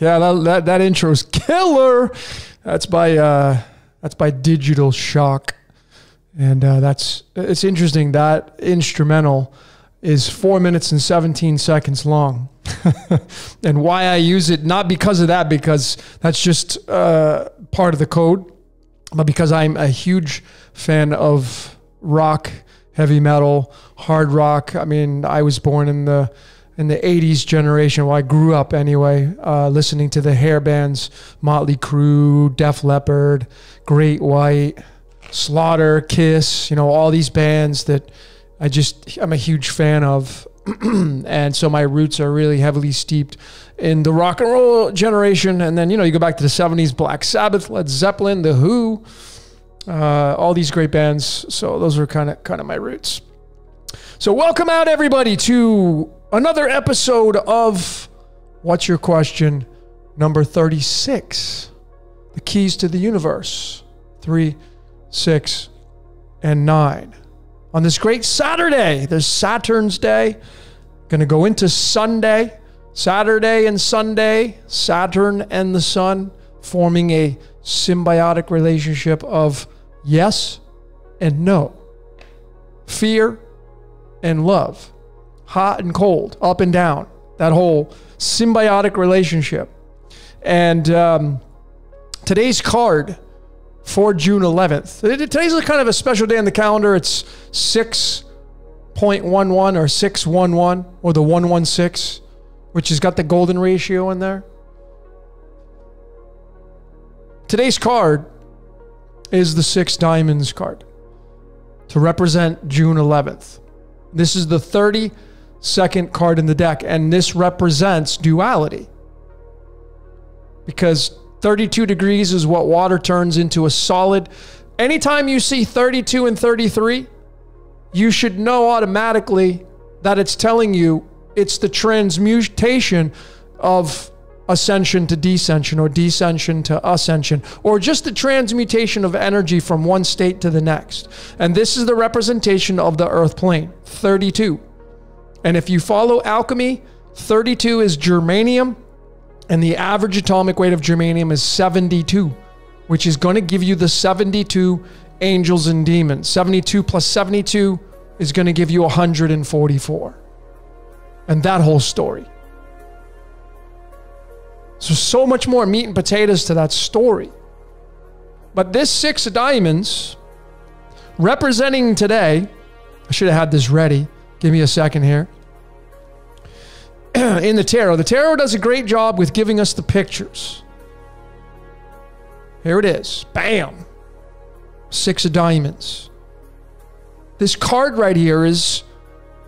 Yeah, that, that, that intro's killer. That's by uh, that's by Digital Shock, and uh, that's it's interesting. That instrumental is four minutes and seventeen seconds long, and why I use it not because of that, because that's just uh, part of the code, but because I'm a huge fan of rock, heavy metal, hard rock. I mean, I was born in the in the 80s generation. Well, I grew up anyway, uh, listening to the hair bands Motley Crue, Def Leppard, Great White, Slaughter, Kiss, you know, all these bands that I just, I'm a huge fan of. and so my roots are really heavily steeped in the rock and roll generation. And then, you know, you go back to the 70s, Black Sabbath, Led Zeppelin, The Who, uh, all these great bands. So those are kind of kind of my roots. So welcome out everybody to another episode of What's Your Question? Number 36. The Keys to the Universe. 3, 6, and 9. On this great Saturday, there's Saturn's Day. Going to go into Sunday. Saturday and Sunday, Saturn and the Sun forming a symbiotic relationship of yes and no, fear and love hot and cold, up and down, that whole symbiotic relationship. And um, today's card for June 11th, today's kind of a special day in the calendar. It's 6.11 or 611 or the 116, which has got the golden ratio in there. Today's card is the six diamonds card to represent June 11th. This is the 30 second card in the deck. And this represents duality. Because 32 degrees is what water turns into a solid. Anytime you see 32 and 33, you should know automatically that it's telling you it's the transmutation of ascension to descension or descension to ascension or just the transmutation of energy from one state to the next. And this is the representation of the earth plane 32. And if you follow alchemy, 32 is germanium, and the average atomic weight of germanium is 72, which is going to give you the 72 angels and demons. 72 plus 72 is going to give you 144. And that whole story. So, so much more meat and potatoes to that story. But this six of diamonds, representing today, I should have had this ready. Give me a second here. in the tarot, the tarot does a great job with giving us the pictures. Here it is. Bam. Six of diamonds. This card right here is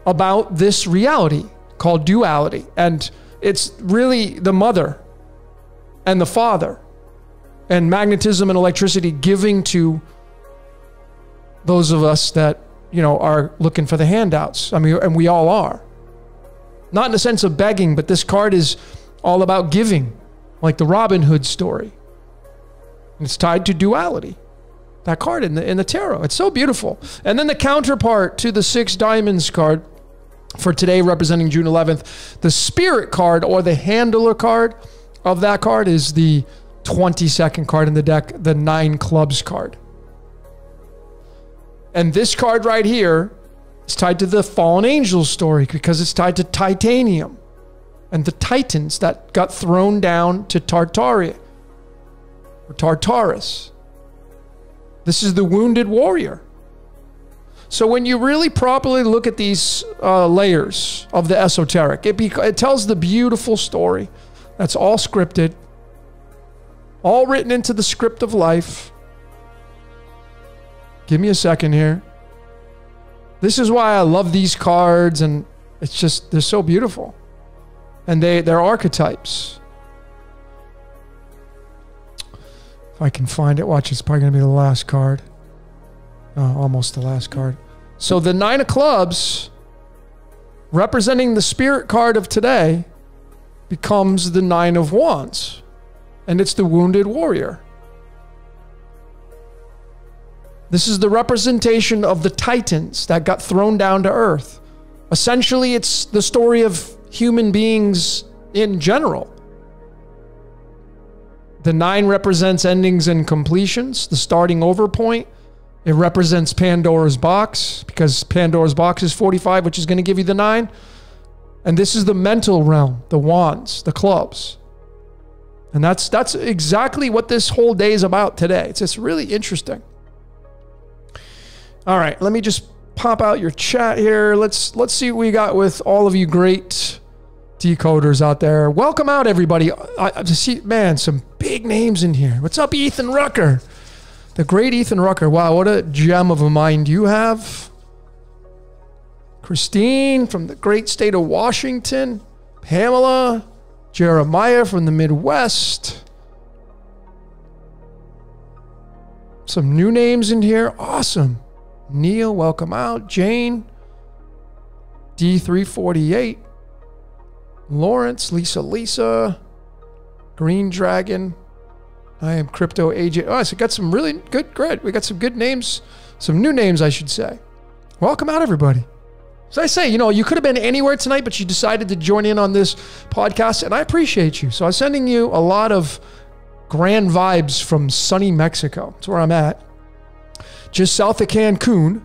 about this reality called duality. And it's really the mother and the father and magnetism and electricity giving to those of us that you know, are looking for the handouts. I mean, and we all are. Not in the sense of begging, but this card is all about giving, like the Robin Hood story. And it's tied to duality. That card in the in the tarot. It's so beautiful. And then the counterpart to the six diamonds card for today, representing June 11th, the spirit card or the handler card of that card is the 22nd card in the deck, the nine clubs card. And this card right here is tied to the fallen angels story because it's tied to titanium and the titans that got thrown down to Tartaria or Tartarus. This is the wounded warrior. So when you really properly look at these uh, layers of the esoteric, it, it tells the beautiful story that's all scripted, all written into the script of life Give me a second here. This is why I love these cards, and it's just, they're so beautiful. And they, they're archetypes. If I can find it, watch, it's probably going to be the last card. Oh, almost the last card. So the Nine of Clubs, representing the spirit card of today, becomes the Nine of Wands. And it's the wounded warrior. This is the representation of the titans that got thrown down to earth Essentially, it's the story of human beings in general. The nine represents endings and completions, the starting over point. It represents Pandora's box because Pandora's box is 45, which is going to give you the nine. And this is the mental realm, the wands, the clubs. And that's that's exactly what this whole day is about today. It's just really interesting. All right, let me just pop out your chat here. Let's let's see what we got with all of you great decoders out there. Welcome out everybody. I, I see man, some big names in here. What's up, Ethan Rucker? The great Ethan Rucker. Wow, what a gem of a mind you have. Christine from the great state of Washington. Pamela. Jeremiah from the Midwest. Some new names in here. Awesome. Neil, welcome out. Jane. D348. Lawrence, Lisa, Lisa. Green Dragon. I am Crypto Agent. Oh, so got some really good, great. We got some good names, some new names, I should say. Welcome out, everybody. So I say, you know, you could have been anywhere tonight, but you decided to join in on this podcast, and I appreciate you. So I'm sending you a lot of grand vibes from sunny Mexico. That's where I'm at. Just south of Cancun.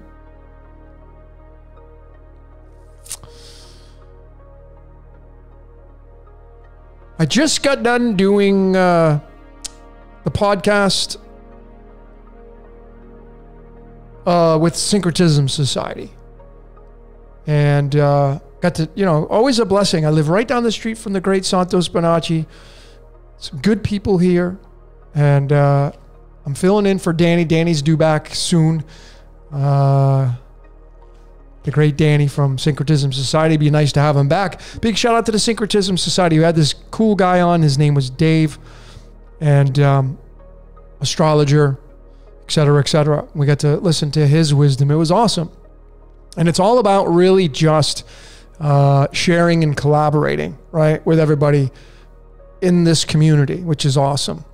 I just got done doing uh, the podcast uh, with Syncretism Society and uh, got to you know always a blessing. I live right down the street from the great Santos Bonacci. Some good people here, and uh, I'm filling in for Danny. Danny's due back soon. Uh, the great Danny from Syncretism Society. Be nice to have him back. Big shout out to the Syncretism Society. We had this cool guy on. His name was Dave, and um, astrologer, etc., etc. We got to listen to his wisdom. It was awesome. And it's all about really just uh, sharing and collaborating, right, with everybody in this community, which is awesome.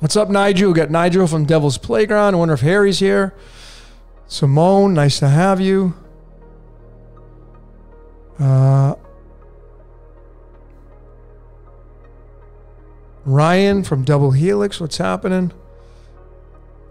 What's up, Nigel? We got Nigel from Devil's Playground. I wonder if Harry's here. Simone, nice to have you. Uh, Ryan from Double Helix, what's happening?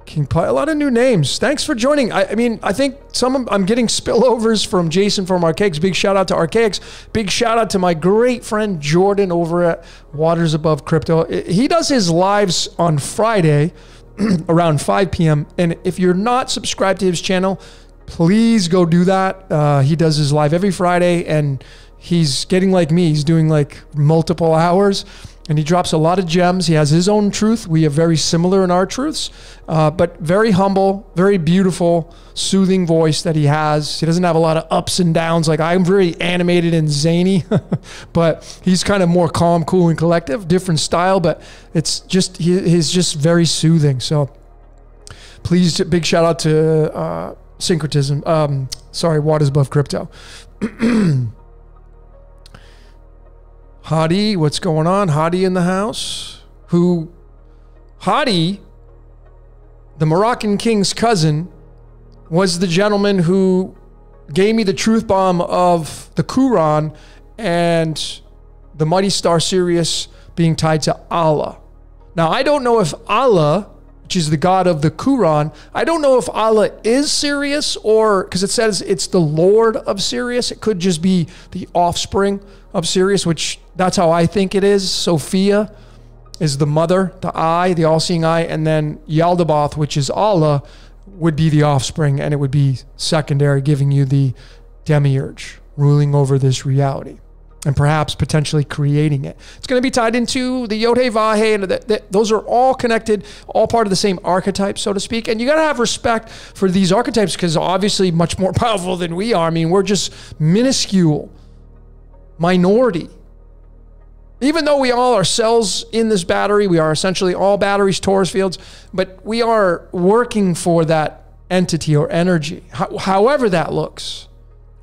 King Pie, a lot of new names. Thanks for joining. I, I, mean, I think some of I'm getting spillovers from Jason from Archaics. Big shout out to Archaics. Big shout out to my great friend Jordan over at Waters Above Crypto. He does his lives on Friday around 5 p.m. And if you're not subscribed to his channel, please go do that. Uh, he does his live every Friday, and he's getting like me. He's doing like multiple hours and he drops a lot of gems. He has his own truth. We are very similar in our truths, uh, but very humble, very beautiful, soothing voice that he has. He doesn't have a lot of ups and downs. Like I'm very animated and zany, but he's kind of more calm, cool, and collective. Different style, but it's just he, he's just very soothing. So please, big shout out to uh, syncretism. Um, sorry, waters above crypto. Hadi, what's going on? Hadi in the house. Who, Hadi, the Moroccan king's cousin, was the gentleman who gave me the truth bomb of the Quran and the mighty star Sirius being tied to Allah. Now, I don't know if Allah, which is the God of the Quran, I don't know if Allah is Sirius or because it says it's the Lord of Sirius. It could just be the offspring of Sirius, which that's how I think it is. Sophia is the mother, the eye, the all seeing eye, and then Yaldabaoth, which is Allah, would be the offspring, and it would be secondary, giving you the demiurge ruling over this reality and perhaps potentially creating it. It's going to be tied into the Yod Vahe, and the, the, those are all connected, all part of the same archetype, so to speak. And you got to have respect for these archetypes because obviously much more powerful than we are. I mean, we're just minuscule minority. Even though we all are cells in this battery, we are essentially all batteries, torus fields, but we are working for that entity or energy, however that looks,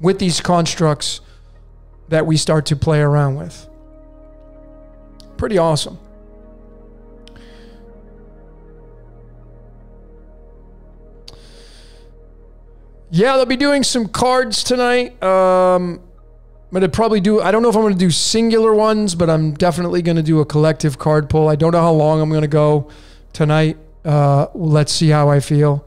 with these constructs that we start to play around with. Pretty awesome. Yeah, they'll be doing some cards tonight. Um, I'm gonna probably do. I don't know if I'm gonna do singular ones, but I'm definitely gonna do a collective card pull. I don't know how long I'm gonna go tonight. Uh, let's see how I feel.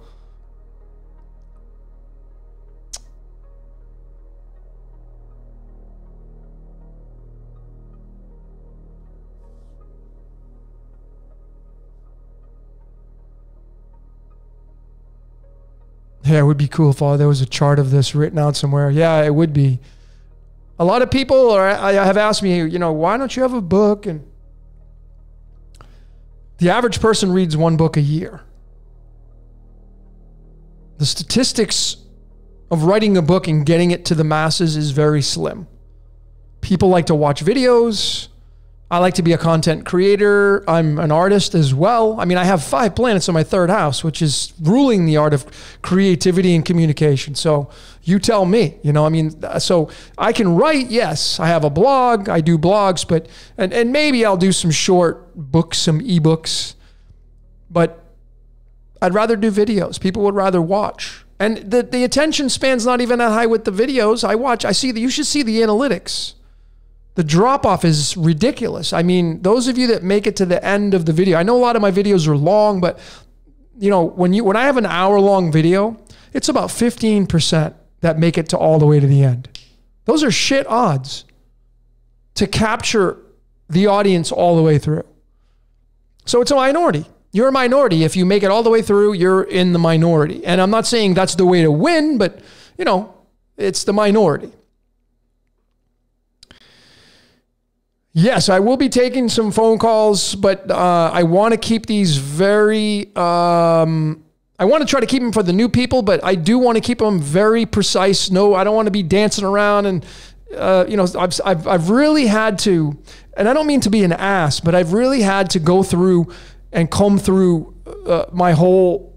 Yeah, it would be cool if all there was a chart of this written out somewhere. Yeah, it would be. A lot of people are, I have asked me, you know, why don't you have a book? And the average person reads one book a year. The statistics of writing a book and getting it to the masses is very slim. People like to watch videos. I like to be a content creator. I'm an artist as well. I mean, I have five planets in my third house, which is ruling the art of creativity and communication. So you tell me, you know, I mean, so I can write. Yes, I have a blog. I do blogs, but, and, and maybe I'll do some short books, some ebooks, but I'd rather do videos. People would rather watch. And the, the attention span's not even that high with the videos. I watch, I see that you should see the analytics the drop off is ridiculous. I mean, those of you that make it to the end of the video, I know a lot of my videos are long, but you know, when you when I have an hour long video, it's about 15% that make it to all the way to the end. Those are shit odds to capture the audience all the way through. So it's a minority. You're a minority. If you make it all the way through, you're in the minority. And I'm not saying that's the way to win, but you know, it's the minority. Yes, I will be taking some phone calls, but uh, I want to keep these very. Um, I want to try to keep them for the new people, but I do want to keep them very precise. No, I don't want to be dancing around and, uh, you know, I've, I've, I've really had to, and I don't mean to be an ass, but I've really had to go through and comb through uh, my whole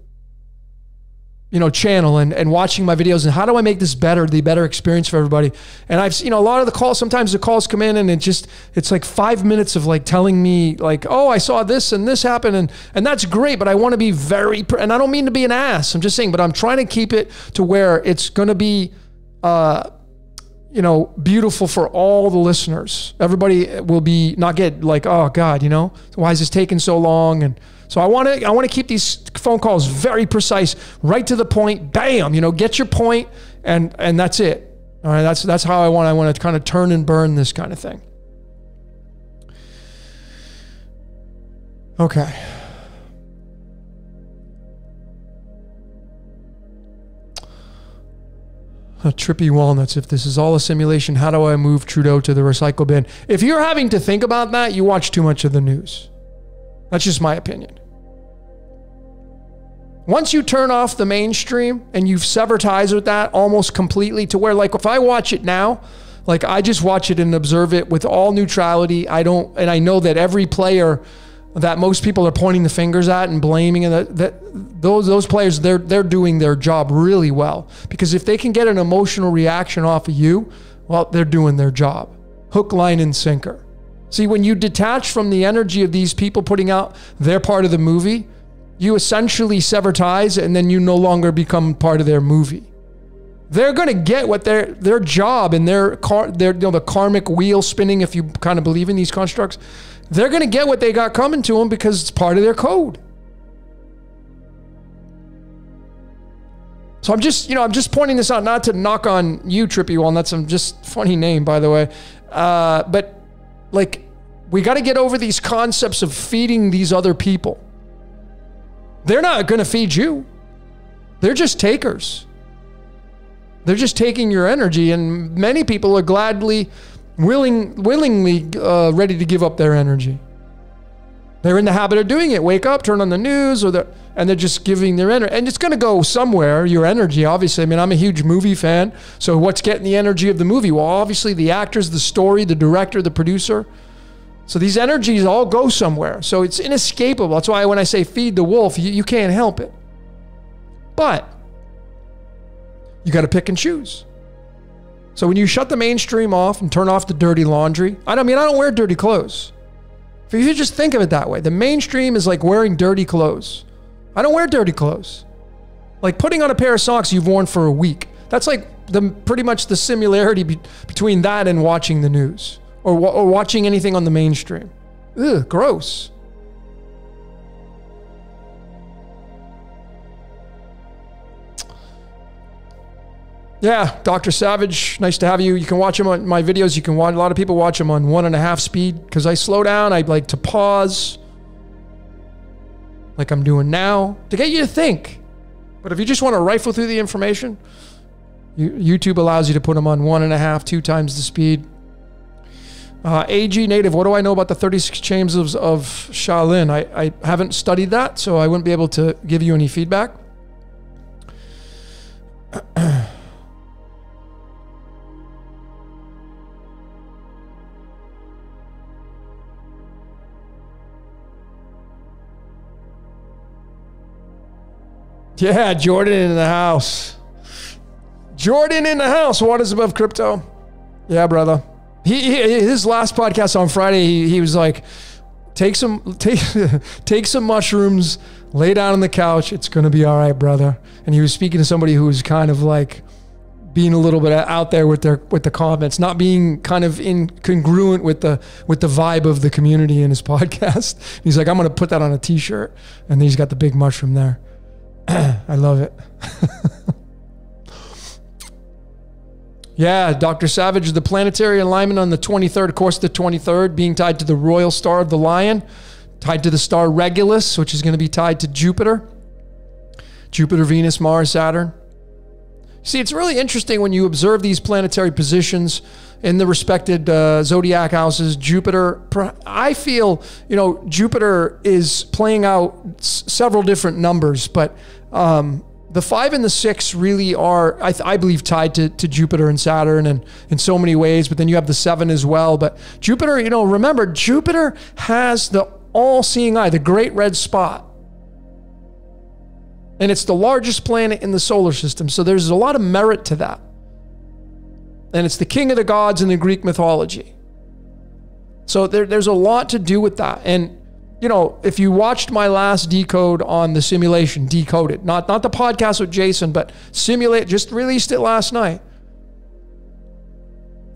you know, channel and, and watching my videos and how do I make this better, the better experience for everybody. And I've, you know, a lot of the calls, sometimes the calls come in and it just, it's like five minutes of like telling me like, oh, I saw this and this happened. And, and that's great, but I want to be very, and I don't mean to be an ass. I'm just saying, but I'm trying to keep it to where it's going to be, uh, you know, beautiful for all the listeners. Everybody will be not get like, oh God, you know, why is this taking so long? And, so I want to I want to keep these phone calls very precise, right to the point. Bam, you know, get your point, and and that's it. All right, that's that's how I want I want to kind of turn and burn this kind of thing. Okay. trippy walnuts. If this is all a simulation, how do I move Trudeau to the recycle bin? If you're having to think about that, you watch too much of the news. That's just my opinion. Once you turn off the mainstream and you've severed ties with that almost completely to where, like, if I watch it now, like I just watch it and observe it with all neutrality. I don't, and I know that every player that most people are pointing the fingers at and blaming, and that, that those those players they're they're doing their job really well because if they can get an emotional reaction off of you, well, they're doing their job, hook, line, and sinker. See, when you detach from the energy of these people putting out their part of the movie, you essentially sever ties and then you no longer become part of their movie. They're going to get what their their job and their car their you know the karmic wheel spinning if you kind of believe in these constructs. They're going to get what they got coming to them because it's part of their code. So I'm just, you know, I'm just pointing this out not to knock on you, Trippy Walnuts. I'm just funny name, by the way. Uh, but like, we got to get over these concepts of feeding these other people. They're not going to feed you. They're just takers. They're just taking your energy, and many people are gladly, willing, willingly uh, ready to give up their energy. They're in the habit of doing it. Wake up, turn on the news, or the, and they're just giving their energy. And it's going to go somewhere, your energy, obviously. I mean, I'm a huge movie fan. So, what's getting the energy of the movie? Well, obviously, the actors, the story, the director, the producer. So these energies all go somewhere. So it's inescapable. That's why when I say feed the wolf, you, you can't help it. But you got to pick and choose. So when you shut the mainstream off and turn off the dirty laundry, I don't I mean I don't wear dirty clothes. If you just think of it that way, the mainstream is like wearing dirty clothes. I don't wear dirty clothes. Like putting on a pair of socks you've worn for a week. That's like the pretty much the similarity be, between that and watching the news or, or watching anything on the mainstream. Ugh, gross. Yeah, Dr. Savage, nice to have you. You can watch him on my videos. You can watch a lot of people watch them on one and a half speed because I slow down. I like to pause, like I'm doing now, to get you to think. But if you just want to rifle through the information, YouTube allows you to put them on one and a half, two times the speed. Uh, AG native, what do I know about the 36 chambers of, of Shaolin? I, I haven't studied that, so I wouldn't be able to give you any feedback. Yeah, Jordan in the house. Jordan in the house. Waters above crypto. Yeah, brother. He, he his last podcast on Friday. He, he was like, take some take take some mushrooms, lay down on the couch. It's gonna be all right, brother. And he was speaking to somebody who was kind of like being a little bit out there with their with the comments, not being kind of incongruent with the with the vibe of the community in his podcast. He's like, I'm gonna put that on a t-shirt, and he's got the big mushroom there. I love it. yeah, Dr. Savage, the planetary alignment on the 23rd, of course, the 23rd being tied to the royal star of the lion, tied to the star Regulus, which is going to be tied to Jupiter. Jupiter, Venus, Mars, Saturn. See, it's really interesting when you observe these planetary positions in the respected uh, zodiac houses. Jupiter, I feel, you know, Jupiter is playing out several different numbers, but um, the five and the six really are, I, I, believe, tied to, to Jupiter and Saturn and in so many ways. But then you have the seven as well. But Jupiter, you know, remember, Jupiter has the all seeing eye, the great red spot. And it's the largest planet in the solar system. So there's a lot of merit to that. And it's the king of the gods in the Greek mythology. So there, there's a lot to do with that. And you know, if you watched my last decode on the simulation, decode it. Not not the podcast with Jason, but simulate, just released it last night.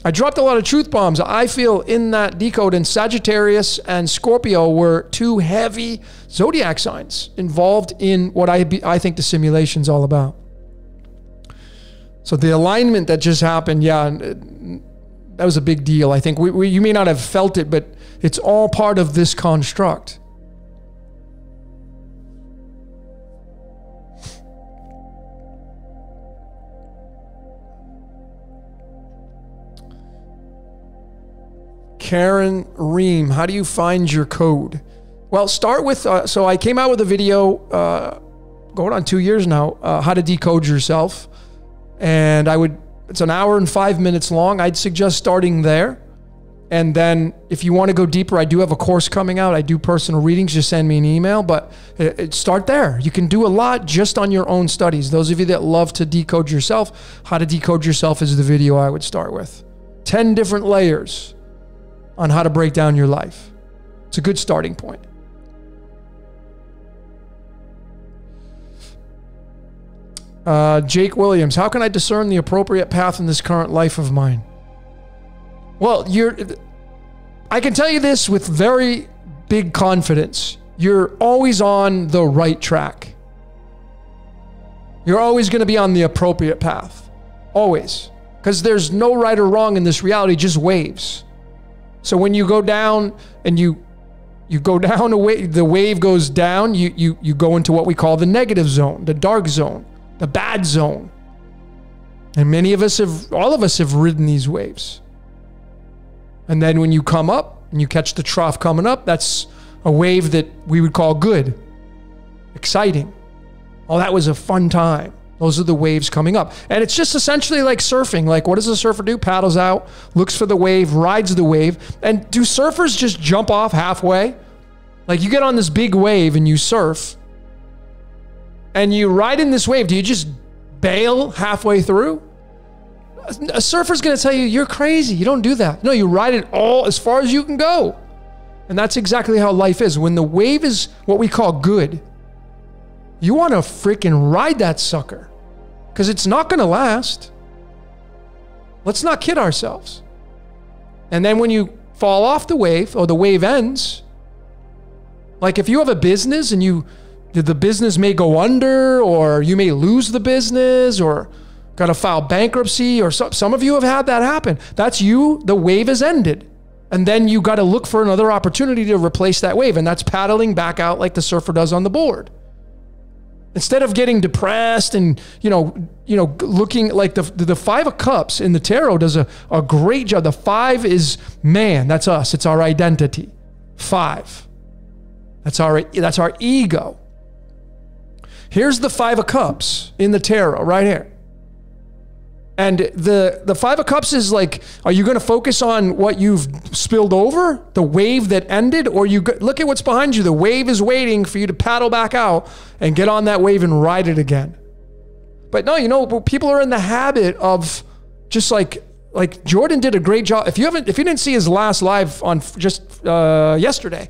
I dropped a lot of truth bombs. I feel in that decode, and Sagittarius and Scorpio were two heavy zodiac signs involved in what I be, I think the simulation's all about. So the alignment that just happened, yeah, that was a big deal. I think we, we, you may not have felt it, but it's all part of this construct. Karen Ream, how do you find your code? Well, start with uh, so I came out with a video uh, going on two years now, uh, how to decode yourself, and I would it's an hour and five minutes long. I'd suggest starting there. And then if you want to go deeper, I do have a course coming out. I do personal readings. Just send me an email, but it, it start there. You can do a lot just on your own studies. Those of you that love to decode yourself, how to decode yourself is the video I would start with. 10 different layers on how to break down your life. It's a good starting point. Uh, Jake Williams, how can I discern the appropriate path in this current life of mine? Well, you're. I can tell you this with very big confidence. You're always on the right track. You're always going to be on the appropriate path. Always. Because there's no right or wrong in this reality, just waves. So when you go down and you you go down a wave, the wave goes down, you you you go into what we call the negative zone, the dark zone, the bad zone. And many of us have all of us have ridden these waves. And then when you come up and you catch the trough coming up, that's a wave that we would call good, exciting. Oh, that was a fun time. Those are the waves coming up. And it's just essentially like surfing. Like, what does a surfer do? Paddles out, looks for the wave, rides the wave. And do surfers just jump off halfway? Like, you get on this big wave and you surf, and you ride in this wave. Do you just bail halfway through? A surfer's going to tell you, you're crazy. You don't do that. No, you ride it all as far as you can go. And that's exactly how life is. When the wave is what we call good, You want to freaking ride that sucker because it's not going to last. Let's not kid ourselves. And then when you fall off the wave or the wave ends, like if you have a business and you the business may go under or you may lose the business or got to file bankruptcy or some, some of you have had that happen. That's you, the wave has ended. And then you got to look for another opportunity to replace that wave. And that's paddling back out like the surfer does on the board. Instead of getting depressed and, you know, you know, looking like the, the five of cups in the tarot does a, a great job. The five is man, that's us. It's our identity. Five. That's our, that's our ego. Here's the five of cups in the tarot right here. And the the five of cups is like, are you going to focus on what you've spilled over, the wave that ended, or you go, look at what's behind you? The wave is waiting for you to paddle back out and get on that wave and ride it again. But no, you know, people are in the habit of just like like Jordan did a great job. If you haven't, if you didn't see his last live on just uh, yesterday,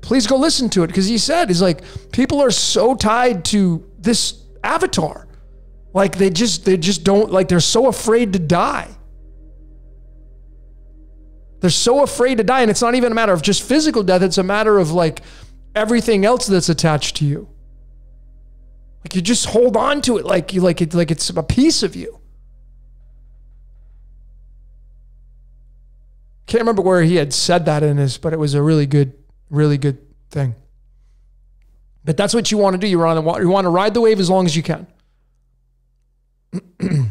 please go listen to it because he said he's like people are so tied to this avatar like they just they just don't like they're so afraid to die. They're so afraid to die and it's not even a matter of just physical death, it's a matter of like everything else that's attached to you. Like you just hold on to it like you like it like it's a piece of you. Can't remember where he had said that in his, but it was a really good, really good thing. But that's what you want to do. You want to you want to ride the wave as long as you can.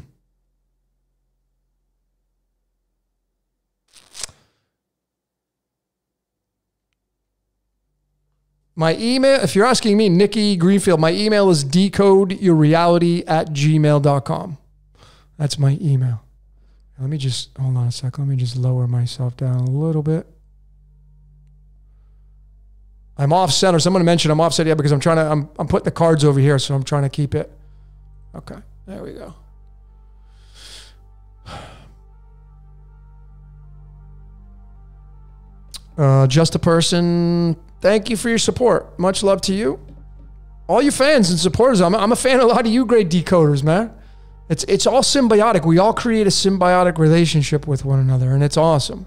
my email, if you're asking me, Nikki Greenfield, my email is decodeyourreality at gmail.com. That's my email. Let me just, hold on a sec. Let me just lower myself down a little bit. I'm off center. Someone mentioned I'm off center yeah, because I'm trying to, I'm, I'm putting the cards over here, so I'm trying to keep it. Okay. There we go. Uh, just a person. Thank you for your support. Much love to you. All you fans and supporters. I'm, I'm a fan of a lot of you great decoders, man. It's, it's all symbiotic. We all create a symbiotic relationship with one another, and it's awesome.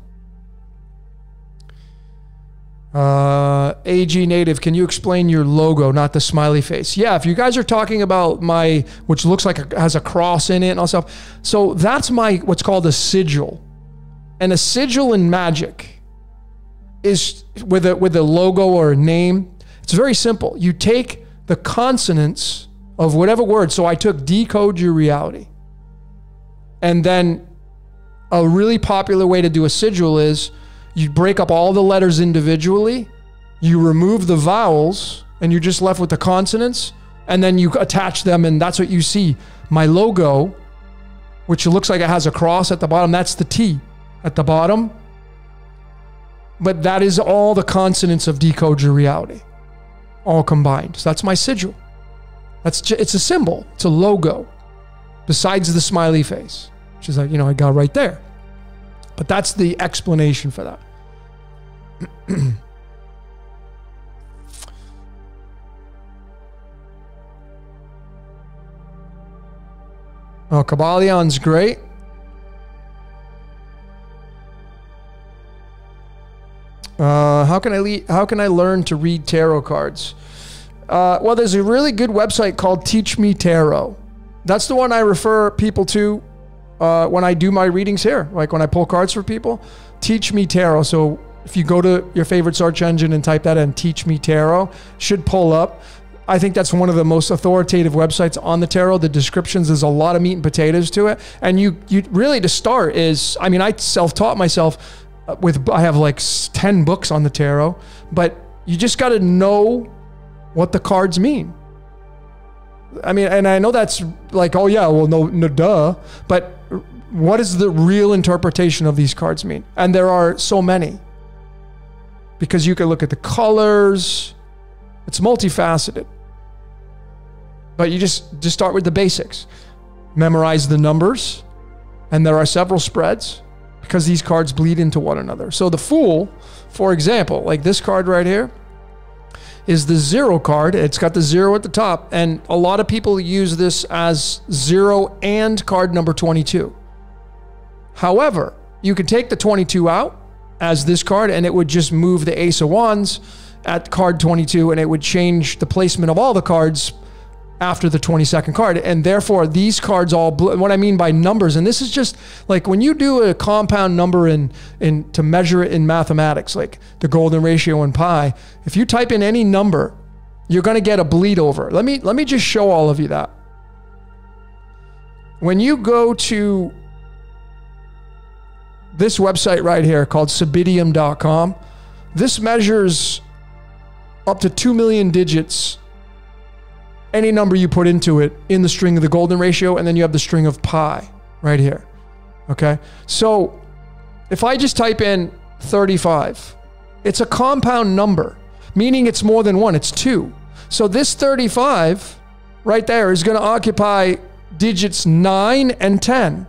Uh, AG Native, can you explain your logo, not the smiley face? Yeah, if you guys are talking about my, which looks like a, has a cross in it and all stuff. So that's my, what's called a sigil. And a sigil in magic is with a, with a logo or a name. It's very simple. You take the consonants of whatever word. So I took decode your reality. And then a really popular way to do a sigil is you break up all the letters individually, you remove the vowels, and you're just left with the consonants, and then you attach them, and that's what you see. My logo, which looks like it has a cross at the bottom, that's the T at the bottom. But that is all the consonants of decode your reality, all combined. So that's my sigil. That's just, it's a symbol. It's a logo, besides the smiley face, which is like you know I got right there. But that's the explanation for that. oh, Kybalion's great. Uh, how can I le- how can I learn to read tarot cards? Uh, well, there's a really good website called Teach Me Tarot. That's the one I refer people to uh, when I do my readings here, like when I pull cards for people. Teach Me Tarot. So if you go to your favorite search engine and type that in, Teach Me Tarot, should pull up. I think that's one of the most authoritative websites on the tarot. The descriptions, there's a lot of meat and potatoes to it. And you, you really to start is, I mean, I self-taught myself uh, with, I have like 10 books on the tarot, but you just got to know what the cards mean. I mean, and I know that's like, oh yeah, well, no, no, duh. But what does the real interpretation of these cards mean? And there are so many because you can look at the colors. It's multifaceted. But you just just start with the basics. Memorize the numbers, and there are several spreads because these cards bleed into one another. So the Fool, for example, like this card right here, is the zero card. It's got the zero at the top. And a lot of people use this as zero and card number 22. However, you can take the 22 out as this card and it would just move the ace of wands at card 22 and it would change the placement of all the cards after the 22nd card. And therefore, these cards all, what I mean by numbers, and this is just like when you do a compound number in, in to measure it in mathematics, like the golden ratio in pi, if you type in any number, you're going to get a bleed over. Let me, let me just show all of you that. When you go to this website right here called Subidiom.com, this measures up to 2 million digits any number you put into it in the string of the golden ratio, and then you have the string of pi right here. Okay. So if I just type in 35, it's a compound number, meaning it's more than one, it's two. So this 35 right there is going to occupy digits 9 and 10.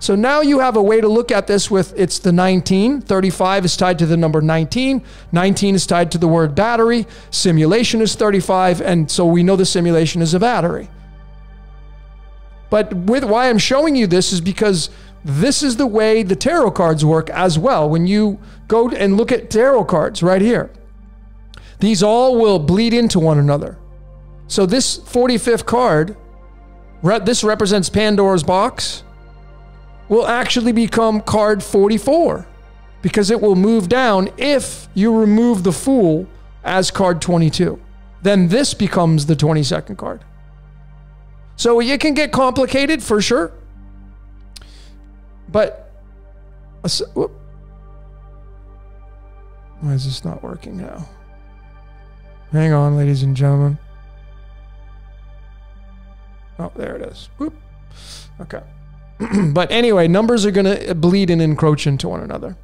So now you have a way to look at this with it's the 19. 35 is tied to the number 19. 19 is tied to the word battery. Simulation is 35. And so we know the simulation is a battery. But with why I'm showing you this is because this is the way the tarot cards work as well. When you go and look at tarot cards right here, these all will bleed into one another. So this 45th card, this represents Pandora's box will actually become card 44 because it will move down if you remove the Fool as card 22. Then this becomes the 22nd card. So it can get complicated for sure. But whoop. why is this not working now? Hang on, ladies and gentlemen. Oh, there it is. Whoop. Okay. but anyway, numbers are going to bleed and encroach into one another.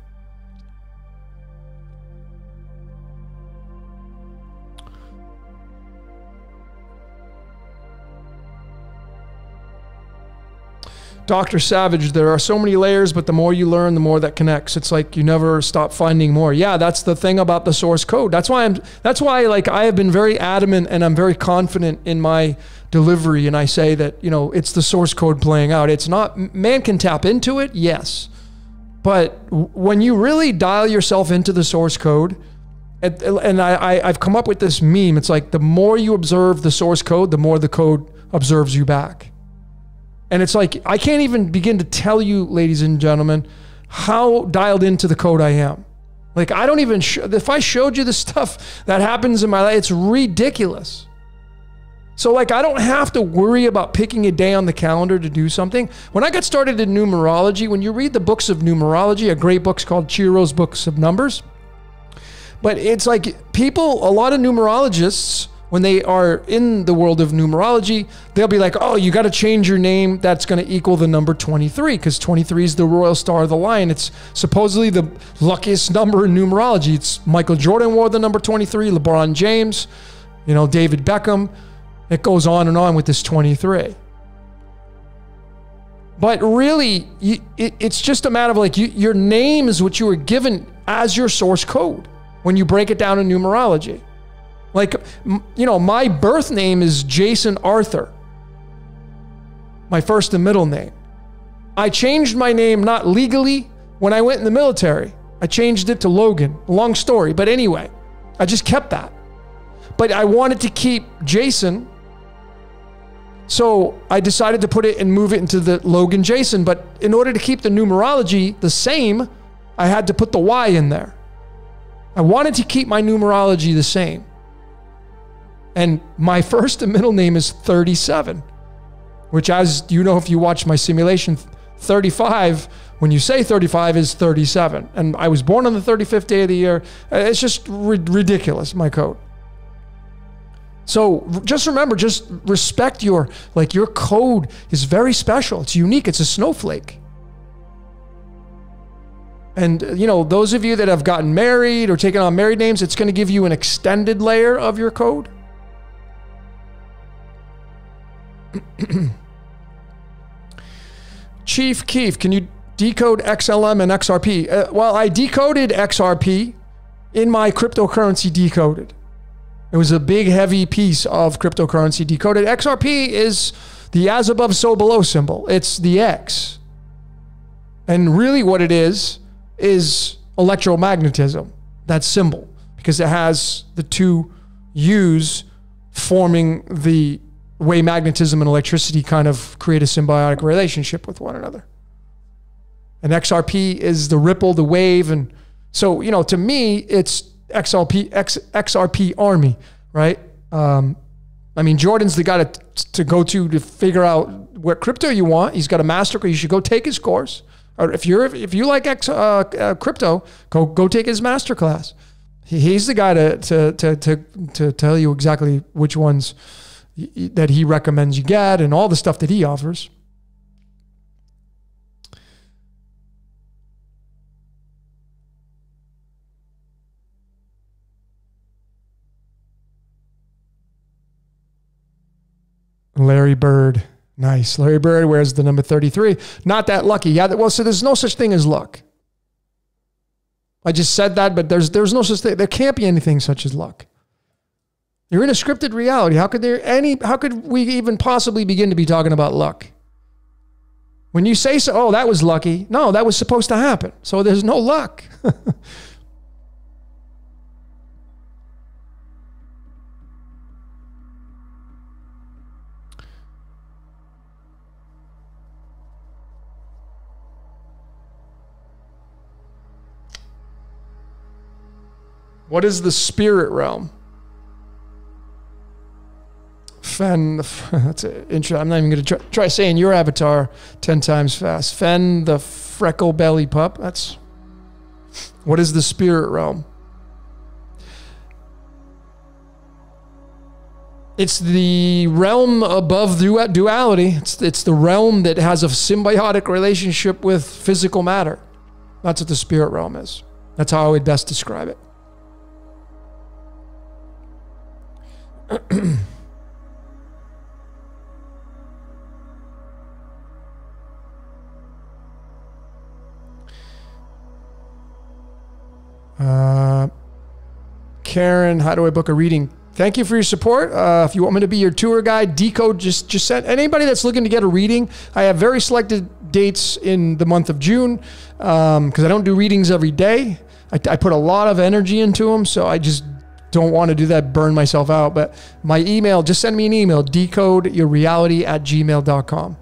Dr. Savage, there are so many layers, but the more you learn, the more that connects. It's like you never stop finding more. Yeah, that's the thing about the source code. That's why I'm that's why like I have been very adamant and I'm very confident in my delivery and I say that, you know, it's the source code playing out. It's not man can tap into it, yes. But when you really dial yourself into the source code, and, I, I, have come up with this meme. It's like the more you observe the source code, the more the code observes you back. And it's like, I can't even begin to tell you, ladies and gentlemen, how dialed into the code I am. Like, I don't even, if I showed you the stuff that happens in my life, it's ridiculous. So, like, I don't have to worry about picking a day on the calendar to do something. When I got started in numerology, when you read the books of numerology, a great book's called Cheiro's Books of Numbers. But it's like people, a lot of numerologists, when they are in the world of numerology, they'll be like, oh, you got to change your name. That's going to equal the number 23 because 23 is the royal star of the lion. It's supposedly the luckiest number in numerology. It's Michael Jordan wore the number 23, LeBron James, you know, David Beckham. It goes on and on with this 23. But really, you, it, it's just a matter of like you, your name is what you were given as your source code when you break it down in numerology. Like, you know, my birth name is Jason Arthur, my first and middle name. I changed my name not legally when I went in the military. I changed it to Logan. Long story, but anyway, I just kept that. But I wanted to keep Jason. So I decided to put it and move it into the Logan Jason. But in order to keep the numerology the same, I had to put the Y in there. I wanted to keep my numerology the same. And my first and middle name is 37, which, as you know, if you watch my simulation, 35, when you say 35, is 37. And I was born on the 35th day of the year. Uh, it's just ri- ridiculous, my code. So just remember, just respect your, like, your code is very special. It's unique, it's a snowflake. And, uh, you know, those of you that have gotten married or taken on married names, it's going to give you an extended layer of your code. Chief Keef, can you decode XLM and XRP? Uh, well, I decoded XRP in my cryptocurrency decoded. It was a big, heavy piece of cryptocurrency decoded. XRP is the as above, so below symbol. It's the X. And really, what it is, is electromagnetism, that symbol, because it has the two U's forming the way magnetism and electricity kind of create a symbiotic relationship with one another. And XRP is the ripple, the wave. And so, you know, to me, it's XRP, X, XRP army, right? Um, I mean, Jordan's the guy to, to go to to figure out what crypto you want. He's got a master. You should go take his course. Or if you're if you like X, uh, uh, crypto, go go take his master class. He's the guy to to to to, to tell you exactly which ones that he recommends you get and all the stuff that he offers. Larry Bird. Nice. Larry Bird wears the number 33. Not that lucky. Yeah, well, so there's no such thing as luck. I just said that, but there's there's no such thing. There can't be anything such as luck. You're in a scripted reality. How could there any how could we even possibly begin to be talking about luck? When you say so, oh, that was lucky. No, that was supposed to happen. So there's no luck. What is the spirit realm? Fen, that's interesting. I'm not even going to try, try, saying your avatar 10 times fast. Fen, the freckle belly pup. That's what is the spirit realm? It's the realm above duality. It's, it's the realm that has a symbiotic relationship with physical matter. That's what the spirit realm is. That's how I would best describe it. Uh, Karen, how do I book a reading? Thank you for your support. Uh, if you want me to be your tour guide, decode just just send anybody that's looking to get a reading. I have very selected dates in the month of June because um, I don't do readings every day. I, I, put a lot of energy into them, so I just don't want to do that, burn myself out. But my email, just send me an email, decode your reality at gmail.com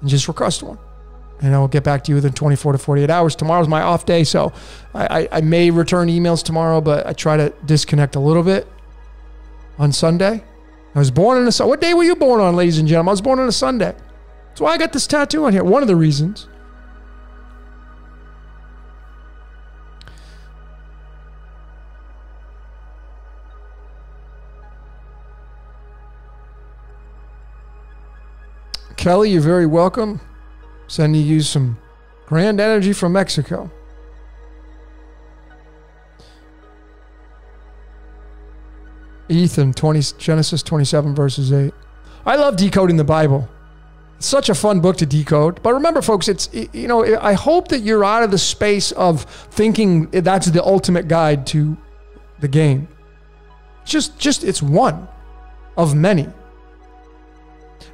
and just request one. And I'll get back to you within 24 to 48 hours. Tomorrow's my off day, so I, I, I may return emails tomorrow, but I try to disconnect a little bit on Sunday. I was born on a Sunday. What day were you born on, ladies and gentlemen? I was born on a Sunday. That's why I got this tattoo on here. One of the reasons. Kelly, you're very welcome. Sending you some grand energy from Mexico. Ethan, 20, Genesis 27, verses 8. I love decoding the Bible. It's such a fun book to decode. But remember, folks, it's, you know, I hope that you're out of the space of thinking that's the ultimate guide to the game. Just, just, it's one of many.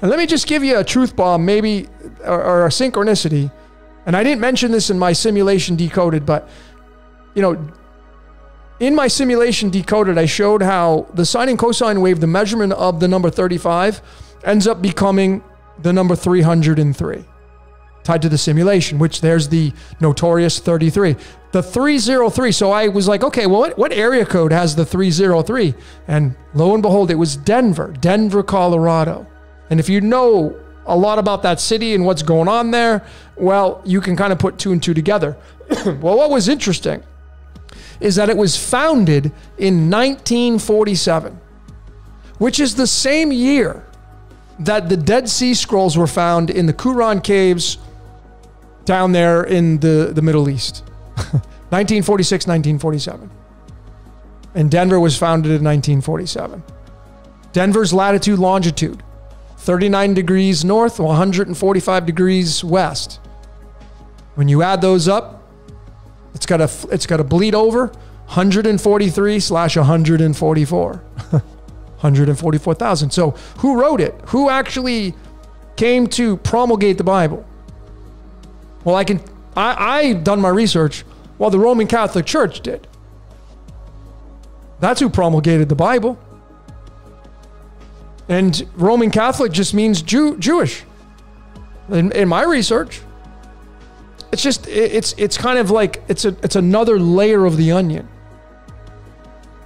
And let me just give you a truth bomb, maybe, or, or a synchronicity. And I didn't mention this in my simulation decoded, but, you know, in my simulation decoded, I showed how the sine and cosine wave, the measurement of the number 35, ends up becoming the number 303 tied to the simulation, which there's the notorious 33. The 303. So I was like, okay, well, what, what area code has the 303? And lo and behold, it was Denver, Denver, Colorado. And if you know a lot about that city and what's going on there, well, you can kind of put two and two together. well, what was interesting is that it was founded in 1947, which is the same year that the Dead Sea Scrolls were found in the Qumran caves down there in the, the Middle East. 1946, 1947. And Denver was founded in 1947. Denver's latitude, longitude 39 degrees north, 145 degrees west. When you add those up, it's got to it's got to bleed over 143 slash 144. 144,000. So who wrote it? Who actually came to promulgate the Bible? Well, I can, I, I've done my research. Well, the Roman Catholic Church did. That's who promulgated the Bible. And Roman Catholic just means Jew, Jewish. In, in my research, it's just it's it's kind of like it's a it's another layer of the onion.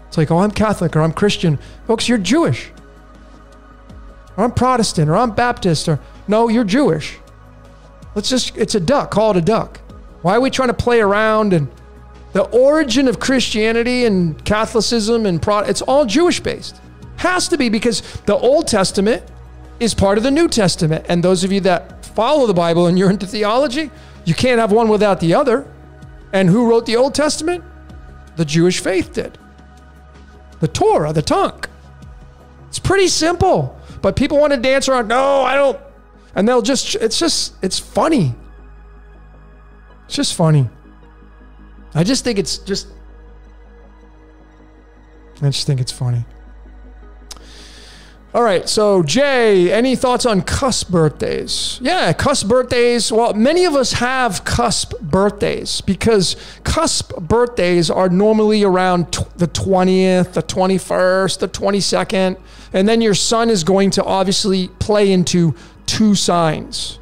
It's like, oh, I'm Catholic or I'm Christian. Folks, you're Jewish. Or I'm Protestant or I'm Baptist or no, you're Jewish. Let's just it's a duck, call it a duck. Why are we trying to play around and the origin of Christianity and Catholicism and Pro, it's all Jewish based. Has to be because the Old Testament is part of the New Testament. And those of you that follow the Bible and you're into theology, you can't have one without the other. And who wrote the Old Testament? The Jewish faith did. The Torah, the Tanakh. It's pretty simple. But people want to dance around, no, I don't. And they'll just, it's just, it's funny. It's just funny. I just think it's just, I just think it's funny. All right, so Jay, any thoughts on cusp birthdays? Yeah, cusp birthdays. Well, many of us have cusp birthdays because cusp birthdays are normally around the 20th, the 21st, the 22nd. And then your sun is going to obviously play into two signs.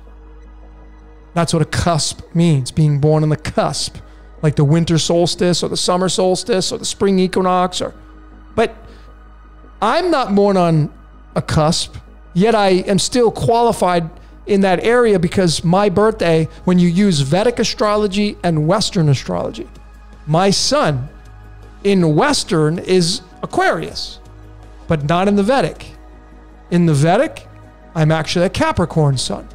That's what a cusp means, being born on the cusp, like the winter solstice or the summer solstice or the spring equinox or but I'm not born on a cusp, yet I am still qualified in that area because my birthday, when you use Vedic astrology and Western astrology, my sun in Western is Aquarius, but not in the Vedic. In the Vedic, I'm actually a Capricorn sun.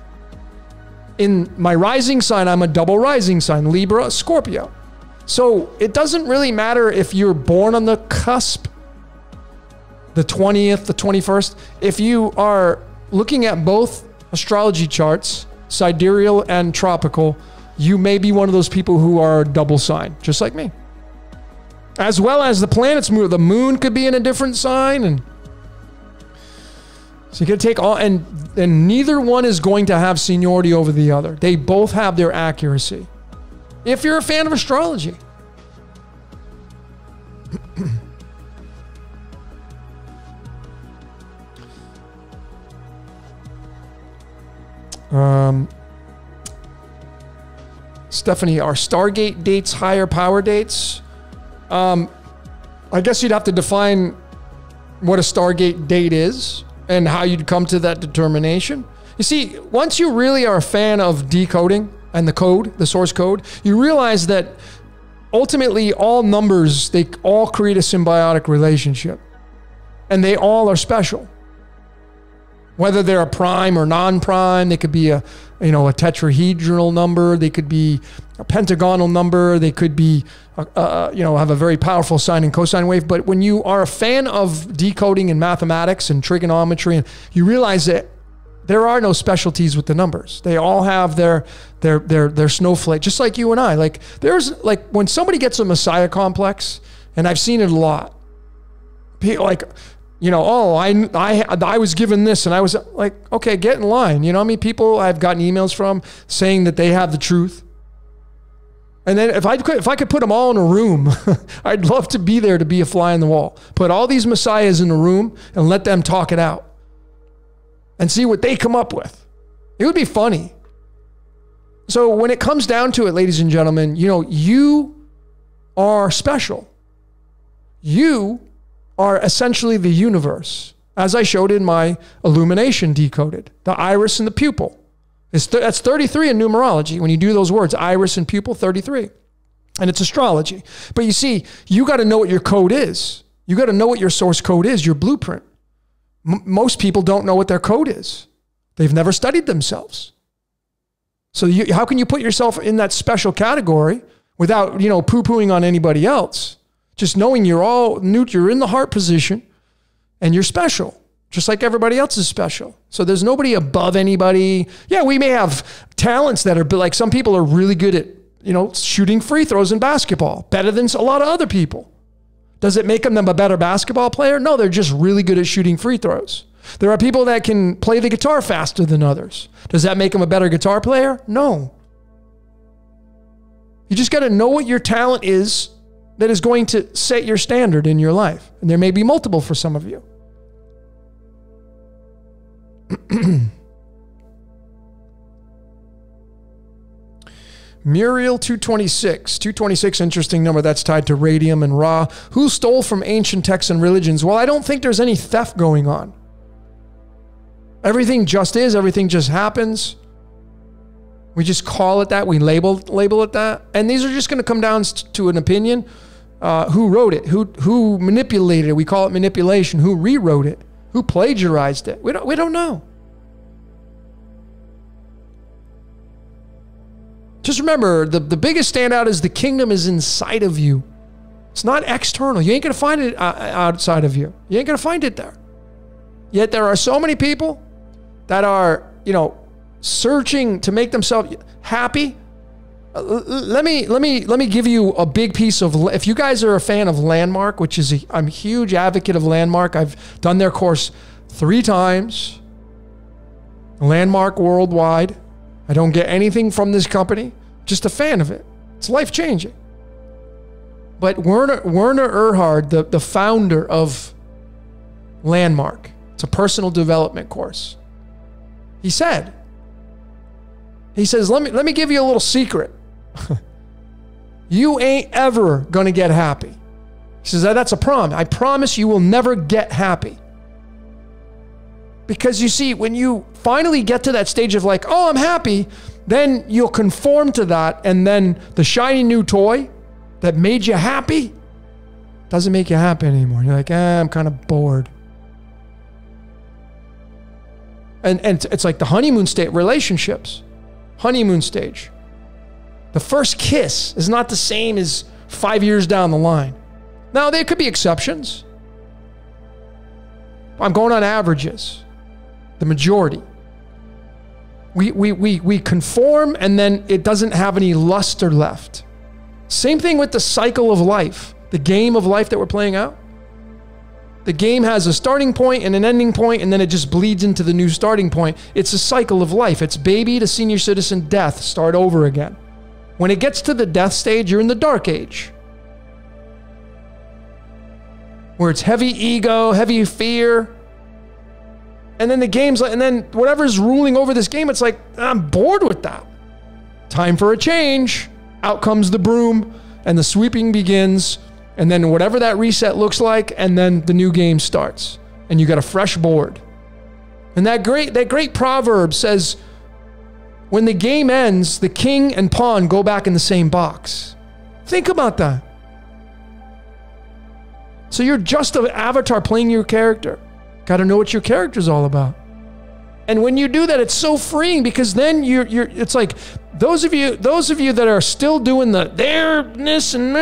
In my rising sign, I'm a double rising sign, Libra, Scorpio. So it doesn't really matter if you're born on the cusp the 20th, the 21st, if you are looking at both astrology charts, sidereal and tropical, you may be one of those people who are double sign, just like me. As well as the planets move, the moon could be in a different sign, and so you can take all, and and neither one is going to have seniority over the other. They both have their accuracy. If you're a fan of astrology. Um, Stephanie, are Stargate dates higher power dates? Um, I guess you'd have to define what a Stargate date is and how you'd come to that determination. You see, once you really are a fan of decoding and the code, the source code, you realize that ultimately all numbers, they all create a symbiotic relationship and they all are special whether they're a prime or non-prime. They could be a you know a tetrahedral number. They could be a pentagonal number. They could be a, a, you know have a very powerful sine and cosine wave. But when you are a fan of decoding and mathematics and trigonometry, and you realize that there are no specialties with the numbers. They all have their their their their snowflake, just like you and I. Like there's like when somebody gets a messiah complex, and I've seen it a lot. Like you know, oh, I, I, I was given this and I was like, okay, get in line. You know how many people I've gotten emails from saying that they have the truth? And then if I could, if I could put them all in a room, I'd love to be there to be a fly on the wall. Put all these messiahs in a room and let them talk it out and see what they come up with. It would be funny. So when it comes down to it, ladies and gentlemen, you know, you are special. You are essentially the universe, as I showed in my illumination decoded, the iris and the pupil. Th- that's 33 in numerology. When you do those words, iris and pupil, 33. And it's astrology. But you see, you got to know what your code is. You got to know what your source code is, your blueprint. M- most people don't know what their code is. They've never studied themselves. So you, how can you put yourself in that special category without, you know, poo-pooing on anybody else? Just knowing you're all new, you're in the heart position and you're special, just like everybody else is special. So there's nobody above anybody. Yeah, we may have talents that are like some people are really good at, you know, shooting free throws in basketball, better than a lot of other people. Does it make them a better basketball player? No, they're just really good at shooting free throws. There are people that can play the guitar faster than others. Does that make them a better guitar player? No. You just got to know what your talent is that is going to set your standard in your life. And there may be multiple for some of you. Muriel 226. 226, interesting number. That's tied to radium and Ra. Who stole from ancient texts and religions? Well, I don't think there's any theft going on. Everything just is, everything just happens. We just call it that. We label label it that. And these are just going to come down to an opinion. Uh, who wrote it? Who who manipulated it? We call it manipulation. Who rewrote it? Who plagiarized it? We don't we don't know. Just remember, the, the biggest standout is the kingdom is inside of you. It's not external. You ain't going to find it uh, outside of you. You ain't going to find it there. Yet there are so many people that are, you know, searching to make themselves happy. Uh, let me let me let me give you a big piece of if you guys are a fan of Landmark, which is a, I'm a huge advocate of Landmark. I've done their course 3 times. Landmark worldwide. I don't get anything from this company, just a fan of it. It's life changing. But Werner, Werner Erhard, the, the founder of Landmark, it's a personal development course. He said, he says, let me, let me give you a little secret. you ain't ever going to get happy. He says, that's a promise. I promise you will never get happy. Because you see, when you finally get to that stage of like, oh, I'm happy, then you'll conform to that. And then the shiny new toy that made you happy doesn't make you happy anymore. You're like, eh, I'm kind of bored. And, and it's like the honeymoon state relationships, honeymoon stage. The first kiss is not the same as five years down the line. Now, there could be exceptions. I'm going on averages the majority. We, we, we, we conform and then it doesn't have any luster left. Same thing with the cycle of life, the game of life that we're playing out. The game has a starting point and an ending point, and then it just bleeds into the new starting point. It's a cycle of life. It's baby to senior citizen, death, start over again. When it gets to the death stage, you're in the dark age. Where it's heavy ego, heavy fear, and then the game's like, and then whatever's ruling over this game, it's like, I'm bored with that. Time for a change. Out comes the broom, and the sweeping begins. And then whatever that reset looks like, and then the new game starts. And you got a fresh board. And that great, that great proverb says, when the game ends, the king and pawn go back in the same box. Think about that. So you're just an avatar playing your character. Got to know what your character's all about. And when you do that, it's so freeing because then you're you're it's like those of you those of you that are still doing the there-ness and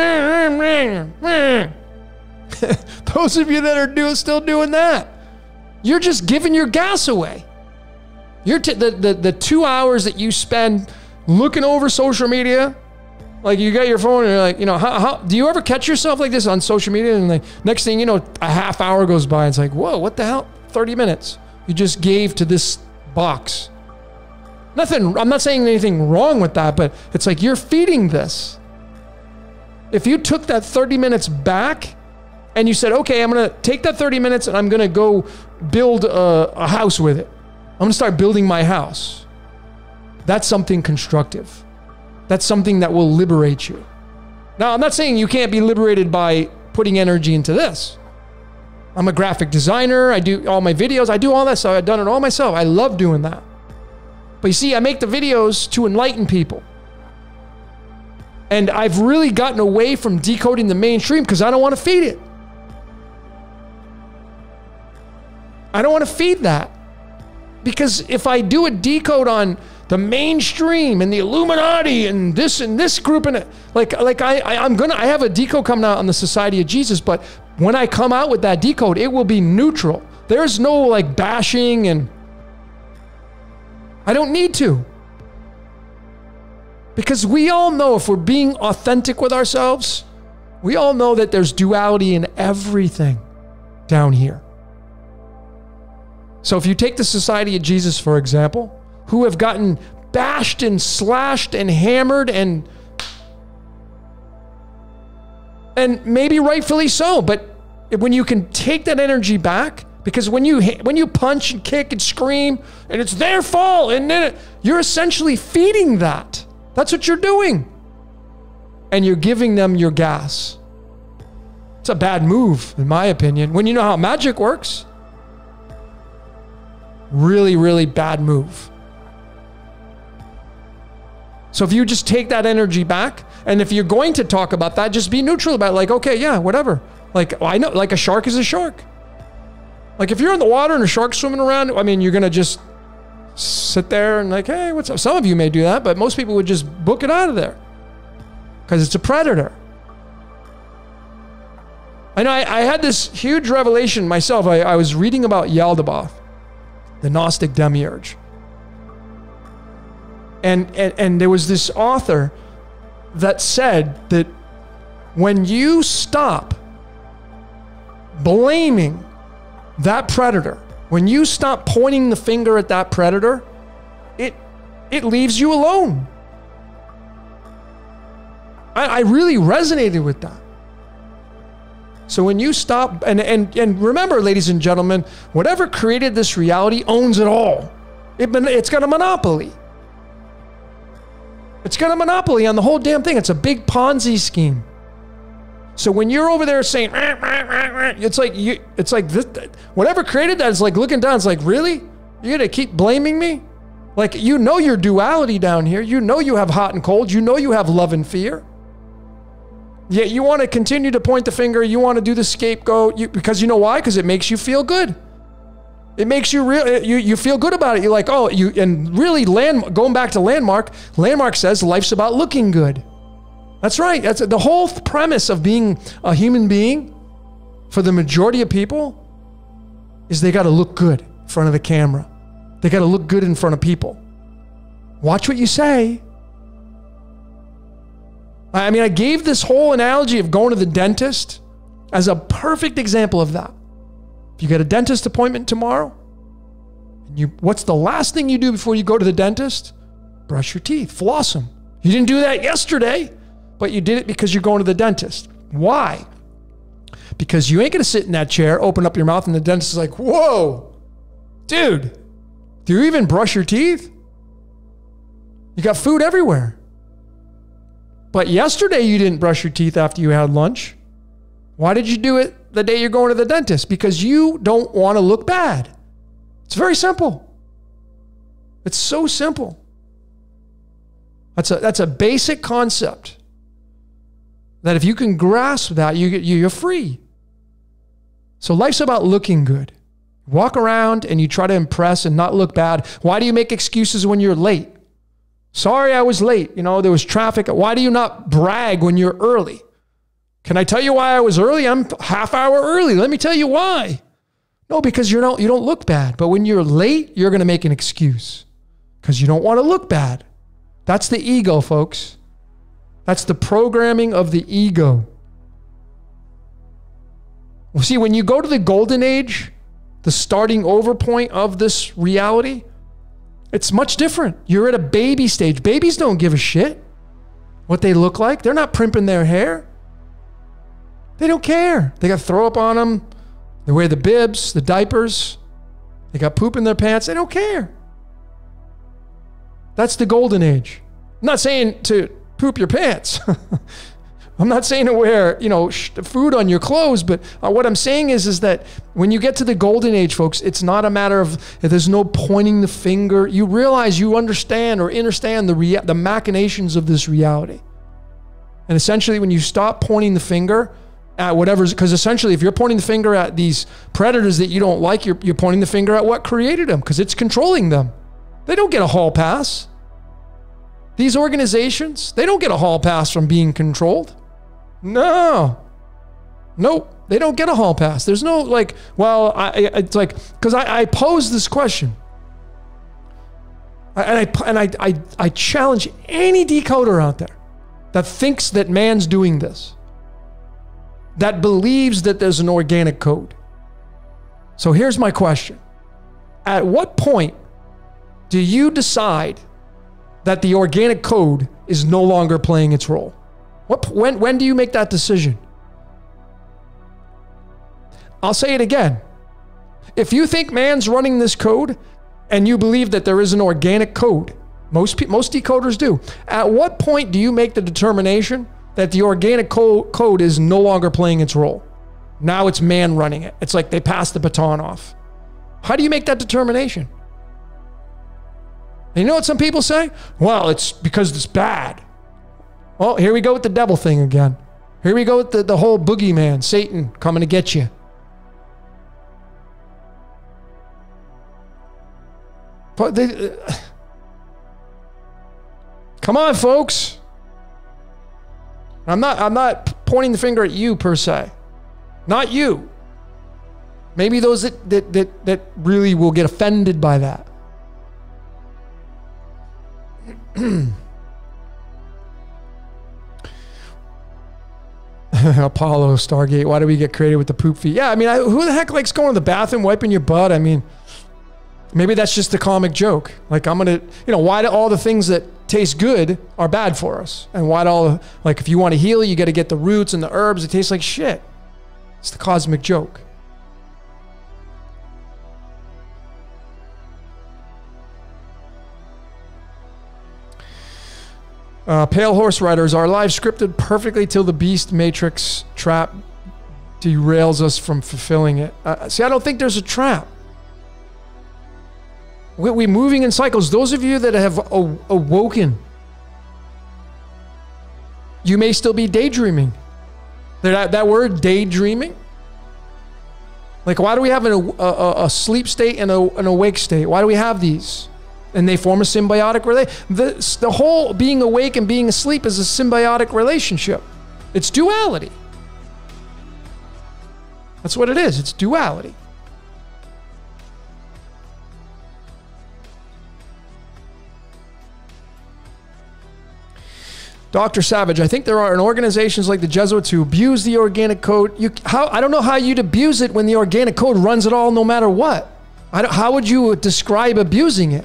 those of you that are doing still doing that, you're just giving your gas away. You're t- the, the the two hours that you spend looking over social media, like you got your phone and you're like, you know, how, how do you ever catch yourself like this on social media? And like next thing you know, a half hour goes by. It's like, whoa, what the hell? 30 minutes you just gave to this box. Nothing, I'm not saying anything wrong with that, but it's like you're feeding this. If you took that 30 minutes back and you said, okay, I'm gonna take that 30 minutes and I'm gonna go build a, a house with it, I'm gonna start building my house. That's something constructive. That's something that will liberate you. Now, I'm not saying you can't be liberated by putting energy into this. I'm a graphic designer. I do all my videos. I do all that stuff. I've done it all myself. I love doing that. But you see, I make the videos to enlighten people. And I've really gotten away from decoding the mainstream because I don't want to feed it. I don't want to feed that. Because if I do a decode on the mainstream and the Illuminati and this and this group and like like I, I am gonna I have a decode coming out on the Society of Jesus, but when I come out with that decode, it will be neutral. There's no like bashing and I don't need to. Because we all know if we're being authentic with ourselves, We all know that there's duality in everything down here. So if you take the Society of Jesus, for example, who have gotten bashed and slashed and hammered and and maybe rightfully so, but when you can take that energy back because when you when you punch and kick and scream and it's their fault and then you're essentially feeding that. That's what you're doing. And you're giving them your gas. It's a bad move in my opinion. When you know how magic works, really really bad move. So if you just take that energy back, and if you're going to talk about that, just be neutral about it. like, okay, yeah, whatever. Like I know, like a shark is a shark. Like if you're in the water and a shark's swimming around, I mean, you're gonna just sit there and like, hey, what's up? Some of you may do that, but most people would just book it out of there because it's a predator. I know I, I, had this huge revelation myself. I, I was reading about Yaldabaoth, the Gnostic demiurge and, and, and there was this author that said that when you stop blaming that predator, when you stop pointing the finger at that predator, it it leaves you alone. I, I really resonated with that. So when you stop and and and remember, ladies and gentlemen, whatever created this reality owns it all. It, it's got a monopoly. It's got a monopoly on the whole damn thing. It's a big Ponzi scheme. So when you're over there saying, rah, rah, rah, it's like you, it's like this, whatever created that is like looking down. It's like, really? You're gonna keep blaming me? Like you know your duality down here. You know you have hot and cold. You know you have love and fear. Yet you want to continue to point the finger. You want to do the scapegoat you, because you know why? Because it makes you feel good. It makes you real. You you feel good about it. You're like, oh, you and really land going back to landmark. Landmark says life's about looking good. That's right. That's the whole premise of being a human being. For the majority of people, is they got to look good in front of the camera. They got to look good in front of people. Watch what you say. I mean, I gave this whole analogy of going to the dentist as a perfect example of that. If you get a dentist appointment tomorrow, and you what's the last thing you do before you go to the dentist? Brush your teeth, floss them. You didn't do that yesterday, but you did it because you're going to the dentist. Why? Because you ain't gonna sit in that chair, open up your mouth, and the dentist is like, whoa, dude, do you even brush your teeth? You got food everywhere. But yesterday you didn't brush your teeth after you had lunch. Why did you do it the day you're going to the dentist because you don't want to look bad. It's very simple. It's so simple. That's a, that's a basic concept that if you can grasp that, you you're free. So life's about looking good. Walk around and you try to impress and not look bad. Why do you make excuses when you're late? Sorry, I was late. You know, there was traffic. Why do you not brag when you're early? Can I tell you why I was early? I'm half hour early. Let me tell you why. No, because you're not, you don't look bad. But when you're late, you're going to make an excuse because you don't want to look bad. That's the ego, folks. That's the programming of the ego. Well, see, when you go to the golden age, the starting over point of this reality, it's much different. You're at a baby stage. Babies don't give a shit what they look like. They're not primping their hair. They don't care. They got throw up on them. They wear the bibs, the diapers. They got poop in their pants. They don't care. That's the golden age. I'm not saying to poop your pants. I'm not saying to wear, you know, food on your clothes, but uh, what I'm saying is, is that when you get to the golden age, folks, it's not a matter of there's no pointing the finger. You realize you understand or understand the rea- the machinations of this reality, and essentially, when you stop pointing the finger, at whatever's because essentially if you're pointing the finger at these predators that you don't like you're, you're pointing the finger at what created them because it's controlling them. They don't get a hall pass. These organizations they don't get a hall pass from being controlled no. Nope. They don't get a hall pass. There's no like well I, it's like because I, I pose this question. And I and I, I I challenge any decoder out there that thinks that man's doing this that believes that there's an organic code. So here's my question. At what point do you decide that the organic code is no longer playing its role? What, when, when do you make that decision? I'll say it again. If you think man's running this code and you believe that there is an organic code, most, most decoders do, at what point do you make the determination that the organic co- code is no longer playing its role? Now it's man running it. It's like they passed the baton off. How do you make that determination? And you know what some people say? Well, it's because it's bad. Well, here we go with the devil thing again. Here we go with the, the whole boogeyman, Satan coming to get you. But they, uh, come on, folks. I'm not I'm not pointing the finger at you per se. Not you. Maybe those that that that, that really will get offended by that. Apollo, Stargate. Why do we get created with the poop feet? Yeah, I mean, I, who the heck likes going to the bathroom, wiping your butt? I mean, maybe that's just a comic joke. Like, I'm to, you know, why do all the things that taste good are bad for us? And why do all, like, if you want to heal, you got to get the roots and the herbs. It tastes like shit. It's the cosmic joke. Uh, Pale Horse Riders, our live scripted perfectly till the Beast Matrix trap derails us from fulfilling it. Uh, see, I don't think there's a trap. We're, we moving in cycles. Those of you that have awoken, you may still be daydreaming. That, that word, daydreaming, like, why do we have an, a, a, sleep state and a, an awake state? Why do we have these? And they form a symbiotic relationship. The, the whole being awake and being asleep is a symbiotic relationship. It's duality. That's what it is. It's duality. Dr. Savage, I think there are organizations like the Jesuits who abuse the organic code. You, how, I don't know how you'd abuse it when the organic code runs it all no matter what. how would you describe abusing it?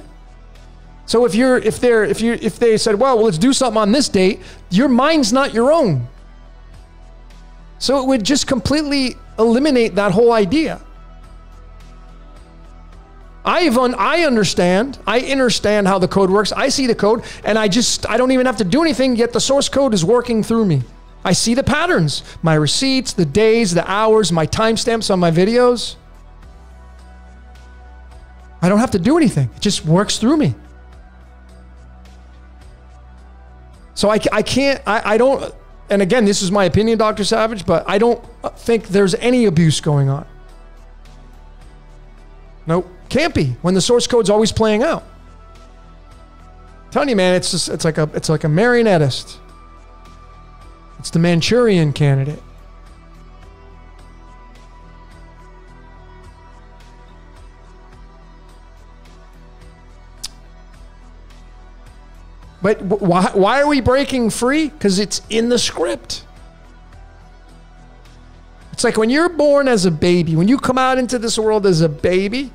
So if you're if they're if you if they said, well, well, let's do something on this date, your mind's not your own. So it would just completely eliminate that whole idea. I un- I understand. I understand how the code works. I see the code and I just I don't even have to do anything yet the source code is working through me. I see the patterns, my receipts, the days, the hours, my timestamps on my videos. I don't have to do anything. It just works through me. So I, I can't, I, I don't, and again, this is my opinion, Dr. Savage, but I don't think there's any abuse going on. Nope. Can't be when the source code's always playing out. I'm telling you, man, it's just, it's like a it's like a marionettist. It's the Manchurian candidate. But why, why are we breaking free? Because it's in the script. It's like when you're born as a baby, when you come out into this world as a baby,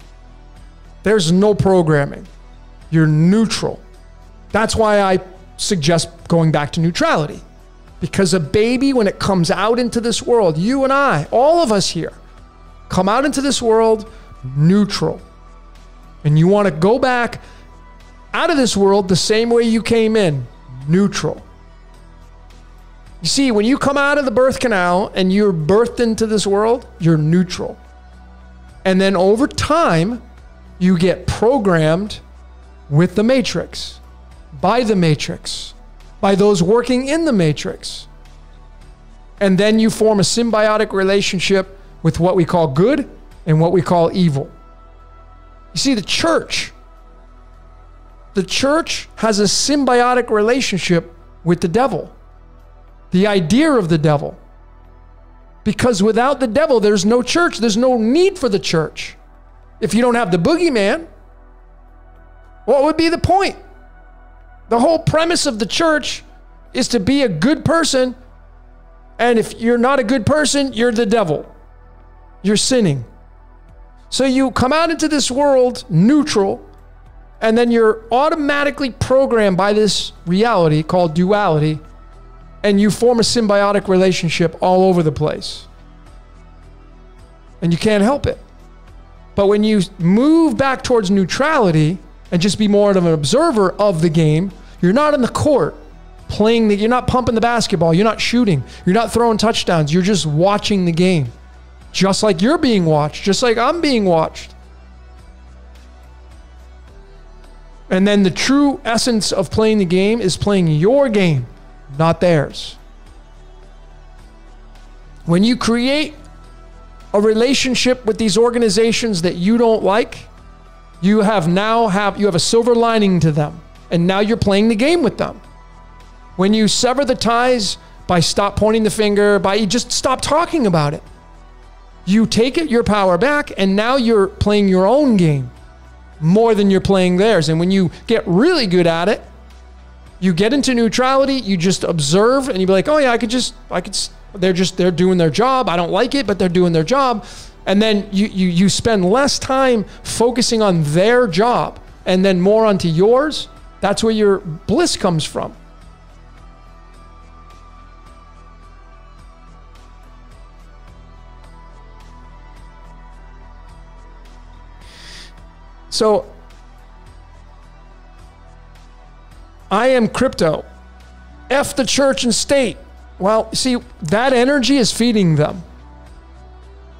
there's no programming. You're neutral. That's why I suggest going back to neutrality. Because a baby, when it comes out into this world, you and I, all of us here, come out into this world neutral. And you want to go back out of this world the same way you came in, neutral. You see, when you come out of the birth canal and you're birthed into this world, you're neutral. And then over time, you get programmed with the matrix, by the matrix, by those working in the matrix. And then you form a symbiotic relationship with what we call good and what we call evil. You see, the church the church has a symbiotic relationship with the devil, the idea of the devil. Because without the devil, there's no church. There's no need for the church. If you don't have the boogeyman, what would be the point? The whole premise of the church is to be a good person And if you're not a good person, you're the devil. You're sinning. So you come out into this world neutral, and then you're automatically programmed by this reality called duality, and you form a symbiotic relationship all over the place. And you can't help it. But when you move back towards neutrality and just be more of an observer of the game, you're not in the court playing the, you're not pumping the basketball, you're not shooting, you're not throwing touchdowns, you're just watching the game. Just like you're being watched, just like I'm being watched. And then the true essence of playing the game is playing your game, not theirs. When you create a relationship with these organizations that you don't like, you have now have you have a silver lining to them. And now you're playing the game with them. When you sever the ties by stop pointing the finger, by you just stop talking about it. You take it your power back and now you're playing your own game more than you're playing theirs. And when you get really good at it, you get into neutrality, you just observe and you be like, "Oh yeah, I could just I could they're just they're doing their job. I don't like it, but they're doing their job." And then you you you spend less time focusing on their job and then more onto yours. That's where your bliss comes from. So I am crypto. F the church and state. Well, see, that energy is feeding them.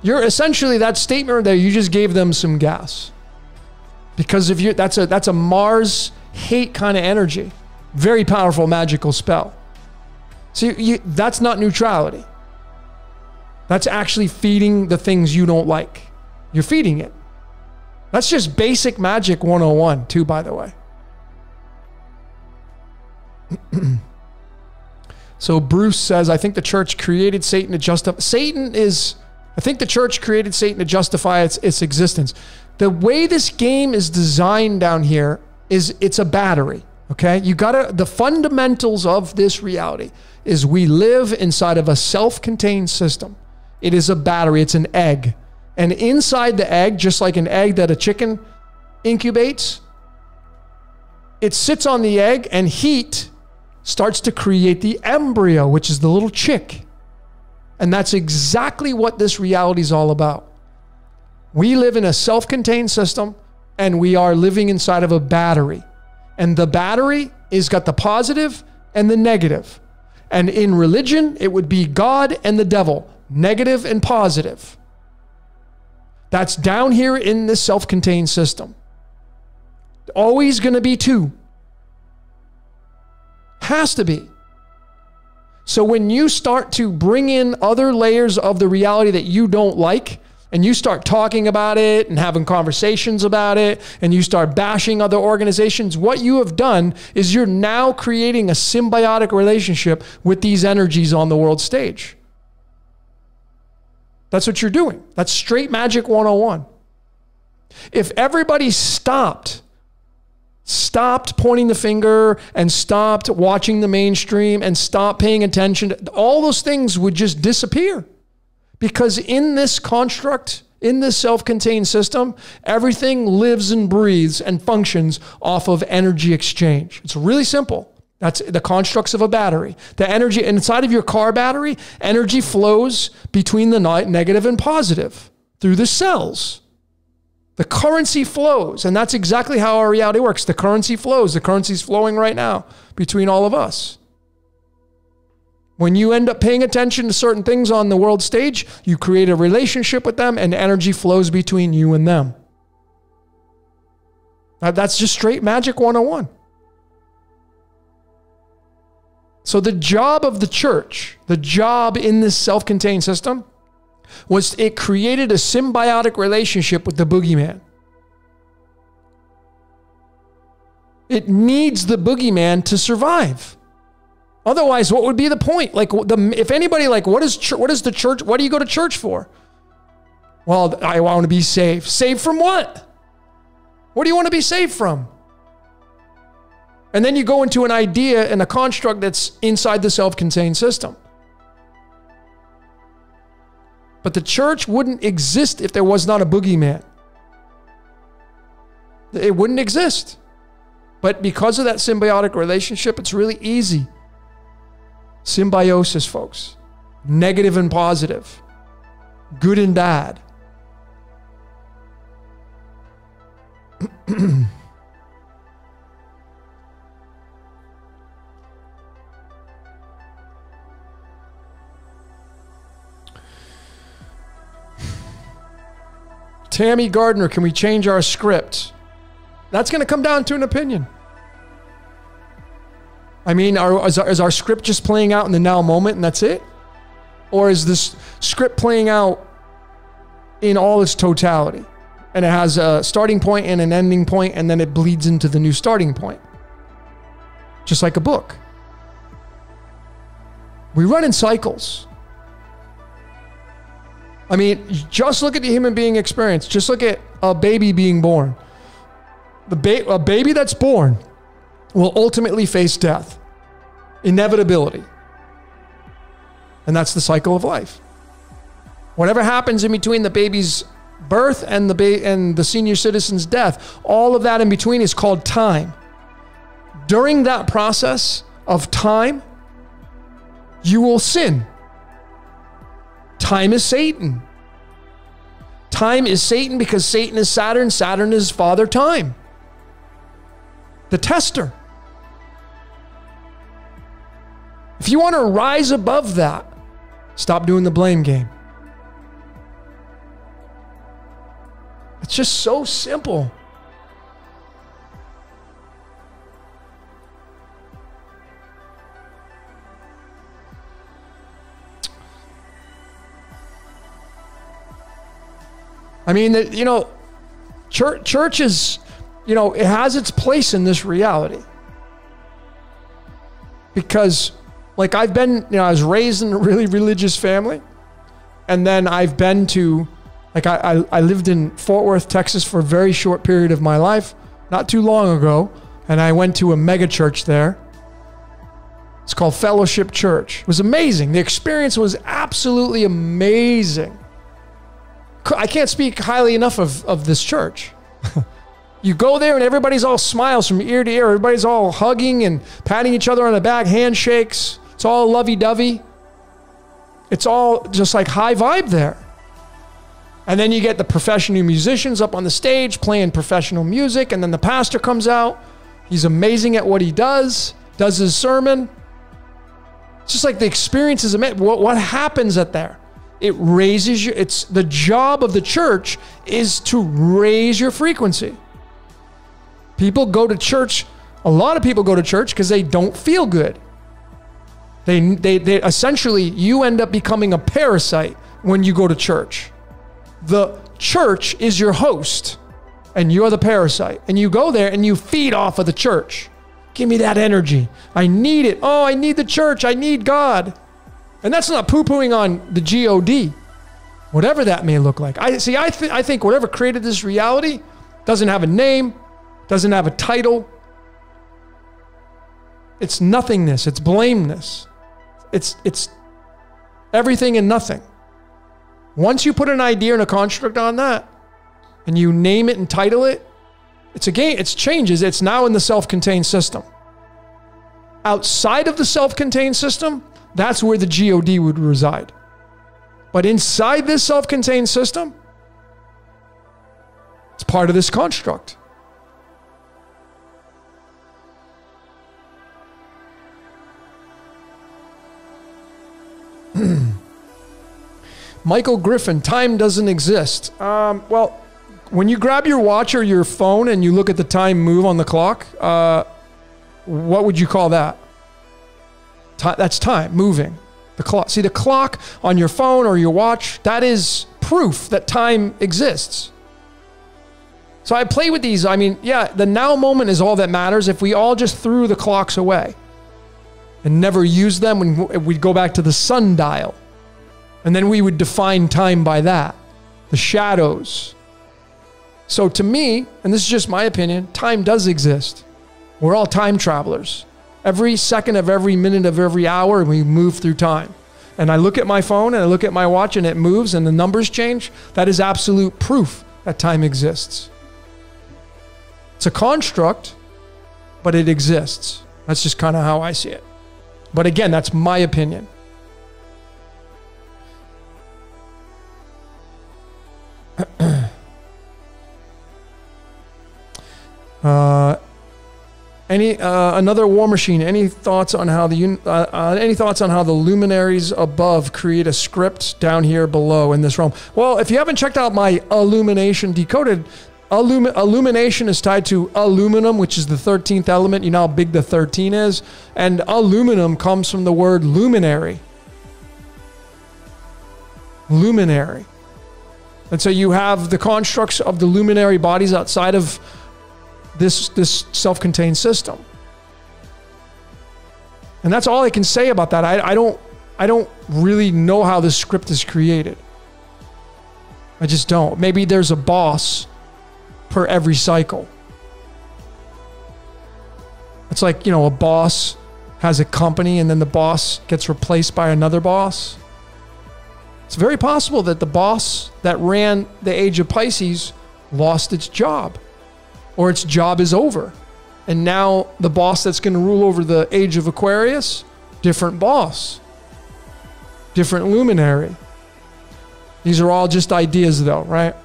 You're essentially that statement there, you just gave them some gas. Because if you that's a that's a Mars hate kind of energy. Very powerful magical spell. See, you, that's not neutrality. That's actually feeding the things you don't like. You're feeding it. That's just basic magic 101, too, by the way. so Bruce says, I think the church created Satan to justify. Satan is, I think the church created Satan to justify its, its existence. The way this game is designed down here is it's a battery. Okay. You gotta, the fundamentals of this reality is we live inside of a self contained system. It is a battery, it's an egg. And inside the egg, just like an egg that a chicken incubates, it sits on the egg and heat starts to create the embryo, which is the little chick. And that's exactly what this reality is all about. We live in a self contained system and we are living inside of a battery. And the battery is got the positive and the negative. And in religion, it would be God and the devil, negative and positive. That's down here in this self contained system. Always going to be two. Has to be. So when you start to bring in other layers of the reality that you don't like, and you start talking about it and having conversations about it, and you start bashing other organizations, what you have done is you're now creating a symbiotic relationship with these energies on the world stage. That's what you're doing. That's straight magic 101. If everybody stopped, stopped pointing the finger and stopped watching the mainstream and stopped paying attention, all those things would just disappear. Because in this construct, in this self contained system, everything lives and breathes and functions off of energy exchange. It's really simple. That's the constructs of a battery. The energy inside of your car battery, energy flows between the negative and positive through the cells. The currency flows, and that's exactly how our reality works. The currency flows. The currency is flowing right now between all of us. When you end up paying attention to certain things on the world stage, you create a relationship with them, and energy flows between you and them. That's just straight magic 101. So, the job of the church, the job in this self contained system, was it created a symbiotic relationship with the boogeyman. It needs the boogeyman to survive. Otherwise, what would be the point? Like, the, if anybody, like, what is what is the church? What do you go to church for? Well, I want to be saved. Saved from what? What do you want to be saved from? And then you go into an idea and a construct that's inside the self contained system. But the church wouldn't exist if there was not a boogeyman. It wouldn't exist. But because of that symbiotic relationship, it's really easy. Symbiosis, folks. Negative and positive, good and bad. Tammy Gardner, can we change our script? That's going to come down to an opinion. I mean, are, is, our, is our script just playing out in the now moment and that's it? Or is this script playing out in all its totality? And it has a starting point and an ending point, and then it bleeds into the new starting point. Just like a book. We run in cycles. I mean, just look at the human being experience. Just look at a baby being born. The ba- a baby that's born will ultimately face death, inevitability. And that's the cycle of life. Whatever happens in between the baby's birth and the ba- and the senior citizen's death, all of that in between is called time. During that process of time, you will sin. Time is Satan. Time is Satan because Satan is Saturn, Saturn is Father Time, the tester. If you want to rise above that, stop doing the blame game. It's just so simple. I mean, you know, church, church is, you know, it has its place in this reality. Because, like, I've been, you know, I was raised in a really religious family. And then I've been to, like, I, I, I lived in Fort Worth, Texas for a very short period of my life, not too long ago. And I went to a mega church there. It's called Fellowship Church. It was amazing. The experience was absolutely amazing. I can't speak highly enough of, of this church. you go there and everybody's all smiles from ear to ear. Everybody's all hugging and patting each other on the back, handshakes. It's all lovey dovey. It's all just like high vibe there. And then you get the professional musicians up on the stage playing professional music. And then the pastor comes out. He's amazing at what he does, does his sermon. It's just like the experience is amazing. What, what happens at there? It raises your, it's the job of the church is to raise your frequency. People go to church, a lot of people go to church because they don't feel good. They, they, they essentially, you end up becoming a parasite when you go to church. The church is your host and you're the parasite. And you go there and you feed off of the church. Give me that energy. I need it. Oh, I need the church. I need God. And that's not poo pooing on the God, whatever that may look like. I see. I, th- I think whatever created this reality doesn't have a name, doesn't have a title. It's nothingness. It's blameness. It's it's everything and nothing. Once you put an idea and a construct on that, and you name it and title it, it's a game. It's changes. It's now in the self-contained system. Outside of the self-contained system, that's where the God would reside. But inside this self contained system, it's part of this construct. Michael Griffin, time doesn't exist. Um, well, when you grab your watch or your phone and you look at the time move on the clock, uh, what would you call that? That's time moving. The clock. See the clock on your phone or your watch. That is proof that time exists. So I play with these. I mean, yeah, the now moment is all that matters. If we all just threw the clocks away and never used them, when we'd go back to the sundial, and then we would define time by that, the shadows. So to me, and this is just my opinion, time does exist. We're all time travelers every second of every minute of every hour, we move through time. and I look at my phone and I look at my watch and it moves and the numbers change, that is absolute proof that time exists. It's a construct, but it exists. That's just kind of how I see it. But again, that's my opinion. uh, any uh, another war machine? Any thoughts on how the uh, uh, any thoughts on how the luminaries above create a script down here below in this realm? Well, if you haven't checked out my illumination decoded, illumi- illumination is tied to aluminum, which is the thirteenth element. You know how big the thirteen is, and aluminum comes from the word luminary. Luminary. And so you have the constructs of the luminary bodies outside of this, this self contained system. And that's all I can say about that. I, I, don't, I don't really know how this script is created. I just don't. Maybe there's a boss per every cycle. It's like, you know, a boss has a company and then the boss gets replaced by another boss. It's very possible that the boss that ran the age of Pisces lost its job or its job is over. And now the boss that's going to rule over the age of Aquarius, different boss, different luminary. These are all just ideas, though, right?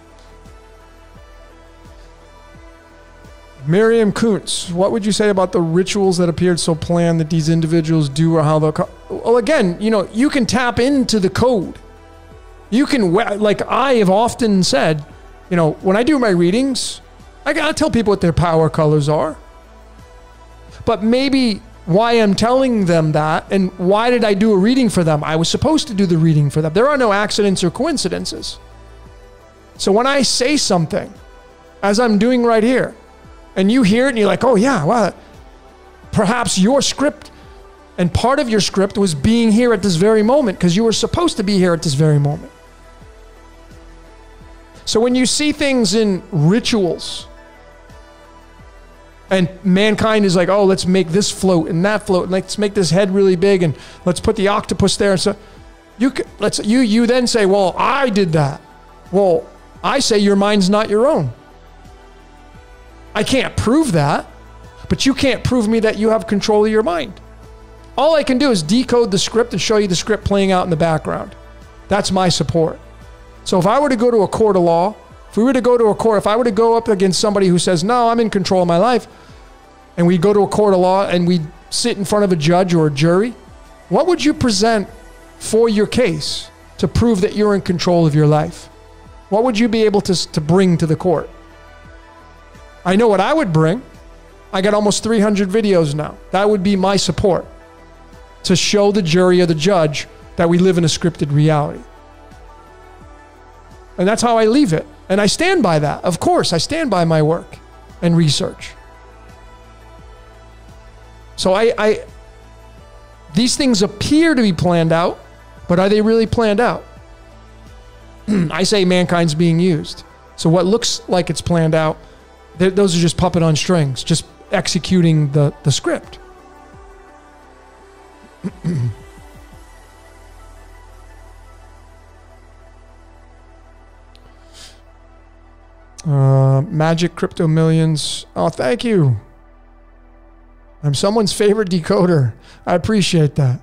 Miriam Kuntz, what would you say about the rituals that appeared so planned that these individuals do or how they'll. well, again, you know, you can tap into the code. You can, like I have often said, you know, when I do my readings, I gotta tell people what their power colors are. But maybe why I'm telling them that and why did I do a reading for them? I was supposed to do the reading for them. There are no accidents or coincidences. So when I say something, as I'm doing right here, and you hear it and you're like, oh yeah, well, perhaps your script and part of your script was being here at this very moment because you were supposed to be here at this very moment. So when you see things in rituals, and mankind is like, oh, let's make this float and that float, and let's make this head really big, and let's put the octopus there. And so you let's you you then say, well, I did that. Well, I say your mind's not your own. I can't prove that, but you can't prove me that you have control of your mind. All I can do is decode the script and show you the script playing out in the background. That's my support. So if I were to go to a court of law, if we were to go to a court, if I were to go up against somebody who says, no, I'm in control of my life, and we go to a court of law and we sit in front of a judge or a jury, what would you present for your case to prove that you're in control of your life? What would you be able to, to bring to the court? I know what I would bring. I got almost 300 videos now. That would be my support to show the jury or the judge that we live in a scripted reality. And that's how I leave it. And I stand by that. Of course, I stand by my work and research. So I, I these things appear to be planned out, but are they really planned out? I say mankind's being used. So what looks like it's planned out, those are just puppet on strings, just executing the, the script. Uh, Magic Crypto Millions. Oh, thank you. I'm someone's favorite decoder. I appreciate that.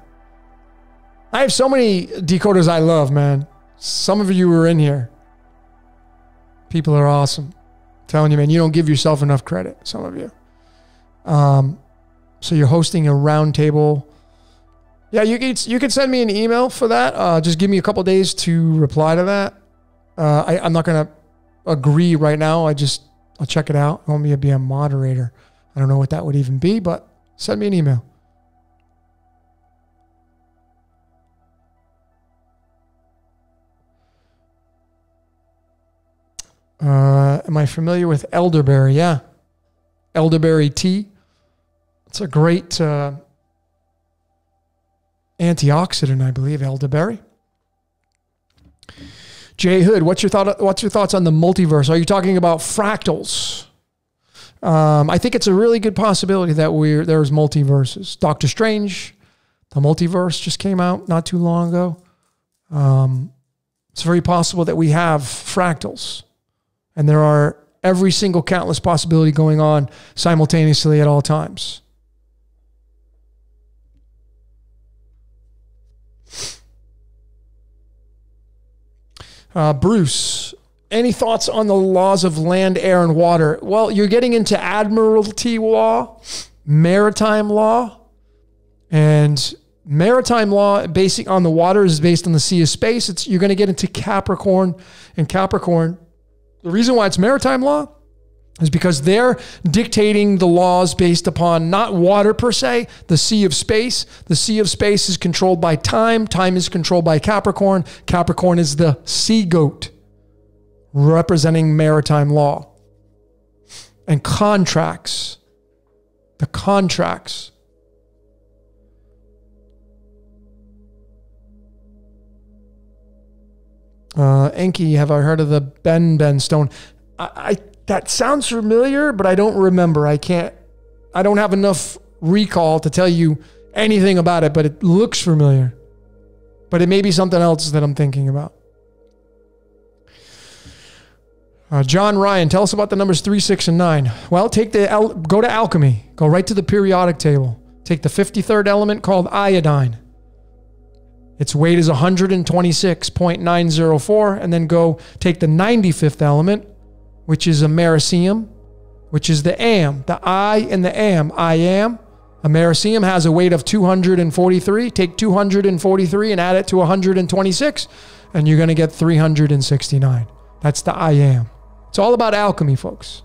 I have so many decoders I love, man. Some of you are in here. People are awesome. I'm telling you, man, you don't give yourself enough credit. Some of you. Um, so you're hosting a roundtable. Yeah, you could you could send me an email for that. Uh, just give me a couple days to reply to that. Uh, I, I'm not gonna agree right now. I just I'll check it out. Want me to be a moderator. I don't know what that would even be, but send me an email. Uh, am I familiar with elderberry? Yeah. Elderberry tea. It's a great uh, antioxidant, I believe, elderberry. Jay Hood, what's your thought? What's your thoughts on the multiverse? Are you talking about fractals? Um, I think it's a really good possibility that we're there's multiverses. Doctor Strange, The multiverse just came out not too long ago. Um, it's very possible that we have fractals, and there are every single countless possibility going on simultaneously at all times. Uh, Bruce, any thoughts on the laws of land, air, and water? Well, you're getting into admiralty law, maritime law, and maritime law basing on the water is based on the sea of space. It's you're going to get into Capricorn, and Capricorn. The reason why it's maritime law is because they're dictating the laws based upon not water per se, the sea of space. The sea of space is controlled by time. Time is controlled by Capricorn. Capricorn is the sea goat representing maritime law and contracts. The contracts. Uh, Enki, have I heard of the Ben Ben stone? I, I that sounds familiar, but I don't remember. I can't. I don't have enough recall to tell you anything about it, but it looks familiar. But it may be something else that I'm thinking about. Uh, John Ryan, tell us about the numbers three, six, and nine. Well, take the al- go to alchemy. Go right to the periodic table. Take the 53rd element called iodine. Its weight is 126.904, and then go take the 95th element, which is americium, which is the am, the I and the am. I am. Americium has a weight of 243. Take 243 and add it to 126, and you're going to get 369. That's the I am. It's all about alchemy, folks.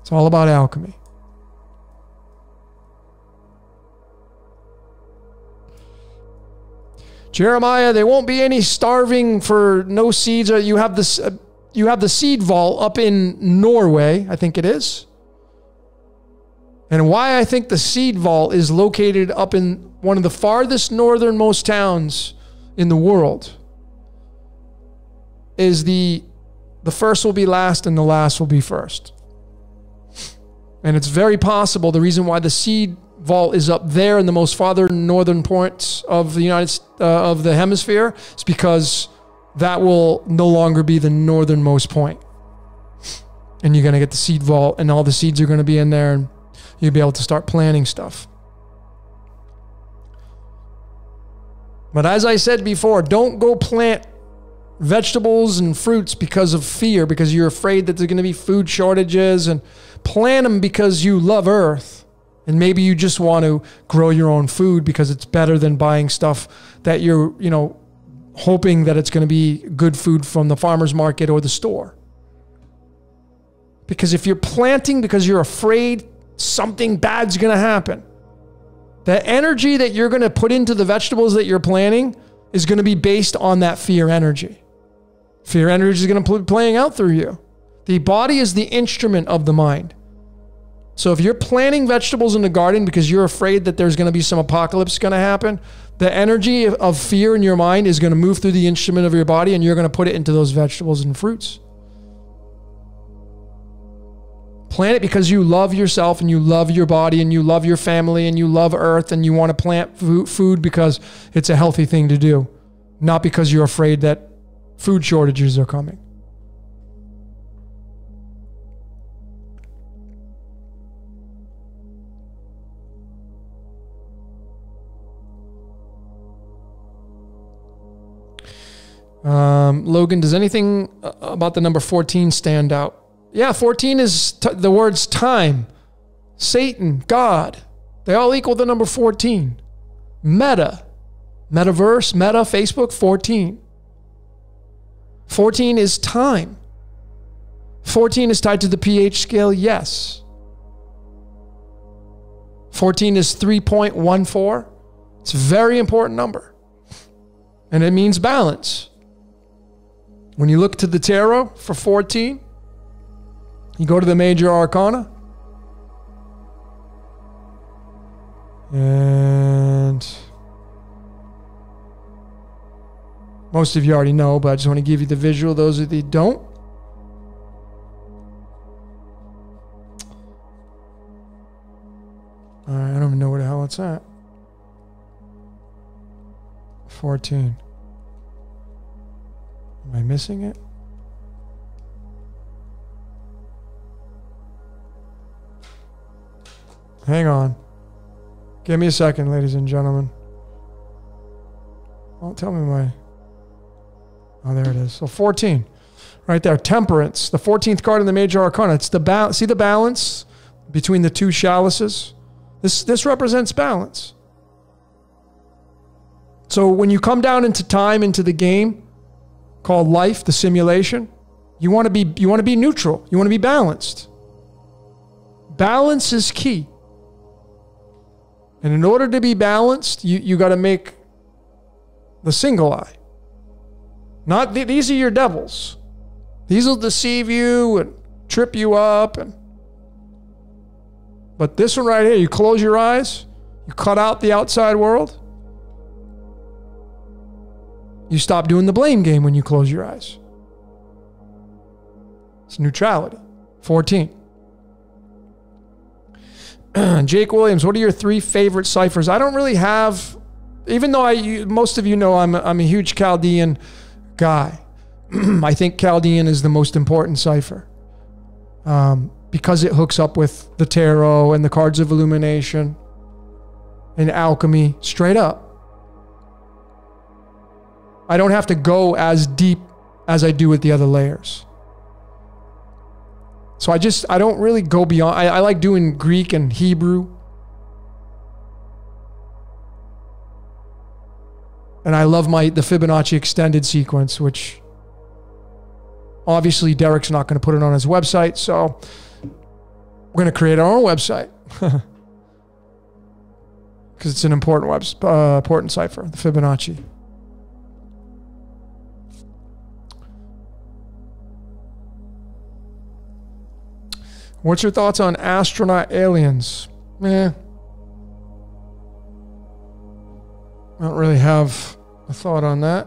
It's all about alchemy. Jeremiah, there won't be any starving for no seeds. You have this, uh, you have the seed vault up in Norway, I think it is. And why I think the seed vault is located up in one of the farthest northernmost towns in the world is the the first will be last and the last will be first. And it's very possible the reason why the seed vault is up there in the most farther northern points of the United uh, of the hemisphere is because that will no longer be the northernmost point. And you're going to get the seed vault and all the seeds are going to be in there and you'll be able to start planting stuff. But as I said before, don't go plant vegetables and fruits because of fear, because you're afraid that there's going to be food shortages, and plant them because you love Earth. And maybe you just want to grow your own food because it's better than buying stuff that you're, you know, hoping that it's going to be good food from the farmer's market or the store. Because if you're planting because you're afraid something bad's going to happen, the energy that you're going to put into the vegetables that you're planting is going to be based on that fear energy. Fear energy is going to be playing out through you. The body is the instrument of the mind. So if you're planting vegetables in the garden because you're afraid that there's going to be some apocalypse going to happen, the energy of fear in your mind is going to move through the instrument of your body and you're going to put it into those vegetables and fruits. Plant it because you love yourself and you love your body and you love your family and you love earth and you want to plant food because it's a healthy thing to do, not because you're afraid that food shortages are coming. Um, Logan, does anything uh, about the number 14 stand out? Yeah, 14 is t- the words time, Satan, God. They all equal the number 14. Meta, metaverse, meta, Facebook, 14. 14 is time. 14 is tied to the pH scale, yes. 14 is 3.14. It's a very important number. And it means balance. When you look to the tarot for 14, you go to the major arcana. And Most of you already know, but I just want to give you the visual. Those of you that don't. I don't even know where the hell it's at. 14. Am I missing it? Hang on. Give me a second, ladies and gentlemen. Don't tell me my. Oh, there it is. So 14. Right there. Temperance. The 14th card in the major arcana. It's the ba- See the balance between the two chalices? This, this represents balance. So when you come down into time, into the game called life, the simulation, you want to be you want to be neutral. You want to be balanced. Balance is key. And in order to be balanced, you, you got to make the single eye. Not th- these are your devils. These will deceive you and trip you up and but this one right here, you close your eyes, you cut out the outside world. You stop doing the blame game when you close your eyes. It's neutrality. 14. Jake Williams, what are your three favorite ciphers? I don't really have, even though I, most of you know I'm a, I'm a huge Chaldean guy. I think Chaldean is the most important cipher um, because it hooks up with the tarot and the cards of illumination and alchemy straight up. I don't have to go as deep as I do with the other layers. So I just, I don't really go beyond. I, I like doing Greek and Hebrew. And I love my the Fibonacci extended sequence, which obviously Derek's not going to put it on his website. So we're going to create our own website because it's an important web, uh, important cipher, the Fibonacci. What's your thoughts on astronaut aliens? Eh. I don't really have a thought on that.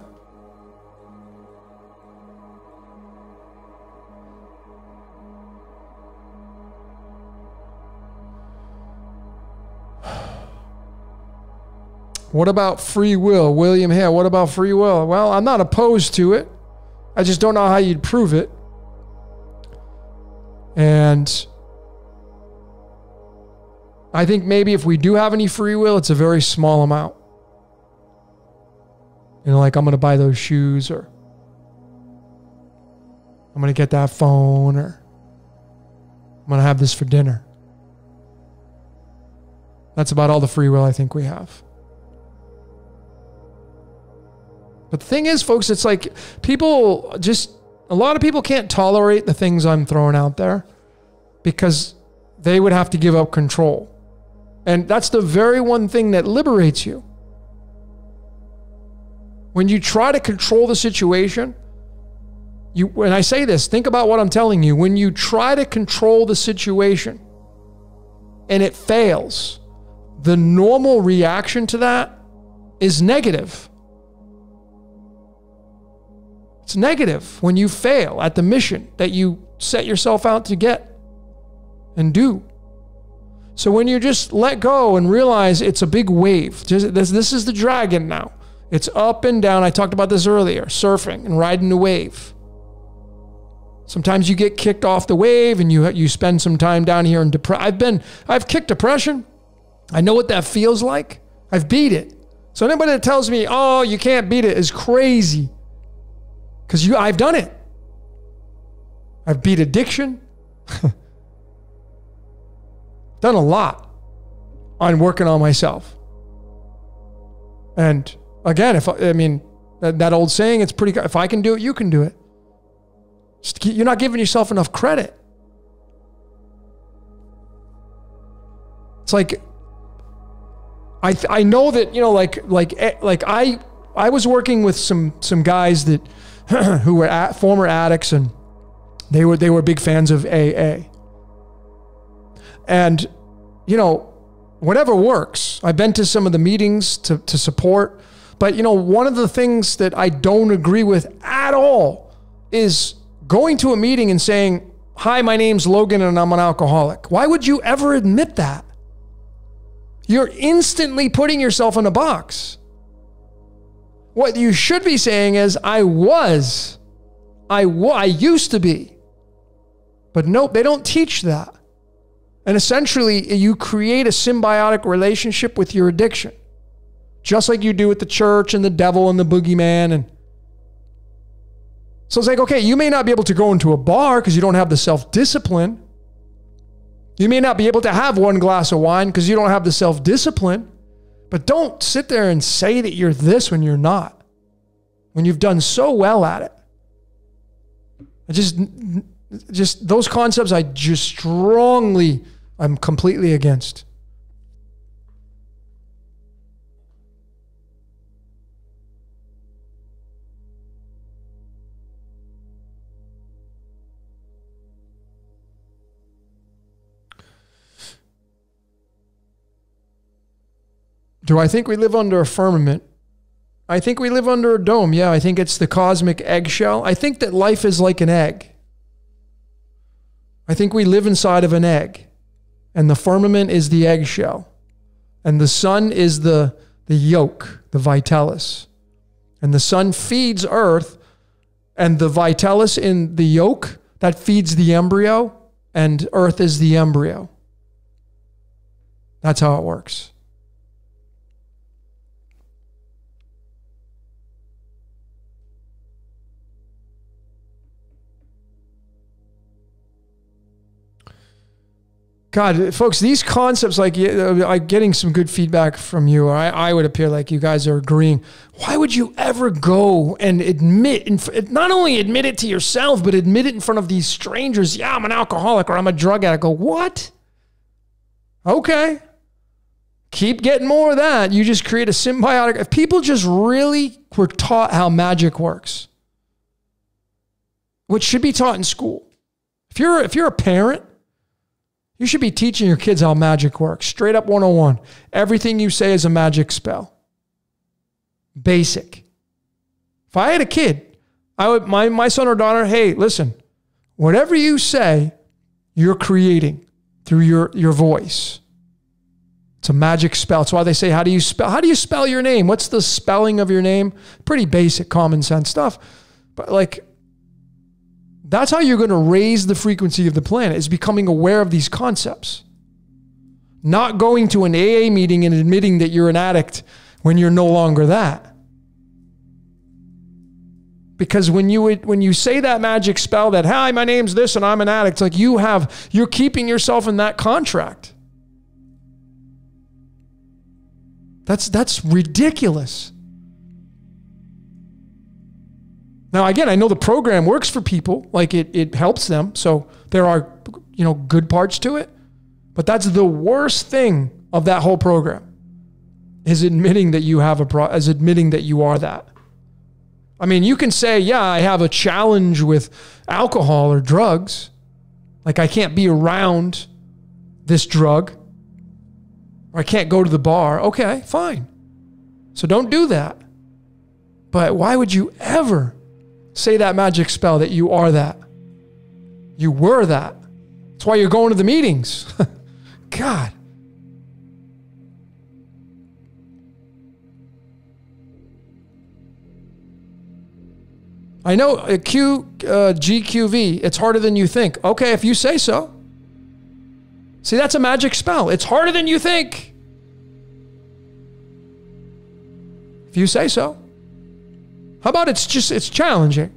What about free will? William Hare, what about free will? Well, I'm not opposed to it. I just don't know how you'd prove it. And I think maybe if we do have any free will, it's a very small amount. You know, like I'm going to buy those shoes or I'm going to get that phone or I'm going to have this for dinner. That's about all the free will I think we have. But the thing is, folks, it's like people just a lot of people can't tolerate the things I'm throwing out there because they would have to give up control. And that's the very one thing that liberates you. When you try to control the situation, you when I say this, think about what I'm telling you. When you try to control the situation and it fails, the normal reaction to that is negative. It's negative when you fail at the mission that you set yourself out to get and do. So when you just let go and realize it's a big wave, this, this is the dragon now. It's up and down. I talked about this earlier surfing and riding the wave. Sometimes you get kicked off the wave and you, you spend some time down here in depression. I've been, I've kicked depression. I know what that feels like. I've beat it. So anybody that tells me, oh, you can't beat it is crazy. Because you I've done it. I've beat addiction. done a lot on working on myself. And again, if I mean that, that old saying, it's pretty. If I can do it, you can do it. Just, you're not giving yourself enough credit. It's like I I know that you know like like eh, like I I was working with some some guys that who were at, former addicts and they were they were big fans of AA. And you know, whatever works. I've been to some of the meetings to, to support, but you know, one of the things that I don't agree with at all is going to a meeting and saying, Hi, my name's Logan and I'm an alcoholic. Why would you ever admit that? You're instantly putting yourself in a box. What you should be saying is, I was. I, I used to be. But nope, they don't teach that. And essentially, you create a symbiotic relationship with your addiction, just like you do with the church and the devil and the boogeyman. And so it's like, okay, you may not be able to go into a bar because you don't have the self discipline. You may not be able to have one glass of wine because you don't have the self discipline. But don't sit there and say that you're this when you're not, when you've done so well at it. I just, just those concepts, I just strongly, I'm completely against. Do I think we live under a firmament? I think we live under a dome. Yeah, I think it's the cosmic eggshell. I think that life is like an egg. I think we live inside of an egg, and the firmament is the eggshell, and the sun is the, the yolk, the vitellus. And the sun feeds earth, and the vitellus in the yolk that feeds the embryo, and earth is the embryo. That's how it works. God, folks, these concepts, like uh, I'm getting some good feedback from you. I, I would appear like you guys are agreeing. Why would you ever go and admit, not only admit it to yourself, but admit it in front of these strangers? Yeah, I'm an alcoholic or I'm a drug addict. Go, what? Okay. Keep getting more of that. You just create a symbiotic. If people just really were taught how magic works, which should be taught in school. If you're if you're a parent you should be teaching your kids how magic works. Straight up 101. Everything you say is a magic spell. Basic. If I had a kid, I would my, my son or daughter, hey, listen, whatever you say, you're creating through your, your voice. It's a magic spell. That's why they say, how do you spell how do you spell your name? What's the spelling of your name? Pretty basic common sense stuff. But like that's how you're going to raise the frequency of the planet is becoming aware of these concepts. Not going to an AA meeting and admitting that you're an addict when you're no longer that. Because when you when you say that magic spell that hi my name's this and I'm an addict like you have you're keeping yourself in that contract. That's that's ridiculous. Now, again, I know the program works for people, like it, it helps them. So there are, you know, good parts to it. But that's the worst thing of that whole program is admitting that you have a pro, as admitting that you are that. I mean, you can say, yeah, I have a challenge with alcohol or drugs. Like I can't be around this drug or I can't go to the bar. Okay, fine. So don't do that. But why would you ever Say that magic spell that you are that. You were that. That's why you're going to the meetings. God. I know a Q, uh, GQV, it's harder than you think. Okay, if you say so. See, that's a magic spell. It's harder than you think. If you say so. How about it's just it's challenging?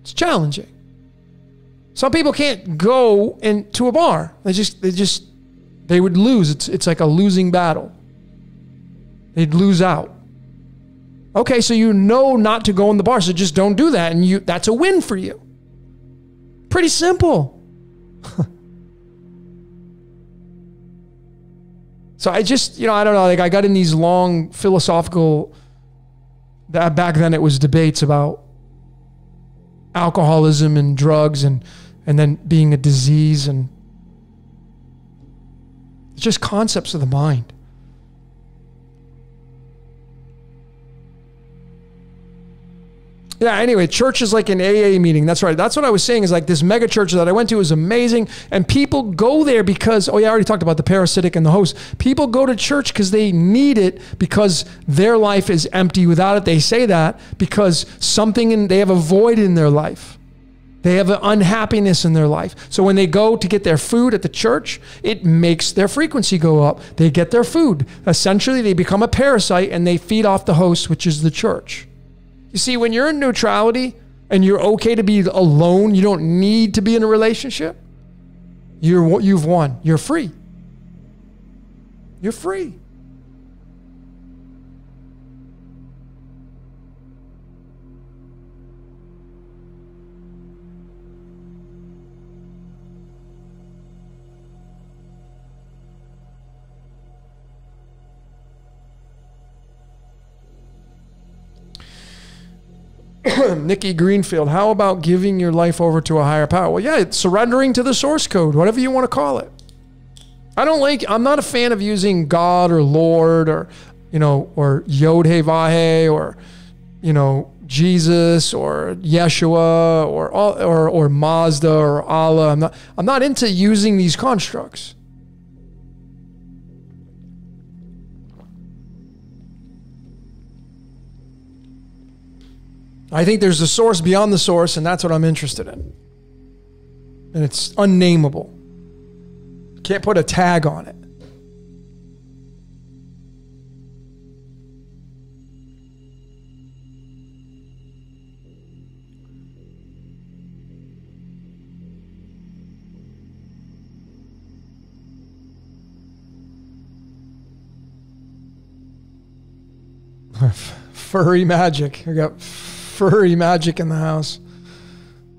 It's challenging. Some people can't go into a bar. They just they just they would lose. It's it's like a losing battle. They'd lose out. Okay, so you know not to go in the bar, so just don't do that and you that's a win for you. Pretty simple. so I just, you know, I don't know, like I got in these long philosophical that back then it was debates about alcoholism and drugs and and then being a disease and just concepts of the mind. Yeah, anyway, church is like an AA meeting. That's right. That's what I was saying is like this mega church that I went to is amazing. And people go there because, oh, yeah, I already talked about the parasitic and the host. People go to church because they need it because their life is empty without it. They say that because something in, they have a void in their life. They have an unhappiness in their life. So when they go to get their food at the church, it makes their frequency go up. They get their food. Essentially, they become a parasite and they feed off the host, which is the church. You see, when you're in neutrality and you're okay to be alone, you don't need to be in a relationship. You're you've won. You're free. You're free. Nikki Greenfield, how about giving your life over to a higher power? Well, yeah, it's surrendering to the source code, whatever you want to call it. I don't like, I'm not a fan of using God or Lord or, you know, or Yod He Vahe or, you know, Jesus or Yeshua or, or, or Mazda or Allah. I'm not, I'm not into using these constructs. I think there's a source beyond the source, and that's what I'm interested in. And it's unnameable. Can't put a tag on it. Furry magic. I got furry magic in the house.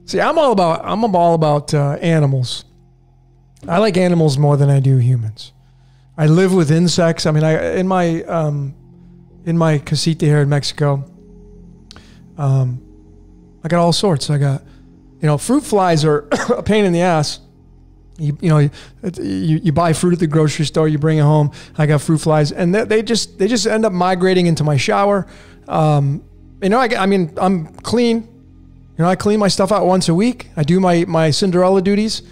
See, I'm all about I'm all about uh, animals. I like animals more than I do humans. I live with insects. I mean, I in my um, in my casita here in Mexico. Um, I got all sorts. I got, you know, fruit flies are a pain in the ass. You, you know, you, you buy fruit at the grocery store, you bring it home. I got fruit flies, and they, they just they just end up migrating into my shower. Um, you know, I, I mean, I'm clean. You know, I clean my stuff out once a week. I do my my Cinderella duties.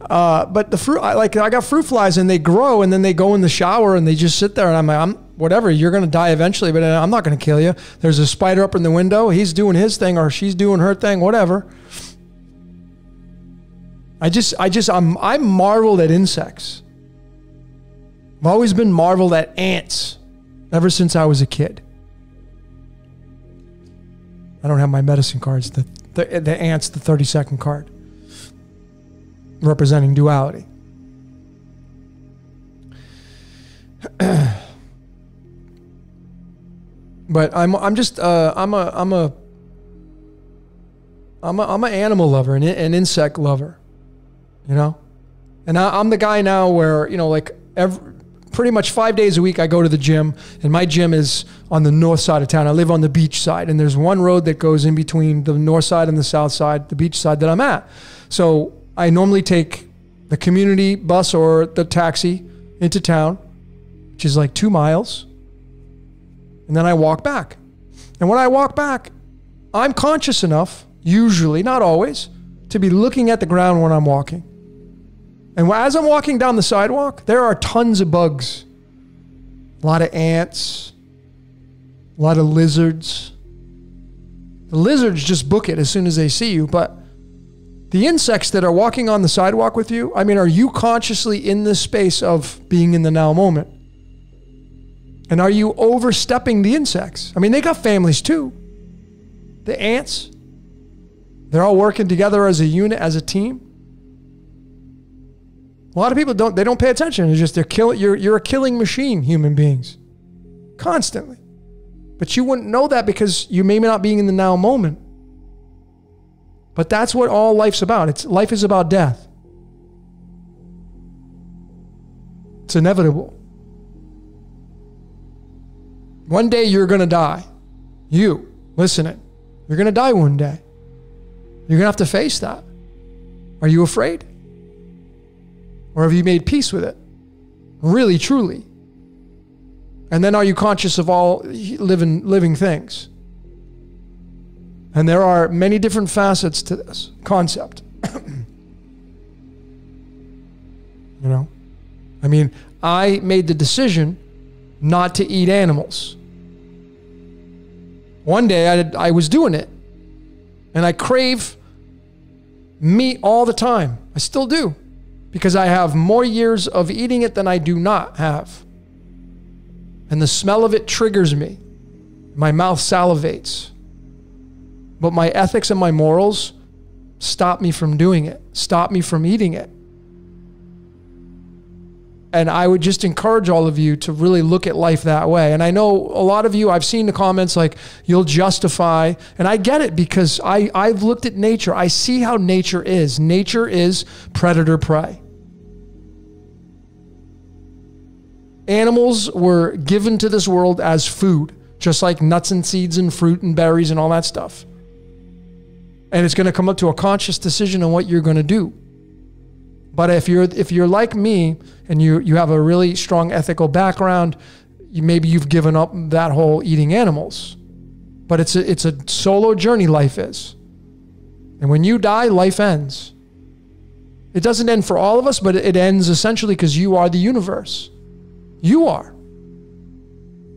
Uh, but the fruit, I, like I got fruit flies and they grow and then they go in the shower and they just sit there and I'm like, I'm whatever. You're gonna die eventually, but I'm not gonna kill you. There's a spider up in the window. He's doing his thing or she's doing her thing, whatever. I just, I just, I'm, I'm marveled at insects. I've always been marveled at ants ever since I was a kid. I don't have my medicine cards. The, the, the ant's the 30 second card representing duality. but I'm I'm just uh, I'm a I'm a I'm a I'm an animal lover and an insect lover, you know, and I, I'm the guy now where you know like every pretty much five days a week I go to the gym, and my gym is on the north side of town. I live on the beach side, and there's one road that goes in between the north side and the south side, the beach side that I'm at. So I normally take the community bus or the taxi into town, which is like two miles, and then I walk back. And when I walk back, I'm conscious enough, usually, not always, to be looking at the ground when I'm walking. And as I'm walking down the sidewalk, there are tons of bugs. A lot of ants, a lot of lizards. The lizards just book it as soon as they see you, but the insects that are walking on the sidewalk with you, I mean, are you consciously in this space of being in the now moment? And are you overstepping the insects? I mean, they got families too. The ants, they're all working together as a unit, as a team. A lot of people don't they don't pay attention. It's just they're killing you're you're a killing machine, human beings. Constantly. But you wouldn't know that because you may not being in the now moment. But that's what all life's about. It's life is about death. It's inevitable. One day you're going to die. You, listening, you're going to die one day. You're going to have to face that. Are you afraid? Or have you made peace with it? Really, truly. And then are you conscious of all living, living things? And there are many different facets to this concept. you know? I mean, I made the decision not to eat animals. One day I, I was doing it, and I crave meat all the time. I still do, because I have more years of eating it than I do not have. And the smell of it triggers me. My mouth salivates. But my ethics and my morals stop me from doing it, stop me from eating it. And I would just encourage all of you to really look at life that way. And I know a lot of you, I've seen the comments like, you'll justify. And I get it because I, I've looked at nature. I see how nature is. Nature is predator prey. Animals were given to this world as food, just like nuts and seeds and fruit and berries and all that stuff. And it's going to come up to a conscious decision on what you're going to do. But if you're if you're like me and you you have a really strong ethical background, you, maybe you've given up that whole eating animals. But it's a it's a solo journey life is. And when you die, life ends. It doesn't end for all of us, but it ends essentially because you are the universe. You are.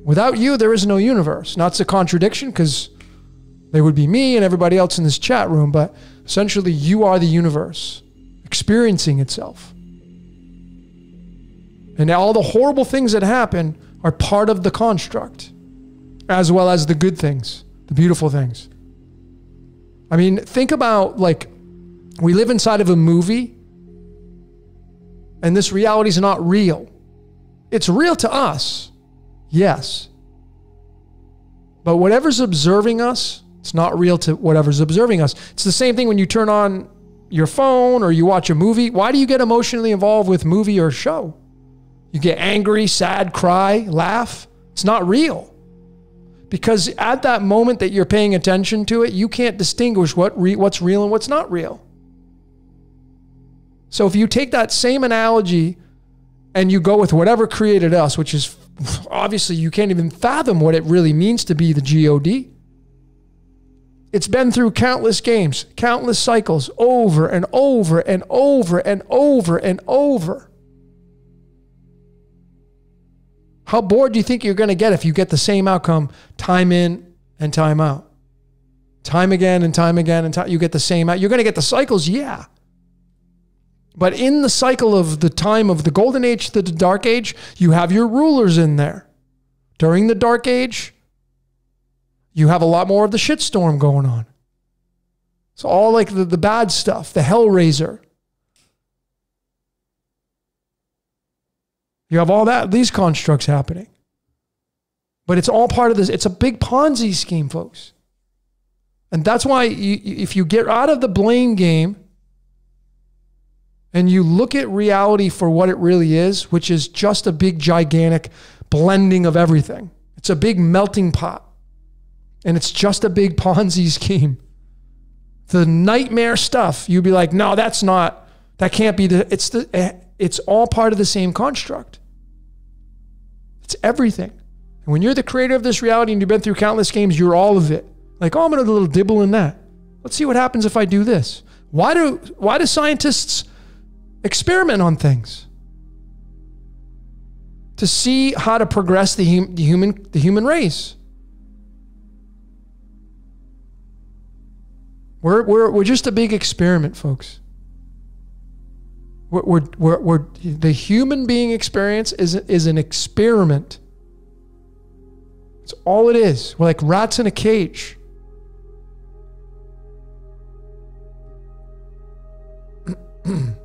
Without you, there is no universe. Not a contradiction because there would be me and everybody else in this chat room, but essentially, you are the universe experiencing itself. And all the horrible things that happen are part of the construct, as well as the good things, the beautiful things. I mean, think about like we live inside of a movie, and this reality is not real. It's real to us, yes. But whatever's observing us, it's not real to whatever's observing us. It's the same thing when you turn on your phone or you watch a movie, why do you get emotionally involved with movie or show? You get angry, sad, cry, laugh. It's not real. Because at that moment that you're paying attention to it, you can't distinguish what re- what's real and what's not real. So if you take that same analogy and you go with whatever created us, which is obviously you can't even fathom what it really means to be the God. It's been through countless games, countless cycles, over and over and over and over and over. How bored do you think you're going to get if you get the same outcome time in and time out? Time again and time again and time, you get the same out. You're going to get the cycles, yeah. But in the cycle of the time of the golden age to the dark age, you have your rulers in there. During the dark age, you have a lot more of the shitstorm going on. It's all like the, the bad stuff, the hellraiser. You have all that, these constructs happening. But it's all part of this. It's a big Ponzi scheme, folks. And that's why you, if you get out of the blame game and you look at reality for what it really is, which is just a big, gigantic blending of everything, it's a big melting pot and it's just a big Ponzi scheme. The nightmare stuff, you'd be like, no, that's not, that can't be the, it's the, eh, it's all part of the same construct. It's everything. And when you're the creator of this reality and you've been through countless games, you're all of it. Like, oh, I'm gonna do a little dibble in that. Let's see what happens if I do this. Why do why do scientists experiment on things? To see how to progress the, hum, the human the human race. We're, we're, we're just a big experiment, folks. We're, we're, we're, we're, the human being experience is, is an experiment. It's all it is. We're like rats in a cage.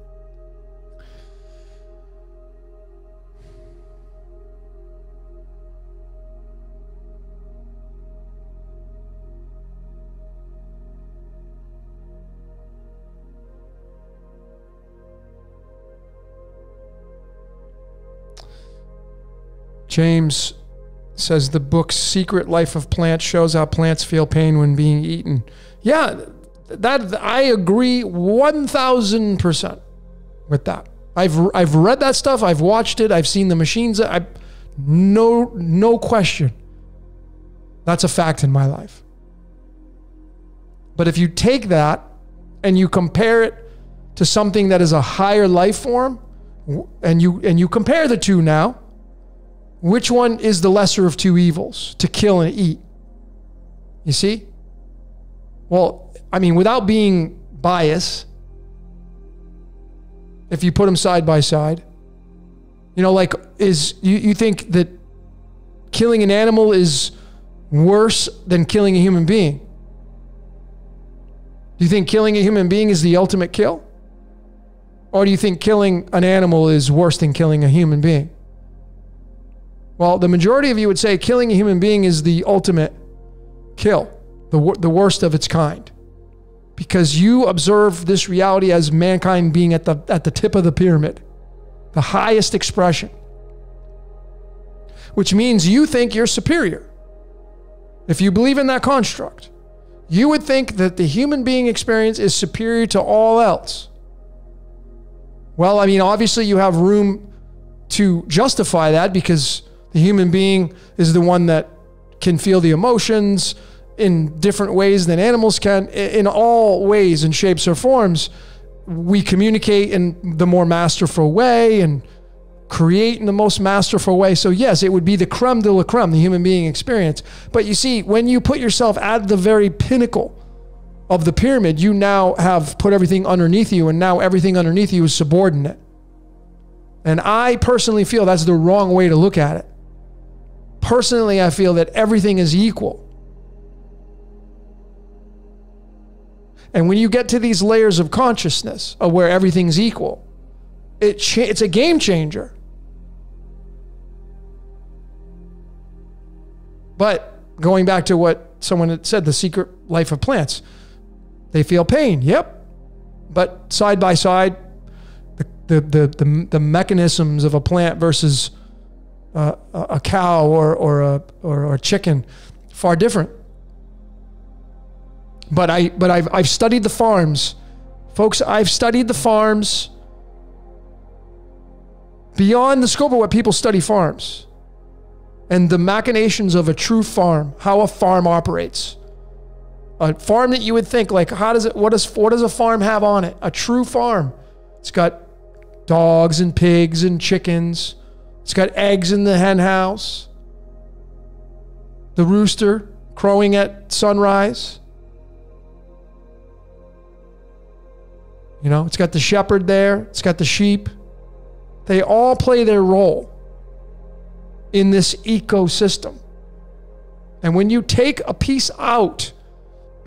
James says the book's Secret Life of Plants shows how plants feel pain when being eaten. Yeah, that I agree 1000% with that. I've I've read that stuff, I've watched it, I've seen the machines, I no no question. That's a fact in my life. But if you take that and you compare it to something that is a higher life form, and you and you compare the two now, which one is the lesser of two evils to kill and eat? You see? Well, I mean, without being biased, if you put them side by side, you know, like, is you, you think that killing an animal is worse than killing a human being? Do you think killing a human being is the ultimate kill? Or do you think killing an animal is worse than killing a human being? Well, the majority of you would say killing a human being is the ultimate kill, the, the worst of its kind. Because you observe this reality as mankind being at the, at the tip of the pyramid, the highest expression, which means you think you're superior. If you believe in that construct, you would think that the human being experience is superior to all else. Well, I mean, obviously, you have room to justify that because the human being is the one that can feel the emotions in different ways than animals can. In all ways and shapes or forms, we communicate in the more masterful way and create in the most masterful way. So, yes, it would be the creme de la creme, the human being experience. But you see, when you put yourself at the very pinnacle of the pyramid, you now have put everything underneath you, and now everything underneath you is subordinate. And I personally feel that's the wrong way to look at it. Personally, I feel that everything is equal. And when you get to these layers of consciousness of where everything's equal, it it's a game changer. But going back to what someone had said, the secret life of plants, they feel pain. Yep. But side by side, the, the, the, the, the mechanisms of a plant versus uh, a cow or, or, a, or a chicken, far different. But I but I've I've studied the farms. Folks, I've studied the farms beyond the scope of what people study farms and the machinations of a true farm, how a farm operates. A farm that you would think like how does it what does what does a farm have on it? A true farm. It's got dogs and pigs and chickens. It's got eggs in the hen house. The rooster crowing at sunrise. You know, it's got the shepherd there, it's got the sheep. They all play their role in this ecosystem. And when you take a piece out,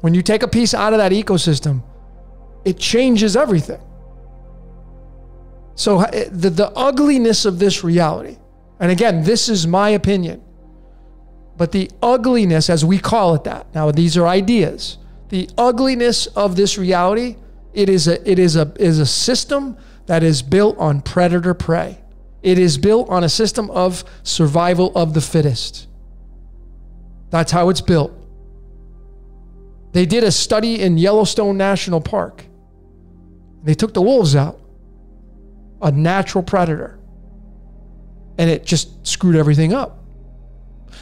when you take a piece out of that ecosystem, it changes everything. So eh, the, the ugliness of this reality, and again, this is my opinion, but the ugliness, as we call it that, now these are ideas, the ugliness of this reality, it is a, it is a, is a system that is built on predator prey. It is built on a system of survival of the fittest. That's how it's built. They did a study in Yellowstone National Park. They took the wolves out a natural predator. And it just screwed everything up.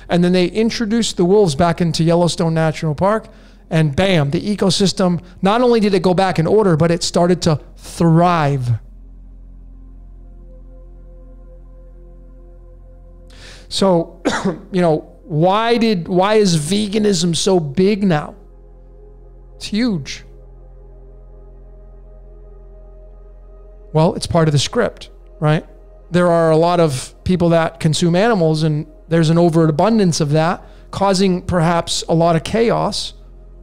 And then they introduced the wolves back into Yellowstone National Park, and bam, the ecosystem not only did it go back in order, but it started to thrive. So, you know, why did why is veganism so big now? It's huge. Well, it's part of the script, right? There are a lot of people that consume animals, and there's an overabundance of that, causing perhaps a lot of chaos.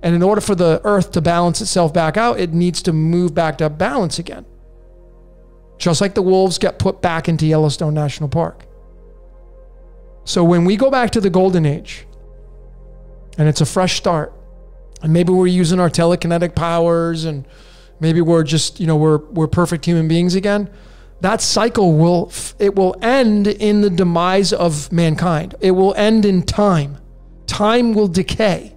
And in order for the earth to balance itself back out, it needs to move back to balance again. Just like the wolves get put back into Yellowstone National Park. So when we go back to the golden age, and it's a fresh start, and maybe we're using our telekinetic powers and maybe we're just you know we're we're perfect human beings again. That cycle will it will end in the demise of mankind. It will end in time. Time will decay.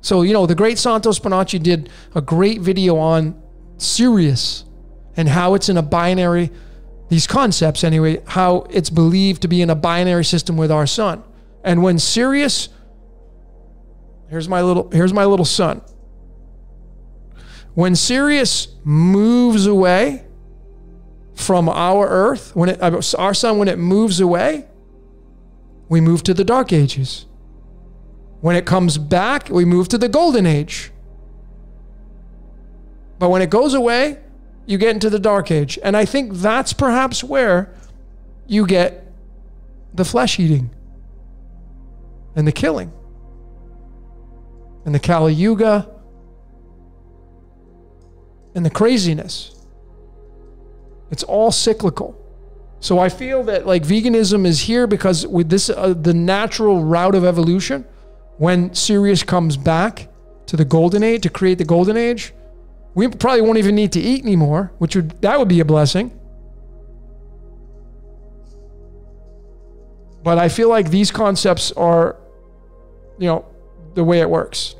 So you know the great santos bonacci did a great video on sirius and how it's in a binary these concepts anyway how it's believed to be in a binary system with our sun. And when sirius Here's my little here's my little son. When Sirius moves away from our Earth, when it, uh, our sun when it moves away, we move to the Dark Ages. When it comes back, we move to the Golden Age. But when it goes away, you get into the Dark Age. And I think that's perhaps where you get the flesh eating and the killing and the Kali Yuga and the craziness. It's all cyclical. So I feel that like veganism is here because with this uh, the natural route of evolution when Sirius comes back to the golden age to create the golden age, we probably won't even need to eat anymore, which would that would be a blessing. But I feel like these concepts are you know the way it works.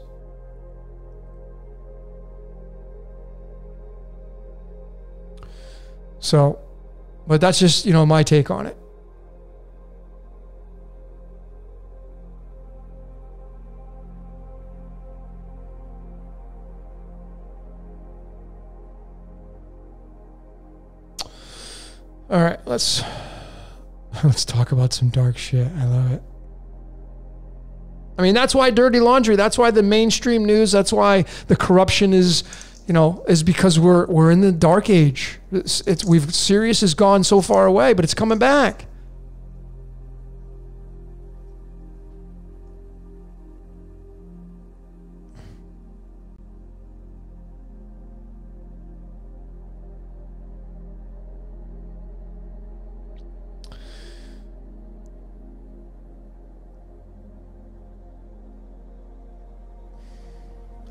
So, but that's just, you know, my take on it. All right, let's let's talk about some dark shit. I love it. I mean, that's why dirty laundry, that's why the mainstream news, that's why the corruption is you know, is because we're we're in the dark age. It's, it's we've Sirius has gone so far away, but it's coming back.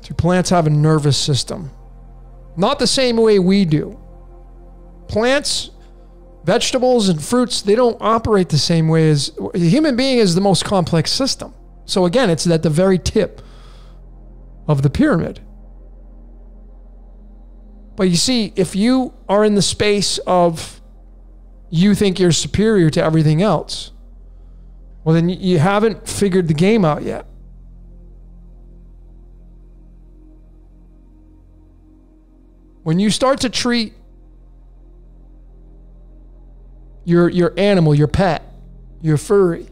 Do plants have a nervous system? Not the same way we do. Plants, vegetables, and fruits, they don't operate the same way as a human being is the most complex system. So again, it's at the very tip of the pyramid. But you see, if you are in the space of you think you're superior to everything else, well, then you haven't figured the game out yet. When you start to treat your your animal, your pet, your furry,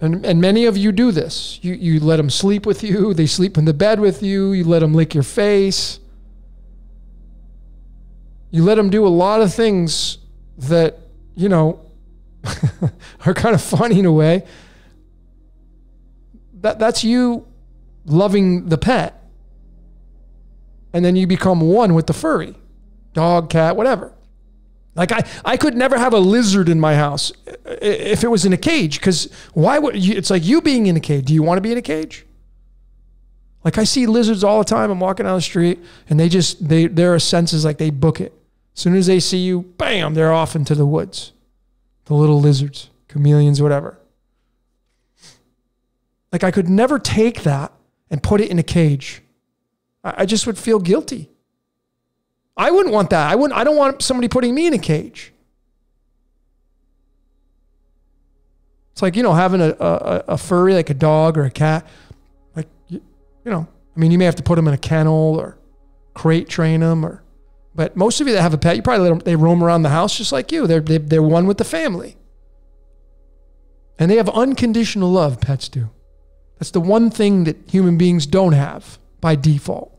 and, and many of you do this. You, you let them sleep with you. They sleep in the bed with you. You let them lick your face. You let them do a lot of things that, you know, are kind of funny in a way. That, that's you loving the pet and then you become one with the furry dog, cat, whatever. Like I, I could never have a lizard in my house if it was in a cage. Because why would you? It's like you being in a cage. Do you want to be in a cage? Like I see lizards all the time. I'm walking down the street, and they just they their senses like they book it. As soon as they see you, bam, they're off into the woods. The little lizards, chameleons, whatever. Like I could never take that and put it in a cage. I just would feel guilty. I wouldn't want that. I wouldn't. I don't want somebody putting me in a cage. It's like you know having a, a, a furry like a dog or a cat. Like you, you know, I mean, you may have to put them in a kennel or crate train them, or. But most of you that have a pet, you probably let them. They roam around the house just like you. They're they, they're one with the family. And they have unconditional love. Pets do. That's the one thing that human beings don't have by default.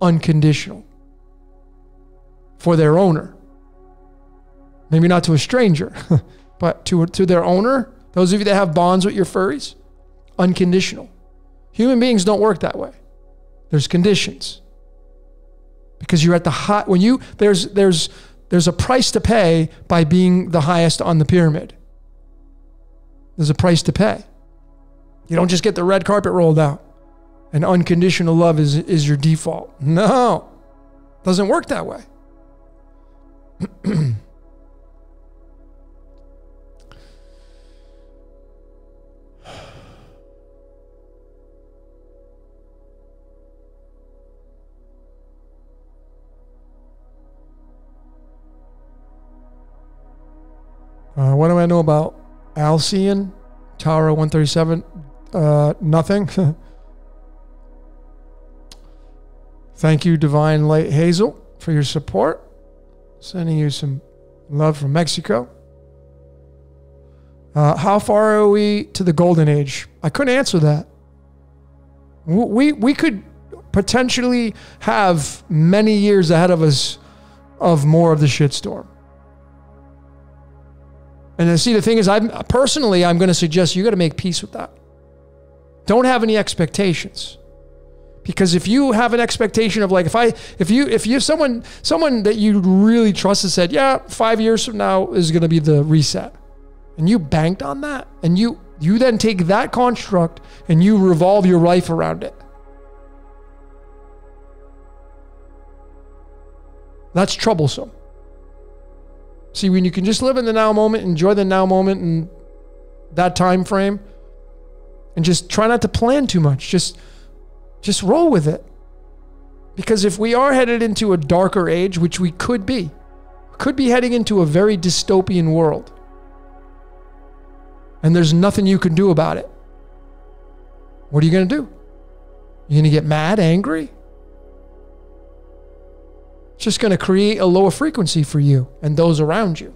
Unconditional for their owner. Maybe not to a stranger, but to, to their owner. Those of you that have bonds with your furries, unconditional. Human beings don't work that way. There's conditions. Because you're at the high when you there's there's there's a price to pay by being the highest on the pyramid. There's a price to pay. You don't just get the red carpet rolled out and unconditional love is, is your default. No, doesn't work that way. Uh, what do I know about Alcyon? Tower 137, uh, nothing. Thank you, Divine Light Hazel, for your support. Sending you some love from Mexico. Uh, how far are we to the golden age? I couldn't answer that. We, we could potentially have many years ahead of us of more of the shitstorm. And then see, the thing is, I personally, I'm going to suggest you got to make peace with that. Don't have any expectations, because if you have an expectation of like, if I, if you, if you, someone, someone that you really trusted said, yeah, five years from now is going to be the reset, and you banked on that, and you, you then take that construct and you revolve your life around it. That's troublesome. See, when you can just live in the now moment, enjoy the now moment and that time frame, and just try not to plan too much. Just just roll with it. Because if we are headed into a darker age, which we could be, could be heading into a very dystopian world. And there's nothing you can do about it. What are you going to do? You're going to get mad, angry? It's just going to create a lower frequency for you and those around you.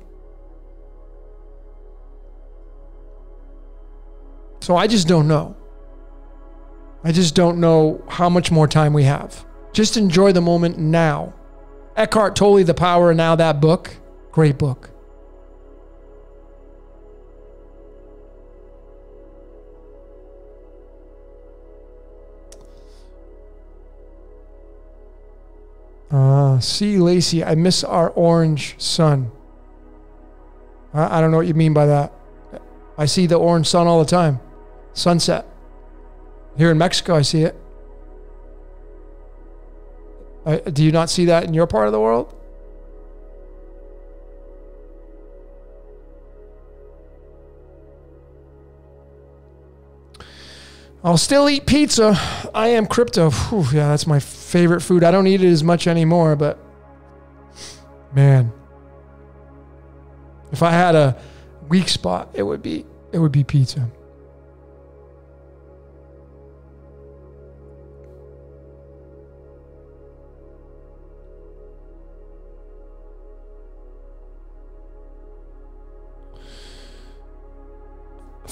So I just don't know. I just don't know how much more time we have. Just enjoy the moment now. Eckhart Tolle, The Power Now, that book, great book. Uh, see, Lacey, I miss our orange sun. I, I don't know what you mean by that. I see the orange sun all the time. Sunset. Here in Mexico, I see it. Do you not see that in your part of the world? I'll still eat pizza. I am crypto. Whew, yeah, that's my favorite food. I don't eat it as much anymore, but man, if I had a weak spot, it would be it would be pizza.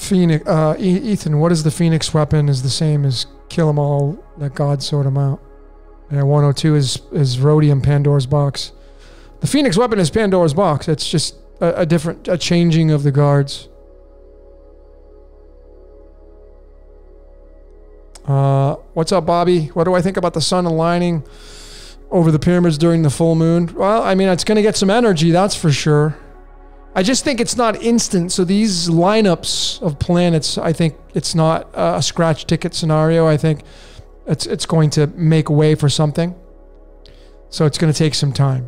Phoenix, uh, Ethan, what is the Phoenix weapon? Is the same as kill them all that God sort them out. Yeah, 102 is is Rhodium Pandora's box. The Phoenix weapon is Pandora's box. It's just a, a different a changing of the guards. Uh, what's up, Bobby? What do I think about the sun aligning over the pyramids during the full moon? Well, I mean, it's going to get some energy, that's for sure. I just think it's not instant. So these lineups of planets, I think it's not a scratch ticket scenario. I think it's it's going to make way for something. So it's going to take some time.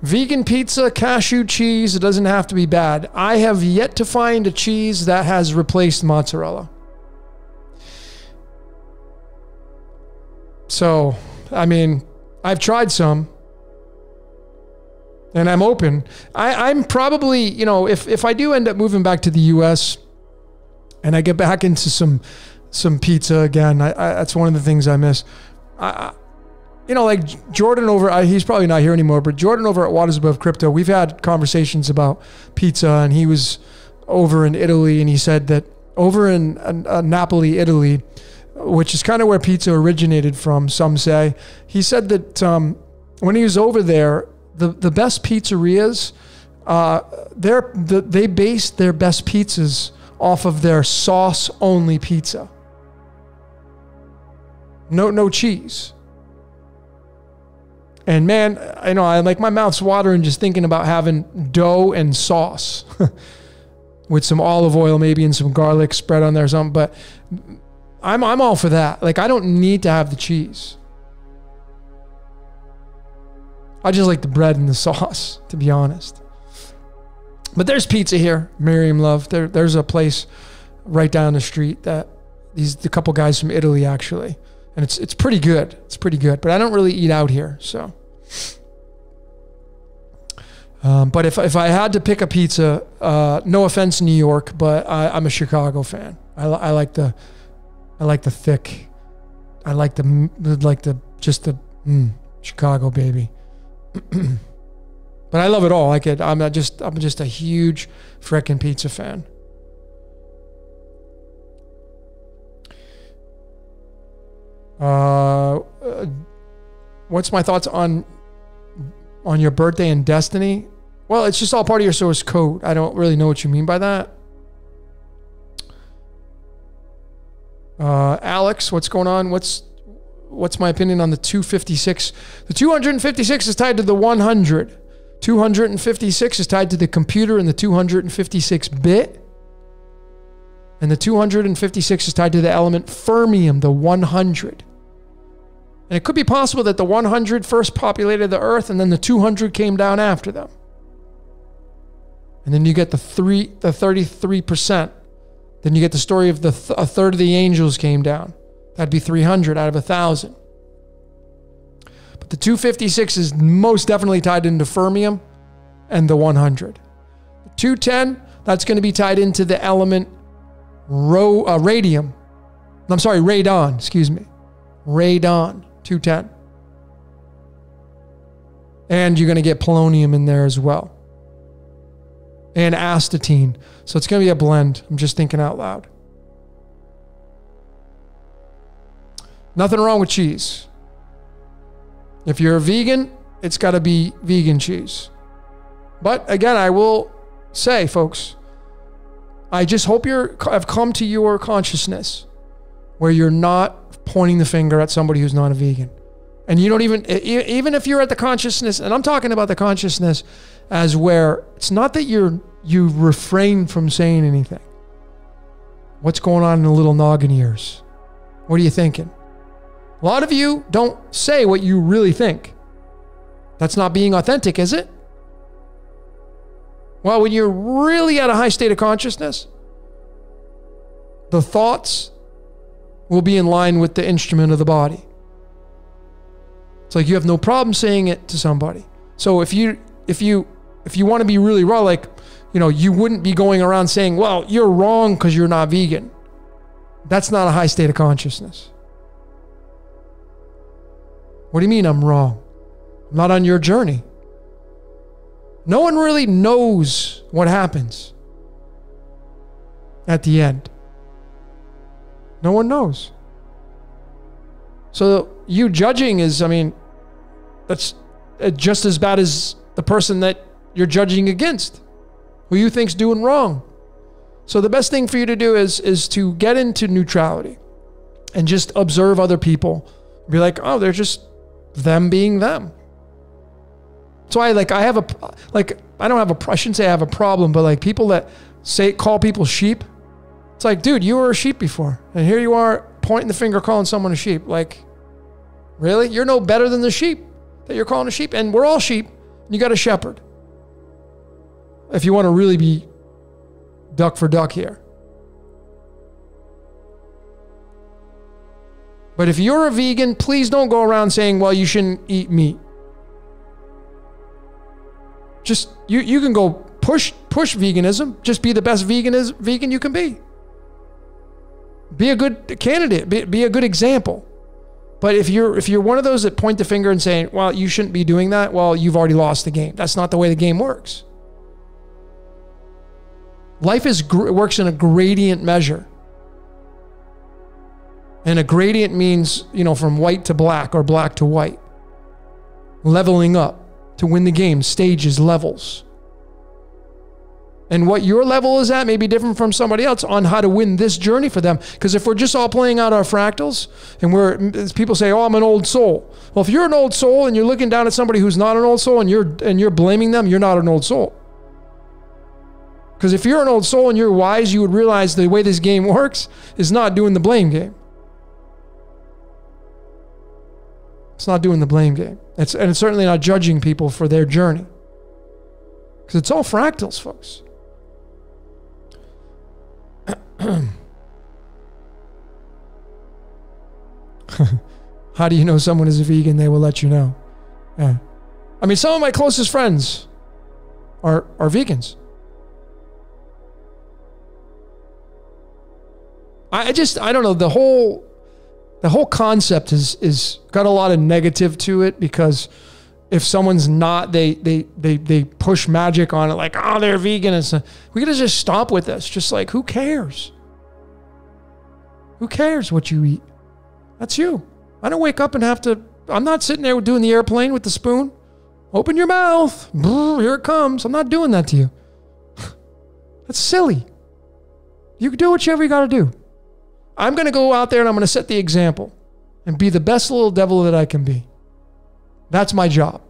Vegan pizza, cashew cheese, it doesn't have to be bad. I have yet to find a cheese that has replaced mozzarella. So, I mean, I've tried some and I'm open. I, I'm probably, you know, if, if I do end up moving back to the US and I get back into some some pizza again, I, I that's one of the things I miss. I, you know, like Jordan over, I, he's probably not here anymore, but Jordan over at Waters Above Crypto, we've had conversations about pizza, and he was over in Italy, and he said that over in uh, Napoli, Italy, which is kind of where pizza originated from, some say. He said that um, when he was over there, the, the best pizzerias, uh, the, they based their best pizzas off of their sauce only pizza. No, no cheese. And man, I know I like my mouth's watering just thinking about having dough and sauce with some olive oil maybe and some garlic spread on there or something. But I'm I'm all for that. Like I don't need to have the cheese. I just like the bread and the sauce, to be honest. But there's pizza here, Miriam Love. There there's a place right down the street that these the couple guys from Italy actually. And it's it's pretty good. It's pretty good. But I don't really eat out here, so Um, but if, if I had to pick a pizza, uh, no offense, New York, but I, am a Chicago fan. I, I like the, I like the thick, I like the like the just the mm, Chicago baby. but I love it all. I could. I'm not just. I'm just a huge freaking pizza fan. Uh, uh, what's my thoughts on on your birthday and destiny? Well, it's just all part of your source code. I don't really know what you mean by that. Uh, Alex, what's going on? What's what's my opinion on the 256? The 256 is tied to the 100. 256 is tied to the computer and the 256 bit. And the 256 is tied to the element fermium, the 100. And it could be possible that the 100 first populated the earth and then the 200 came down after them. And then you get the three, the 33%. Then you get the story of the th- a third of the angels came down. That'd be 300 out of a 1,000. But the 256 is most definitely tied into fermium and the 100. The 210, that's going to be tied into the element ro- uh, radium. I'm sorry, radon, excuse me. Radon, 210. And you're going to get polonium in there as well. And astatine. So it's going to be a blend. I'm just thinking out loud. Nothing wrong with cheese. If you're a vegan, it's got to be vegan cheese. But again, I will say, folks, I just hope you have come to your consciousness where you're not pointing the finger at somebody who's not a vegan. And you don't even, even if you're at the consciousness, and I'm talking about the consciousness as where it's not that you're, you refrain from saying anything. What's going on in the little noggin ears? What are you thinking? A lot of you don't say what you really think. That's not being authentic, is it? Well, when you're really at a high state of consciousness, the thoughts will be in line with the instrument of the body. It's like you have no problem saying it to somebody. So if you if you if you want to be really raw, like you know, you wouldn't be going around saying, "Well, you're wrong because you're not vegan." That's not a high state of consciousness. What do you mean I'm wrong? I'm not on your journey. No one really knows what happens at the end. No one knows. So you judging is, I mean, that's uh, just as bad as the person that you're judging against, who you think's doing wrong. So the best thing for you to do is is to get into neutrality and just observe other people. Be like, oh, they're just them being them. So I like I have a like I don't have a I shouldn't say I have a problem, but like people that say call people sheep, it's like, dude, you were a sheep before, and here you are pointing the finger, calling someone a sheep. Like, really? You're no better than the sheep that you're calling a sheep, and we're all sheep. You got a shepherd. If you want to really be duck for duck here. But if you're a vegan, please don't go around saying, well, you shouldn't eat meat. Just you you can go push push veganism. Just be the best vegan vegan you can be. Be a good candidate. Be, be a good example. But if you're if you're one of those that point the finger and saying, "Well, you shouldn't be doing that," well, you've already lost the game. That's not the way the game works. Life is works in a gradient measure. And a gradient means, you know, from white to black or black to white. Leveling up to win the game, stages, levels. And what your level is at may be different from somebody else on how to win this journey for them. Because if we're just all playing out our fractals and we're, people say, oh, I'm an old soul. Well, if you're an old soul and you're looking down at somebody who's not an old soul and you're, and you're blaming them, you're not an old soul. Because if you're an old soul and you're wise, you would realize the way this game works is not doing the blame game. It's not doing the blame game. It's, and it's certainly not judging people for their journey. Because it's all fractals, folks. How do you know someone is a vegan? They will let you know. Yeah. I mean, some of my closest friends are are vegans. I I just I don't know the whole the whole concept is is got a lot of negative to it because if someone's not they they they they push magic on it like oh they're vegan and stuff. We gotta just stop with this. Just like who cares? Who cares what you eat? That's you. I don't wake up and have to. I'm not sitting there doing the airplane with the spoon. Open your mouth. Here it comes. I'm not doing that to you. That's silly. You can do whatever you got to do. I'm going to go out there and I'm going to set the example and be the best little devil that I can be. That's my job.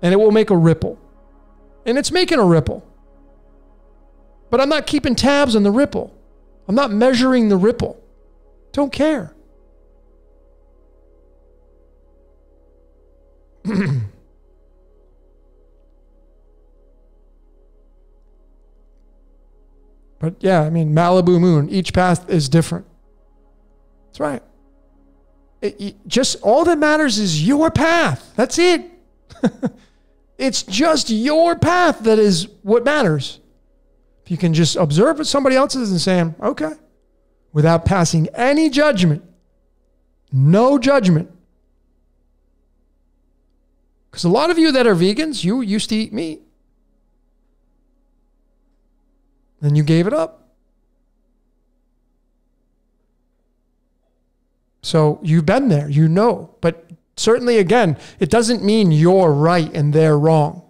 And it will make a ripple. And it's making a ripple. But I'm not keeping tabs on the ripple. I'm not measuring the ripple. Don't care. but yeah, I mean, Malibu Moon, each path is different. That's right. It, it, just all that matters is your path. That's it. it's just your path that is what matters. If you can just observe what somebody else is and saying, okay, without passing any judgment, no judgment. Because a lot of you that are vegans, you used to eat meat. Then you gave it up. So you've been there, you know. But certainly, again, it doesn't mean you're right and they're wrong.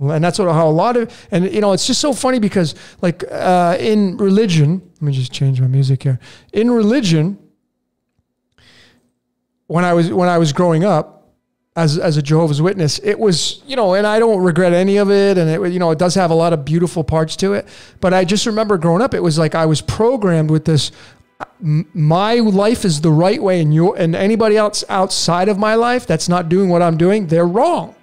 And that's what, how a lot of, and you know, it's just so funny because, like, uh, in religion, let me just change my music here. In religion, when I was when I was growing up, as as a Jehovah's Witness, it was you know, and I don't regret any of it, and it you know, it does have a lot of beautiful parts to it. But I just remember growing up, it was like I was programmed with this. My life is the right way, and your and anybody else outside of my life that's not doing what I'm doing, they're wrong.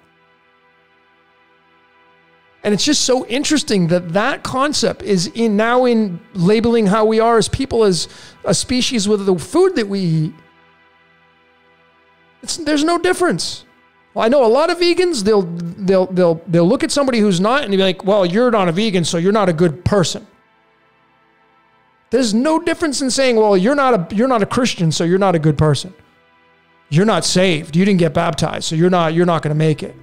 And it's just so interesting that that concept is in now in labeling how we are as people, as a species with the food that we eat. It's, there's no difference. Well, I know a lot of vegans. They'll they'll they'll they'll look at somebody who's not and be like, "Well, you're not a vegan, so you're not a good person." There's no difference in saying, "Well, you're not a you're not a Christian, so you're not a good person." You're not saved. You didn't get baptized, so you're not you're not going to make it.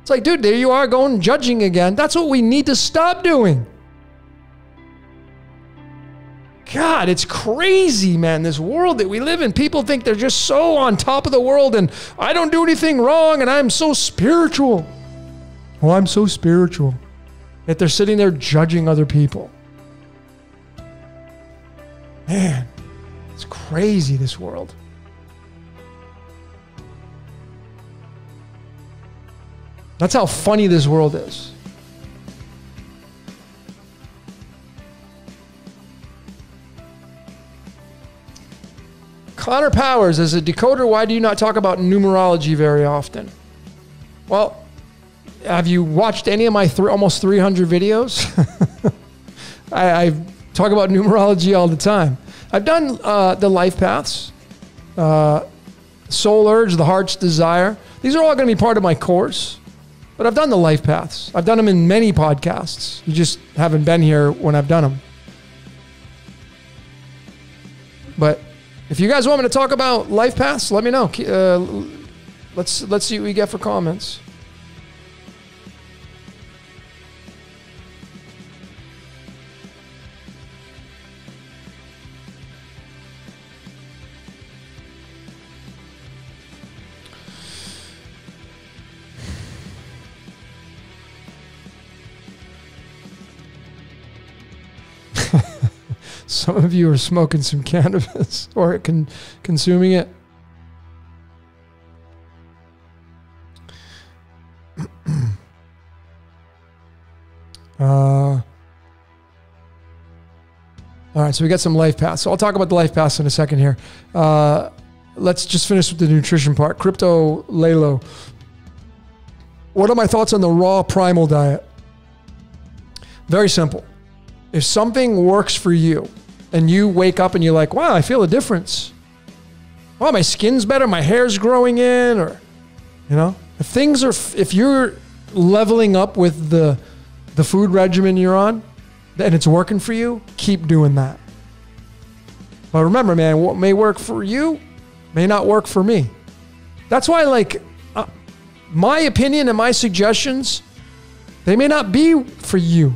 It's like, dude, there you are going judging again. That's what we need to stop doing. God, it's crazy, man. This world that we live in, people think they're just so on top of the world and I don't do anything wrong and I'm so spiritual. Oh, I'm so spiritual. Yet they're sitting there judging other people. Man, it's crazy, this world. That's how funny this world is. Connor Powers, as a decoder, why do you not talk about numerology very often? Well, have you watched any of my th- almost 300 videos? I, I, talk about numerology all the time. I've done uh, the life paths, uh, soul urge, the heart's desire. These are all going to be part of my course. But I've done the life paths. I've done them in many podcasts. You just haven't been here when I've done them. But if you guys want me to talk about life paths, let me know. Uh, let's let's see what we get for comments. Some of you are smoking some cannabis or con- consuming it. uh, all right, so we got some life paths. So I'll talk about the life paths in a second here. Uh, let's just finish with the nutrition part. Crypto Lalo. What are my thoughts on the raw primal diet? Very simple. If something works for you, and you wake up and you're like, wow, I feel a difference. Wow, my skin's better, my hair's growing in, or You know, if things are, if you're leveling up with the the food regimen you're on, and it's working for you, keep doing that. But remember, man, what may work for you may not work for me. That's why, like, uh, my opinion and my suggestions, they may not be for you.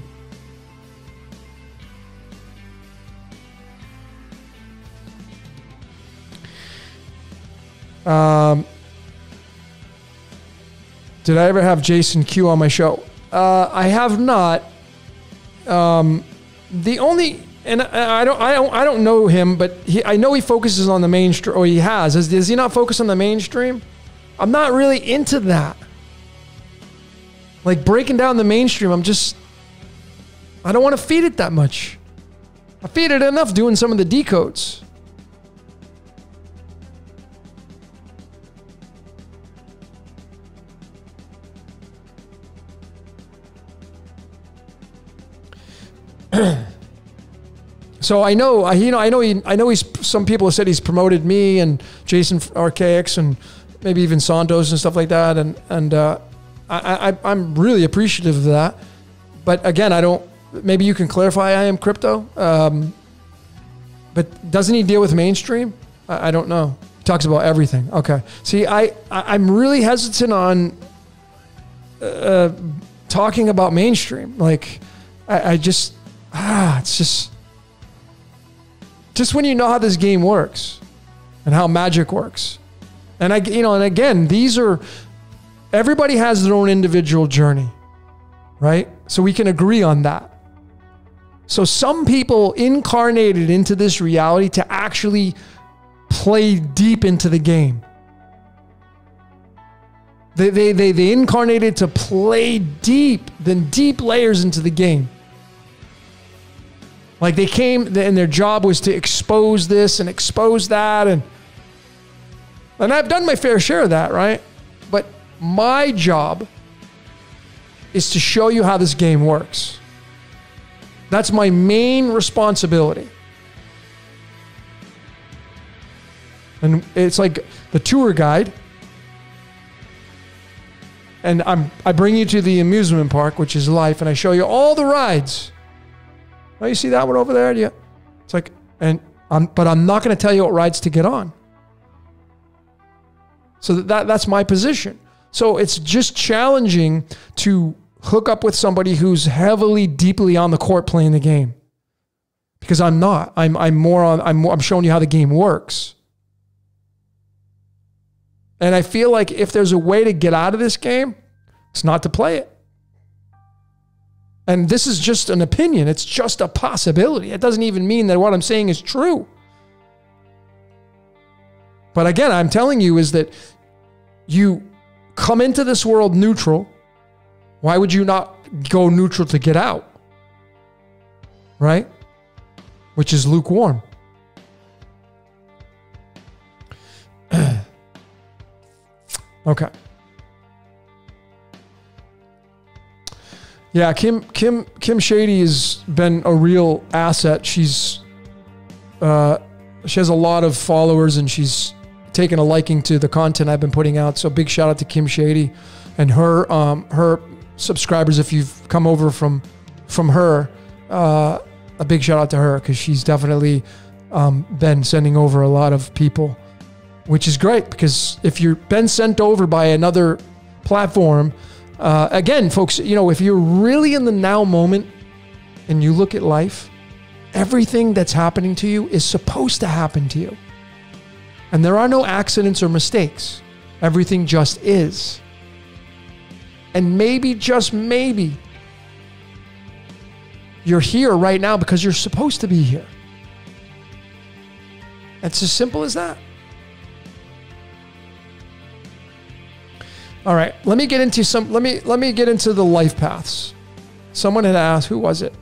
Um, did I ever have Jason Q on my show? Uh, I have not. Um, the only and I don't, I don't, I don't know him, but he, I know he focuses on the mainstream, or he has. Is, does he not focus on the mainstream? I'm not really into that. Like breaking down the mainstream, I'm just, I don't want to feed it that much. I feed it enough doing some of the decodes. So I know, I, you know, I know, he, I know he's. Some people have said he's promoted me and Jason Archaix and maybe even Santos and stuff like that, and and uh, I, I I'm really appreciative of that. But again, I don't. Maybe you can clarify. I am crypto, um, but doesn't he deal with mainstream? I, I don't know. He talks about everything. Okay. See, I, I I'm really hesitant on uh, talking about mainstream. Like, I, I just ah, it's just just when you know how this game works and how magic works. And I you know, and again, these are everybody has their own individual journey, right? So we can agree on that. So some people incarnated into this reality to actually play deep into the game. They, they, they, they incarnated to play deep, then deep layers into the game. Like they came and their job was to expose this and expose that and and I've done my fair share of that, right? But my job is to show you how this game works. That's my main responsibility. And it's like the tour guide. And I'm I bring you to the amusement park, which is life, and I show you all the rides. Oh, you see that one over there? Yeah. It's like, and I'm, but I'm not going to tell you what rides to get on. So that, that's my position. So it's just challenging to hook up with somebody who's heavily, deeply on the court playing the game. Because I'm not. I'm, I'm more on, I'm, more, I'm showing you how the game works. And I feel like if there's a way to get out of this game, it's not to play it. And this is just an opinion, it's just a possibility. It doesn't even mean that what I'm saying is true. But again, I'm telling you is that you come into this world neutral. Why would you not go neutral to get out? Right? Which is lukewarm. okay. Yeah, Kim Kim Kim Shady has been a real asset. She's uh, she has a lot of followers and she's taken a liking to the content I've been putting out. So big shout out to Kim Shady and her um, her subscribers. If you've come over from from her, uh, a big shout out to her because she's definitely um, been sending over a lot of people, which is great because if you've been sent over by another platform uh, again, folks, you know, if you're really in the now moment and you look at life, everything that's happening to you is supposed to happen to you. And there are no accidents or mistakes. Everything just is. And maybe, just maybe, you're here right now because you're supposed to be here. It's as simple as that. All right, let me get into some. Let me let me get into the life paths. Someone had asked, who was it?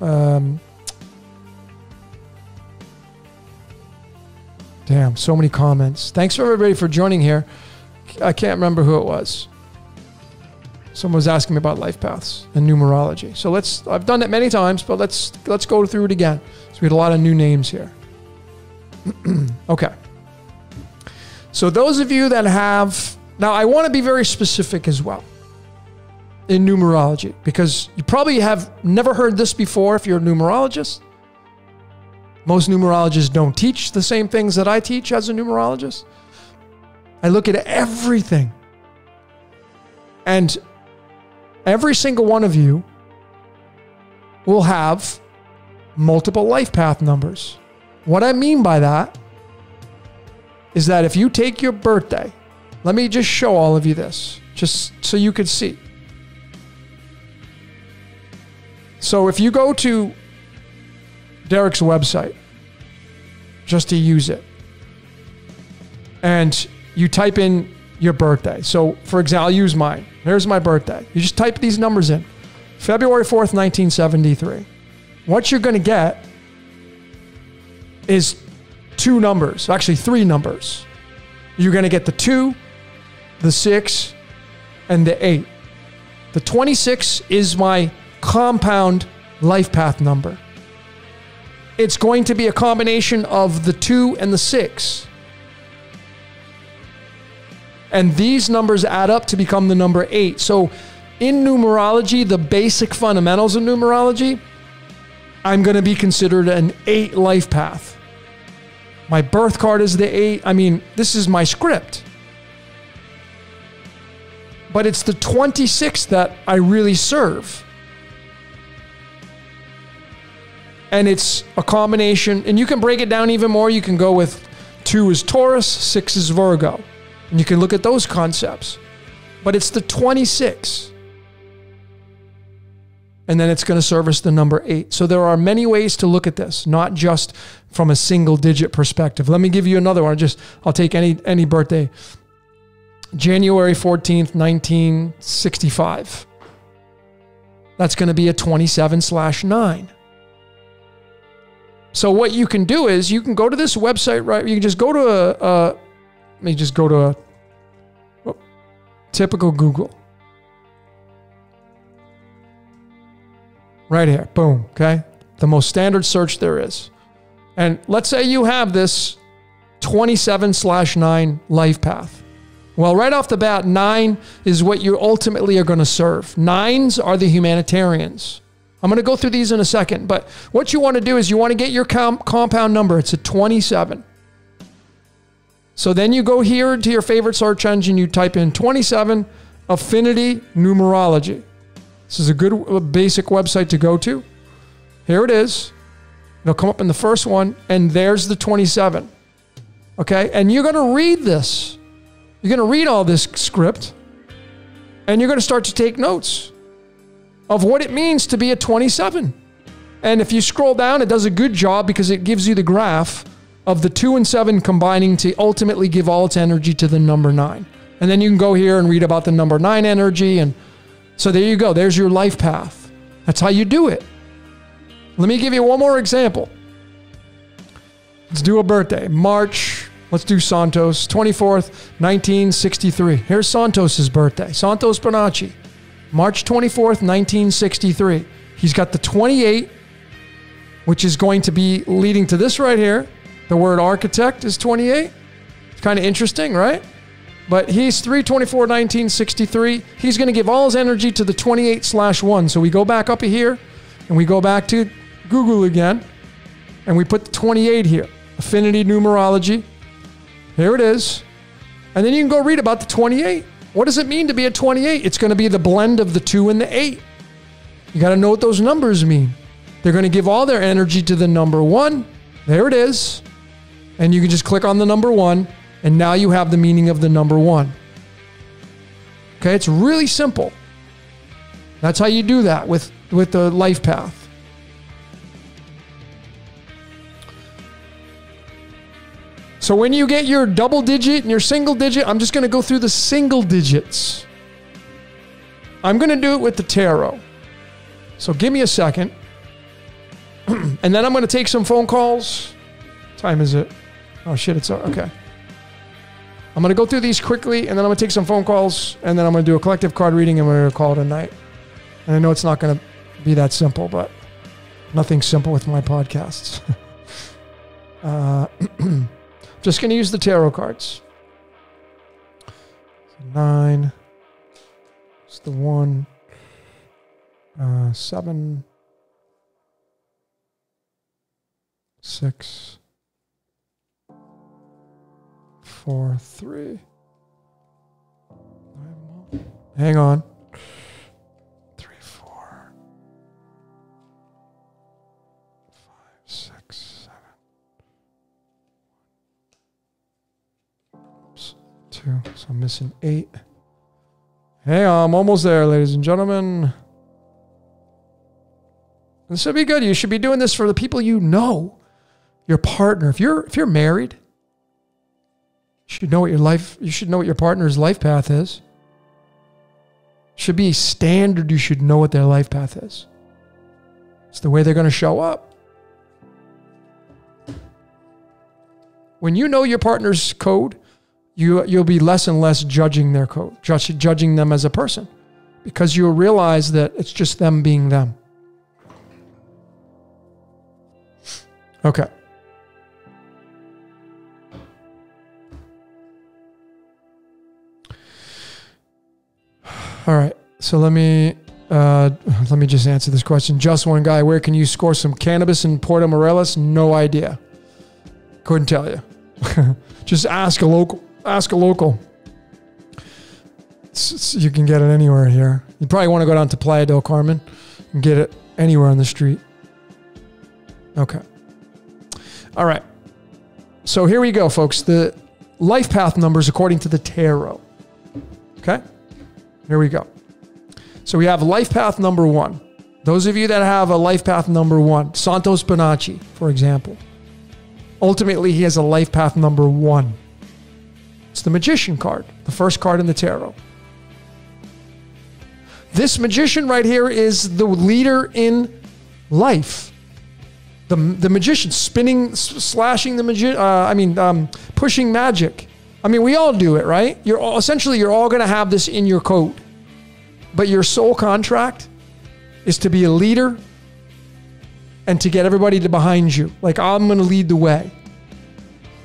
Um, damn, so many comments. Thanks for everybody for joining here. I can't remember who it was. Someone was asking me about life paths and numerology. So let's. I've done it many times, but let's let's go through it again. So we had a lot of new names here. okay. So those of you that have Now, I want to be very specific as well in numerology because you probably have never heard this before if you're a numerologist. Most numerologists don't teach the same things that I teach as a numerologist. I look at everything. And every single one of you will have multiple life path numbers. What I mean by that is that if you take your birthday, let me just show all of you this, just so you could see. So if you go to Derek's website, just to use it, and you type in your birthday. So, for example, I'll use mine. Here's my birthday. You just type these numbers in February 4th, 1973. What you're going to get is two numbers, actually, three numbers. You're going to get the two, the six, and the eight. The 26 is my compound life path number. It's going to be a combination of the two and the six. And these numbers add up to become the number eight. So, in numerology, the basic fundamentals of numerology, I'm going to be considered an eight life path. My birth card is the eight. I mean, this is my script. But it's the 26 that I really serve. And it's a combination, and you can break it down even more. You can go with two is Taurus, six is Virgo. And you can look at those concepts. But it's the 26. And then it's going to service the number eight. So there are many ways to look at this, not just from a single digit perspective. Let me give you another one. Just I'll take any any birthday. January 14th, 1965. That's going to be a 27 slash 9. So what you can do is you can go to this website, right? You can just go to a, a let me just go to a oh, typical Google. Right here, boom, okay? The most standard search there is. And let's say you have this 27 slash 9 life path. Well, right off the bat, nine is what you ultimately are going to serve. Nines are the humanitarians. I'm going to go through these in a second, but what you want to do is you want to get your com- compound number. It's a 27. So then you go here to your favorite search engine, you type in 27 affinity numerology. This is a good basic website to go to. Here it is. It'll come up in the first one, and there's the 27. Okay, and you're going to read this. You're going to read all this script, and you're going to start to take notes of what it means to be a 27. And if you scroll down, it does a good job because it gives you the graph of the 2 and 7 combining to ultimately give all its energy to the number 9. And then you can go here and read about the number 9 energy. And so there you go. There's your life path. That's how you do it. Let me give you one more example. Let's do a birthday. March, let's do Santos, 24th, 1963. Here's Santos's birthday. Santos Bonacci. March 24th, 1963. He's got the 28, which is going to be leading to this right here. The word architect is 28. It's kind of interesting, right? But he's 324, 1963. He's going to give all his energy to the 28 slash 1. So we go back up here and we go back to Google again and we put the 28 here. Affinity numerology. Here it is. And then you can go read about the 28. What does it mean to be a 28? It's going to be the blend of the 2 and the 8. You got to know what those numbers mean. They're going to give all their energy to the number 1. There it is. And you can just click on the number 1 and now you have the meaning of the number 1. Okay, it's really simple. That's how you do that with with the life path. So when you get your double digit and your single digit, I'm just going to go through the single digits. I'm going to do it with the tarot. So give me a second. and then I'm going to take some phone calls. What time is it? Oh shit, it's okay. I'm going to go through these quickly and then I'm going to take some phone calls and then I'm going to do a collective card reading and we're going to call it a night. And I know it's not going to be that simple, but nothing simple with my podcasts. uh, Just going to use the tarot cards. nine. It's the one. Uh, seven. Six. Four, three. Hang on. So I'm missing eight. Hey, I'm almost there, ladies and gentlemen. This would be good. You should be doing this for the people you know, your partner. If you're if you're married, you should know what your life. You should know what your partner's life path is. Should be standard. You should know what their life path is. It's the way they're going to show up. When you know your partner's code, you you'll be less and less judging their code, judge, judging them as a person, because you'll realize that it's just them being them. Okay. All right. So let me uh, let me just answer this question. Just one guy. Where can you score some cannabis in Puerto Morelos? No idea. Couldn't tell you. just ask a local. Ask a local. It's, it's, you can get it anywhere here. You probably want to go down to Playa del Carmen and get it anywhere on the street. Okay. All right. So here we go, folks. The life path numbers according to the tarot. Okay. Here we go. So we have life path number one. Those of you that have a life path number one, Santos Bonacci, for example, ultimately he has a life path number one. It's the magician card, the first card in the tarot. This magician right here is the leader in life. The, the magician spinning, slashing the magic. Uh, I mean, um, pushing magic. I mean, we all do it, right? You're all, essentially you're all going to have this in your code, but your soul contract is to be a leader and to get everybody to behind you. Like I'm going to lead the way.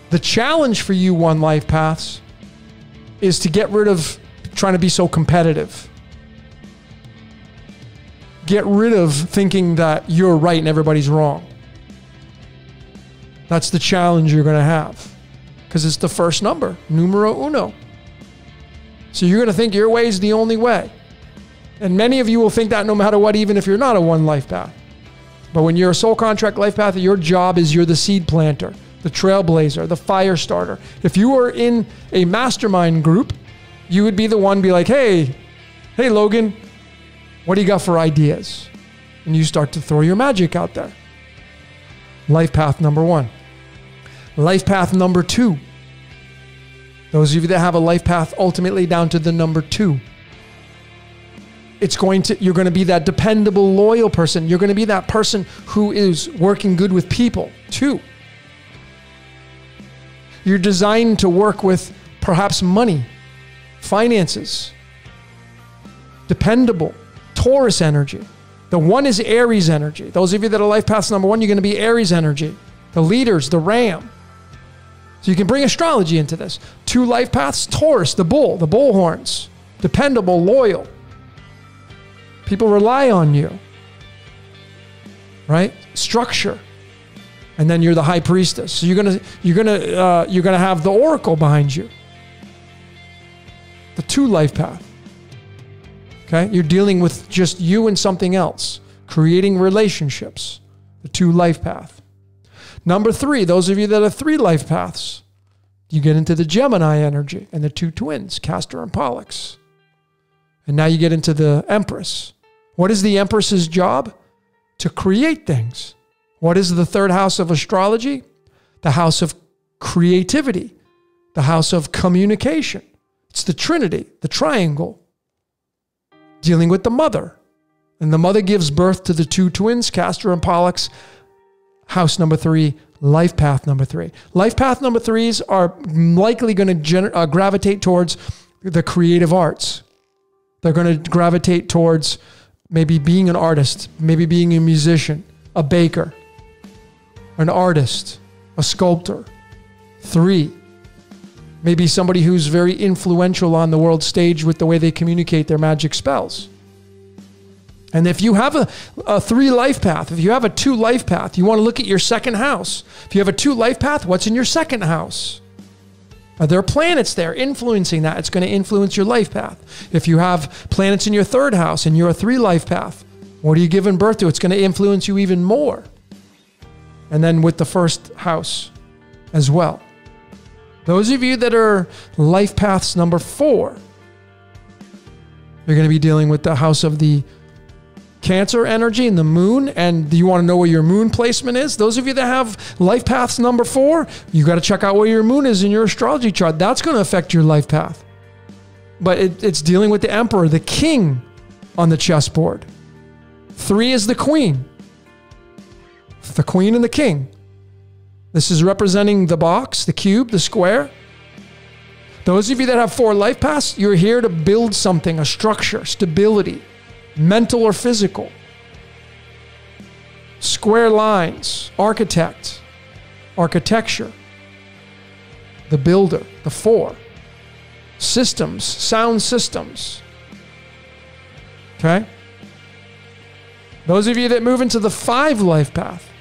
The challenge for you, One Life Paths, is to get rid of trying to be so competitive. Get rid of thinking that you're right and everybody's wrong. That's the challenge you're going to have because it's the first number, numero uno. So you're going to think your way is the only way. And many of you will think that no matter what, even if you're not a one life path. But when you're a soul contract life path, your job is you're the seed planter the trailblazer, the fire starter. If you were in a mastermind group, you would be the one be like, hey, hey, Logan, what do you got for ideas? And you start to throw your magic out there. Life path number one. Life path number two. Those of you that have a life path ultimately down to the number two. It's going to, you're going to be that dependable, loyal person. You're going to be that person who is working good with people too. You're designed to work with perhaps money, finances, dependable, Taurus energy. The one is Aries energy. Those of you that are life paths number one, you're going to be Aries energy. The leaders, the ram. So you can bring astrology into this. Two life paths, Taurus, the bull, the bull horns. Dependable, loyal. People rely on you. Right? Structure and then you're the high priestess. So you're gonna you're gonna uh, you're gonna have the oracle behind you. The two life path. Okay, you're dealing with just you and something else, creating relationships. The two life path. Number three, those of you that have three life paths, you get into the Gemini energy and the two twins, Castor and Pollux. And now you get into the Empress. What is the Empress's job? To create things what is the third house of astrology? The house of creativity, the house of communication. It's the Trinity, the triangle, dealing with the mother. And the mother gives birth to the two twins, Castor and Pollux. House number three, life path number three. Life path number threes are likely going to uh, gravitate towards the creative arts. They're going to gravitate towards maybe being an artist, maybe being a musician, a baker, an artist, a sculptor. Three, Maybe somebody who's very influential on the world stage with the way they communicate their magic spells. And if you have a, a three life path, if you have a two life path, you want to look at your second house. If you have a two life path, what's in your second house? Are there planets there influencing that? It's going to influence your life path. If you have planets in your third house and you're a three life path, what are you giving birth to? It's going to influence you even more. And then with the first house as well. Those of you that are life paths number four, you're going to be dealing with the house of the Cancer energy and the moon, and do you want to know where your moon placement is? Those of you that have life paths number four, you got to check out where your moon is in your astrology chart. That's going to affect your life path. But it, it's dealing with the emperor, the king on the chessboard. Three is the queen, the queen and the king. This is representing the box, the cube, the square. Those of you that have four life paths, you're here to build something, a structure, stability mental or physical. Square lines, architect, architecture, the builder, the four. Systems, sound systems. Okay? Those of you that move into the five life path,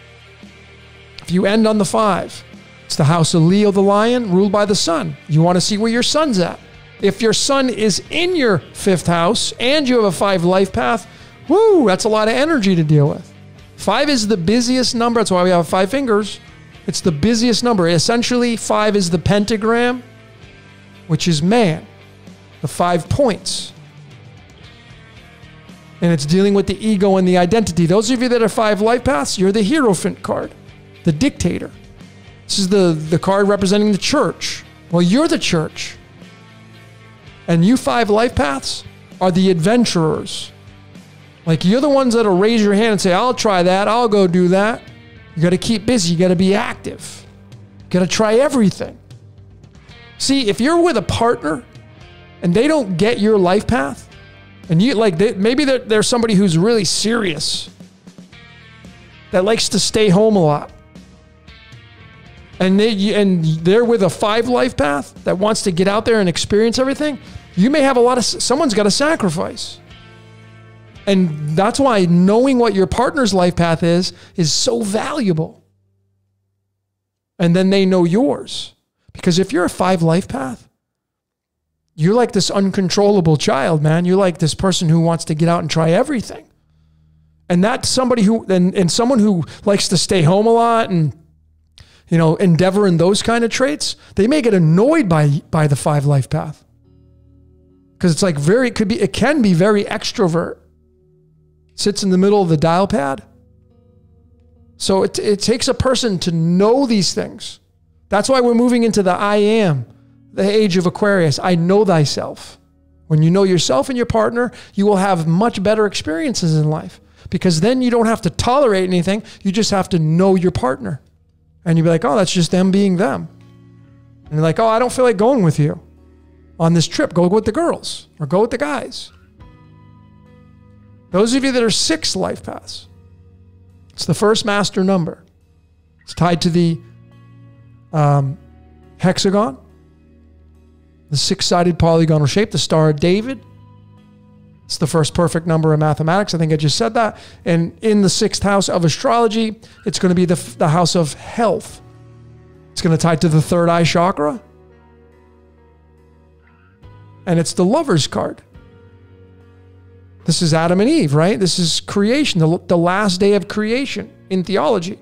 if you end on the five, it's the house of Leo the lion, ruled by the sun. You want to see where your sun's at. If your sun is in your fifth house and you have a five life path, whoo, that's a lot of energy to deal with. Five is the busiest number. That's why we have five fingers. It's the busiest number. Essentially, five is the pentagram, which is man, the five points. And it's dealing with the ego and the identity. Those of you that are five life paths, you're the Hierophant card, the dictator. This is the, the card representing the church. Well, you're the church. And you five life paths are the adventurers. Like you're the ones that'll raise your hand and say, I'll try that, I'll go do that. You got to keep busy, you got to be active, you got to try everything. See, if you're with a partner and they don't get your life path, and you like, they, maybe there's somebody who's really serious that likes to stay home a lot and they and they're with a five life path that wants to get out there and experience everything, you may have a lot of someone's got to sacrifice. And that's why knowing what your partner's life path is is so valuable. And then they know yours. Because if you're a five life path, you're like this uncontrollable child, man. You're like this person who wants to get out and try everything. And that's somebody who and, and someone who likes to stay home a lot and you know, endeavor in those kind of traits, they may get annoyed by by the five life path. Because it's like very, it could be, it can be very extrovert. Sits in the middle of the dial pad. So it, it takes a person to know these things. That's why we're moving into the I am, the age of Aquarius. I know thyself. When you know yourself and your partner, you will have much better experiences in life because then you don't have to tolerate anything. You just have to know your partner. And you'd be like, oh, that's just them being them. And you're like, oh, I don't feel like going with you on this trip. Go with the girls or go with the guys. Those of you that are six life paths, it's the first master number. It's tied to the um, hexagon, the six sided polygonal shape, the Star of David. It's the first perfect number in mathematics. I think I just said that. And in the sixth house of astrology, it's going to be the, the house of health. It's going to tie to the third eye chakra. And it's the lover's card. This is Adam and Eve, right? This is creation, the, the last day of creation in theology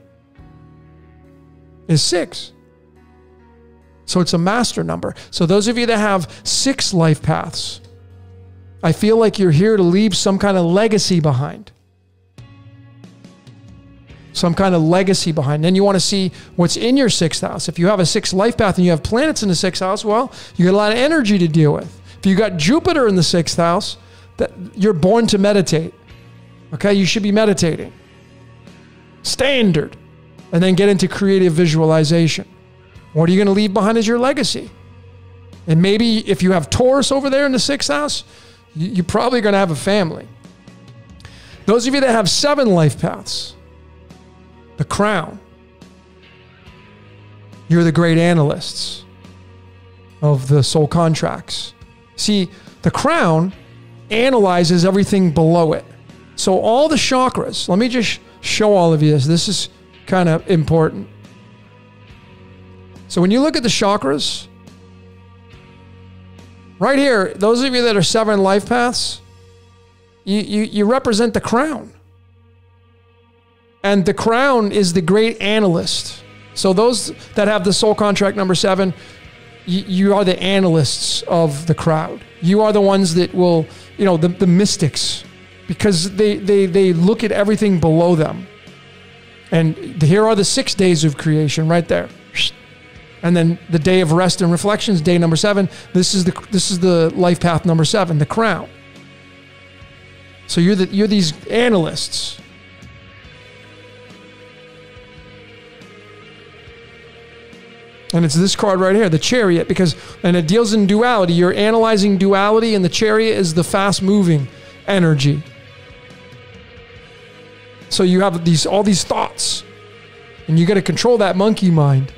is six. So it's a master number. So those of you that have six life paths, I feel like you're here to leave some kind of legacy behind. Some kind of legacy behind. Then you want to see what's in your sixth house. If you have a sixth life path and you have planets in the sixth house, well, you got a lot of energy to deal with. If you got Jupiter in the sixth house, that you're born to meditate. Okay, you should be meditating. Standard. And then get into creative visualization. What are you going to leave behind as your legacy? And maybe if you have Taurus over there in the sixth house, you're probably going to have a family. Those of you that have seven life paths, the crown, you're the great analysts. of the soul contracts. See, the crown analyzes everything below it. So all the chakras, let me just show all of you this. This is kind of important. So when you look at the chakras, right here, those of you that are seven life paths, you, you, you represent the crown. And the crown is the great analyst. So those that have the soul contract number seven, you, you are the analysts of the crowd. You are the ones that will, you know, the, the mystics, because they, they, they look at everything below them. And here are the six days of creation right there. And then the day of rest and reflections, day number seven. This is the this is the life path number seven, the crown. So you're the you're these analysts. And it's this card right here, the chariot, because and it deals in duality. You're analyzing duality, and the chariot is the fast moving energy. So you have these all these thoughts, and you got to control that monkey mind.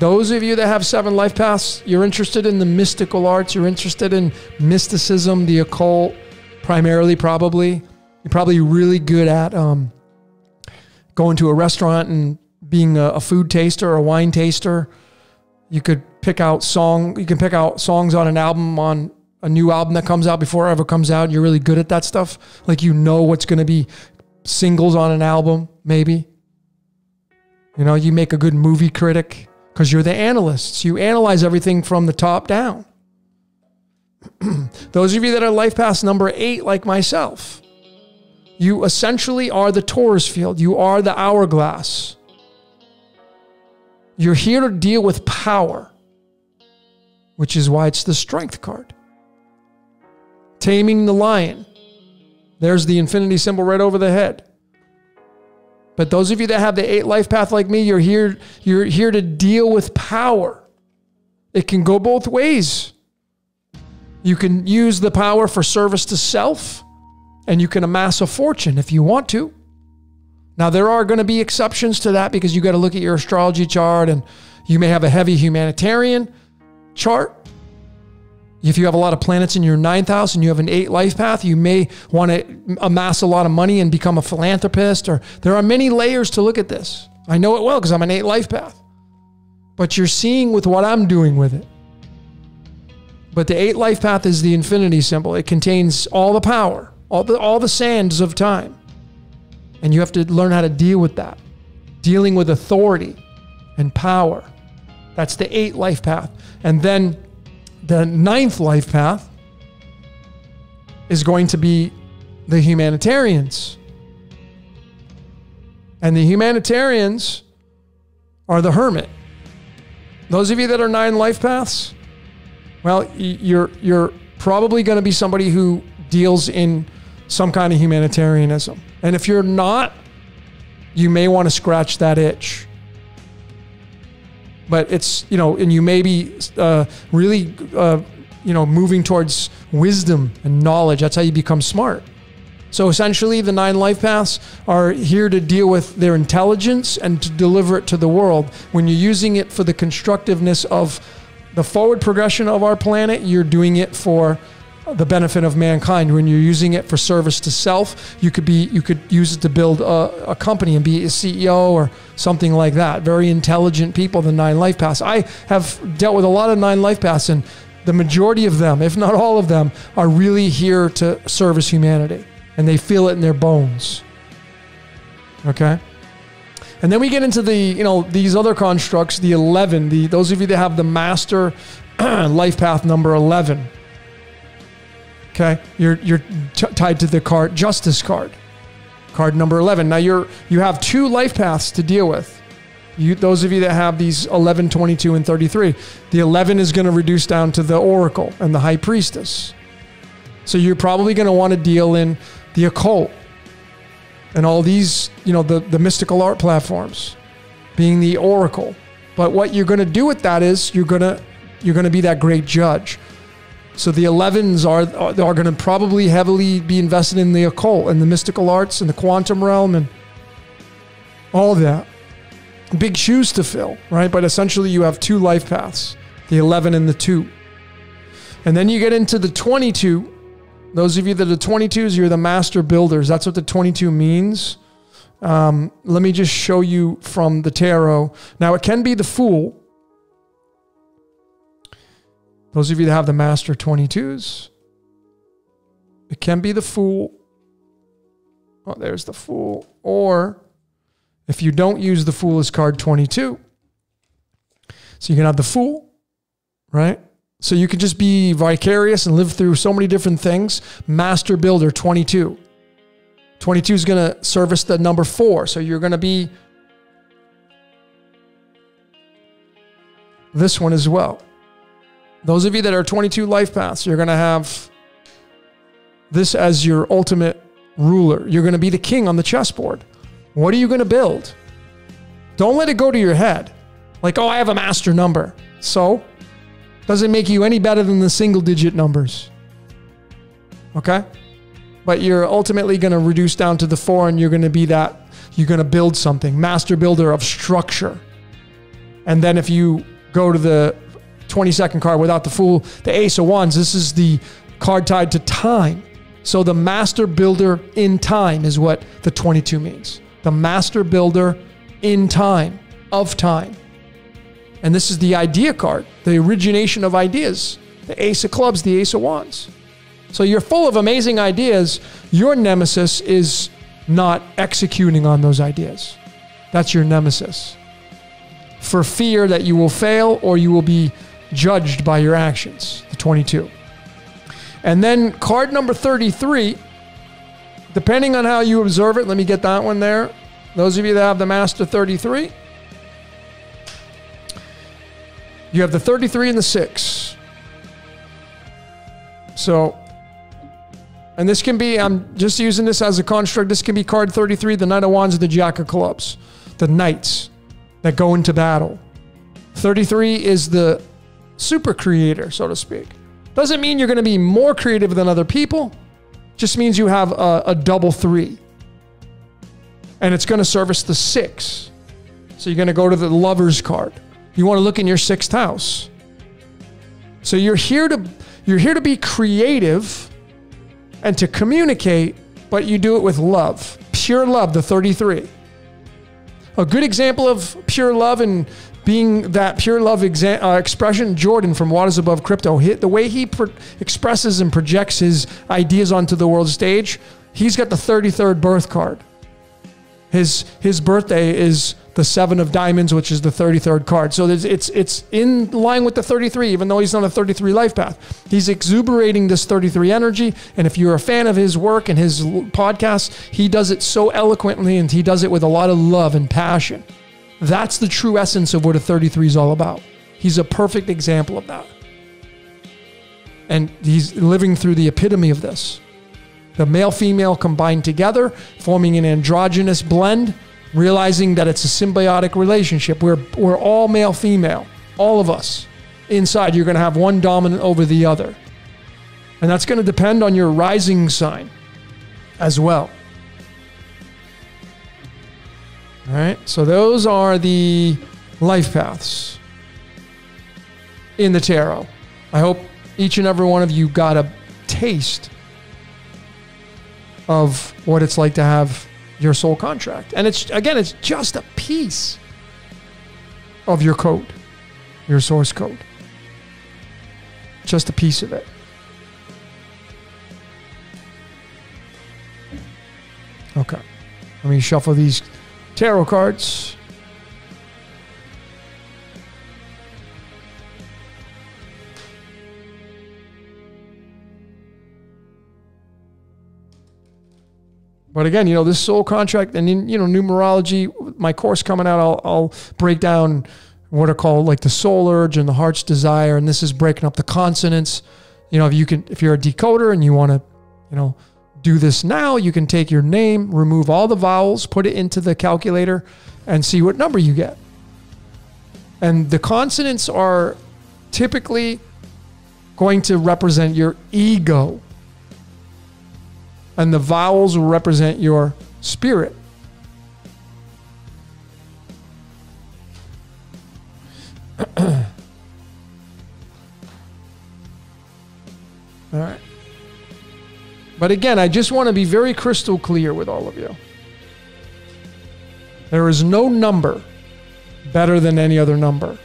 Those of you that have seven life paths, you're interested in the mystical arts, you're interested in mysticism, the occult, primarily, probably. You're probably really good at um, going to a restaurant and being a, a food taster or a wine taster. You could pick out song. You can pick out songs on an album on a new album that comes out before it ever comes out. You're really good at that stuff. Like you know what's going to be singles on an album, maybe. You know, you make a good movie critic because you're the analysts. You analyze everything from the top down. Those of you that are life path number eight, like myself, you essentially are the torus field. You are the hourglass. You're here to deal with power, which is why it's the strength card. Taming the lion. There's the infinity symbol right over the head. But those of you that have the eight life path like me, you're here, you're here to deal with power. It can go both ways. You can use the power for service to self, and you can amass a fortune if you want to. Now, there are going to be exceptions to that because you got to look at your astrology chart and you may have a heavy humanitarian chart. If you have a lot of planets in your ninth house and you have an eight life path, you may want to amass a lot of money and become a philanthropist. Or there are many layers to look at this. I know it well because I'm an eight life path. But you're seeing with what I'm doing with it. But the eight life path is the infinity symbol. It contains all the power, all the all the sands of time. And you have to learn how to deal with that. Dealing with authority and power. That's the eight life path. And then the ninth life path is going to be the humanitarians. And the humanitarians are the hermit. Those of you that are nine life paths, well, you're you're probably going to be somebody who deals in some kind of humanitarianism. And if you're not, you may want to scratch that itch. But it's, you know, and you may be uh, really, uh, you know, moving towards wisdom and knowledge. That's how you become smart. So essentially, the nine life paths are here to deal with their intelligence and to deliver it to the world. When you're using it for the constructiveness of the forward progression of our planet, you're doing it for the benefit of mankind. When you're using it for service to self, you could be you could use it to build a, a, company and be a CEO or something like that. Very intelligent people, the nine life paths. I have dealt with a lot of nine life paths, and the majority of them, if not all of them, are really here to service humanity, and they feel it in their bones. Okay. And then we get into the, you know, these other constructs, the 11, the those of you that have the master life path number 11 Okay, you're you're tied to the card justice card, card number eleven. Now you're you have two life paths to deal with. You, those of you that have these 11, 22, and 33, the 11 is going to reduce down to the oracle and the high priestess. So you're probably going to want to deal in the occult and all these, you know, the, the mystical art platforms being the oracle. But what you're going to do with that is you're going to you're going to be that great judge. So the 11s are are going to probably heavily be invested in the occult and the mystical arts and the quantum realm and all of that. Big shoes to fill, right? But essentially, you have two life paths. the 11 and the 2. And then you get into the 22. Those of you that are 22s, you're the master builders. That's what the 22 means. Um, let me just show you from the tarot. Now, it can be the Fool. Those of you that have the Master 22s, it can be the Fool. Oh, there's the Fool. Or if you don't use the Fool as card 22, so you can have the Fool, right? So you could just be vicarious and live through so many different things. Master Builder 22. 22 is going to service the number four. So you're going to be this one as well. Those of you that are 22 life paths, you're going to have this as your ultimate ruler. You're going to be the king on the chessboard. What are you going to build? Don't let it go to your head. Like, oh, I have a master number. So, doesn't make you any better than the single digit numbers. Okay? But you're ultimately going to reduce down to the four and you're going to be that, you're going to build something, master builder of structure. And then if you go to the 22nd card without the fool, the ace of wands, this is the card tied to time. So the master builder in time is what the 22 means. The master builder in time, of time. And this is the idea card, the origination of ideas, the ace of clubs, the ace of wands. So you're full of amazing ideas. Your nemesis is not executing on those ideas. That's your nemesis. For fear that you will fail or you will be judged by your actions, the 22. And then card number 33, depending on how you observe it, let me get that one there. Those of you that have the Master 33, you have the 33 and the 6. So, and this can be, I'm just using this as a construct. This can be card 33, the Knight of Wands, the Jack of Clubs, the Knights that go into battle. 33 is the super creator, so to speak. Doesn't mean you're going to be more creative than other people. Just means you have a, a double three. And it's going to service the six. So you're going to go to the lover's card. You want to look in your sixth house. So you're here to you're here to be creative and to communicate, but you do it with love. Pure love, the 33. A good example of pure love and being that pure love uh, expression, Jordan from Waters Above Crypto, hit the way he pro- expresses and projects his ideas onto the world stage, he's got the 33rd birth card. His his birthday is the seven of diamonds, which is the 33rd card. So it's it's in line with the 33, even though he's on a 33 life path. He's exuberating this 33 energy. And if you're a fan of his work and his podcast, he does it so eloquently and he does it with a lot of love and passion. That's the true essence of what a 33 is all about. He's a perfect example of that. And he's living through the epitome of this. The male female combined together, forming an androgynous blend, realizing that it's a symbiotic relationship. We're, we're all male female, all of us. Inside, you're going to have one dominant over the other. And that's going to depend on your rising sign as well. All right. So those are the life paths in the tarot. I hope each and every one of you got a taste of what it's like to have your soul contract. And it's again, it's just a piece of your code, your source code. Just a piece of it. Okay. Let me shuffle these tarot cards. But again, you know, this soul contract and you know, numerology, my course coming out, I'll, I'll break down what are called like the soul urge and the heart's desire. And this is breaking up the consonants. You know, if you can, if you're a decoder and you want to, you know, do this now, you can take your name, remove all the vowels, put it into the calculator, and see what number you get. And the consonants are typically going to represent your ego, and the vowels will represent your spirit. all right. But again, I just want to be very crystal clear with all of you. There is no number better than any other number.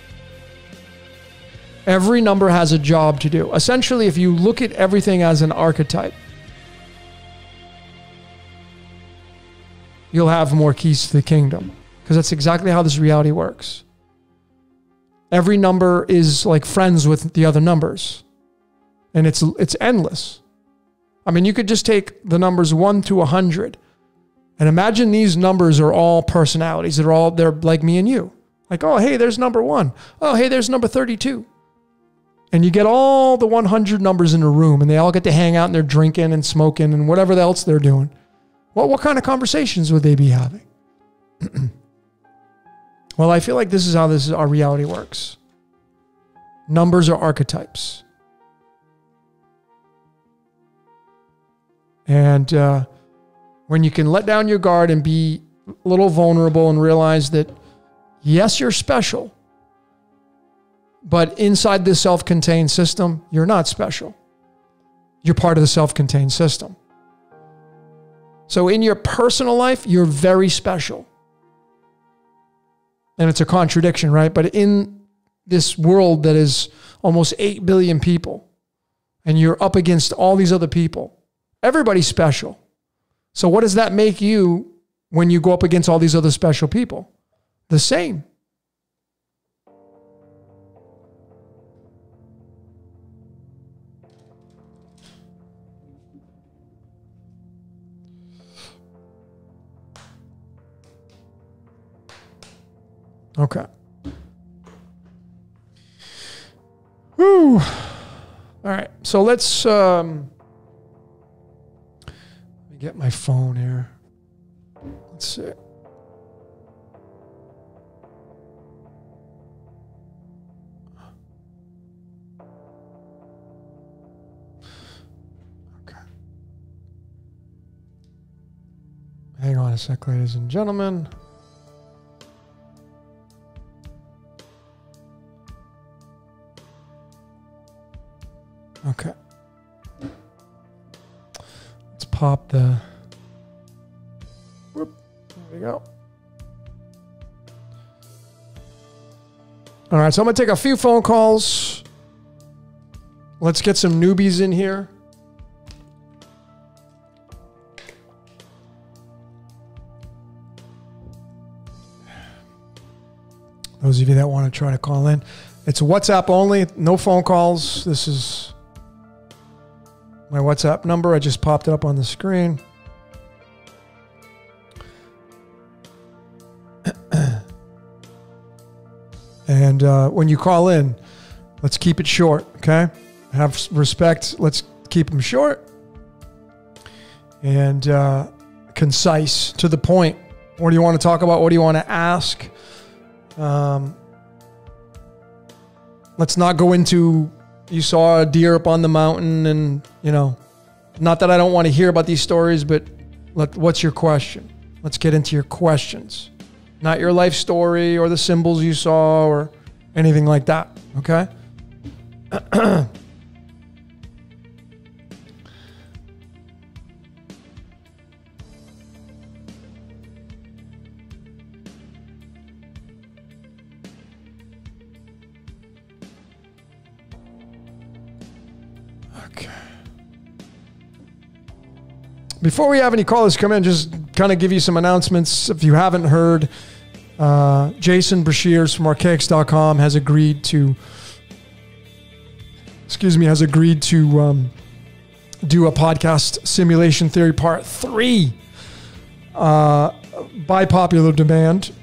Every number has a job to do. Essentially, if you look at everything as an archetype, you'll have more keys to the kingdom because that's exactly how this reality works. Every number is like friends with the other numbers and it's it's endless. I mean, you could just take the numbers 1 to 100 and imagine these numbers are all personalities. They're all they're like me and you. Like, "Oh, hey, there's number 1. Oh, hey, there's number 32." And you get all the 100 numbers in a room and they all get to hang out and they're drinking and smoking and whatever else they're doing. Well, what kind of conversations would they be having? well, I feel like this is how this is, our reality works. Numbers are archetypes. And uh, when you can let down your guard and be a little vulnerable and realize that, yes, you're special, but inside this self contained system, you're not special. You're part of the self contained system. So in your personal life, you're very special. And it's a contradiction, right? But in this world that is almost 8 billion people, and you're up against all these other people, everybody's special. So what does that make you when you go up against all these other special people? The same. Okay. Whew. All right. So let's um, get my phone here. Let's see. Okay. Hang on a sec, ladies and gentlemen. Okay. Pop the. Whoop. There we go. All right, so I'm going to take a few phone calls. Let's get some newbies in here. Those of you that want to try to call in, it's WhatsApp only, no phone calls. This is my WhatsApp number. I just popped it up on the screen. and uh, when you call in, let's keep it short, okay? Have respect. Let's keep them short and uh, concise, to the point. What do you want to talk about? What do you want to ask? Um, let's not go into you saw a deer up on the mountain and you know not that i don't want to hear about these stories but let, what's your question let's get into your questions not your life story or the symbols you saw or anything like that okay Okay. Before we have any callers come in, just kind of give you some announcements. If you haven't heard, uh, Jason Breshears from archaix.com has agreed to, excuse me, has agreed to um, do a podcast simulation theory part three uh, by popular demand.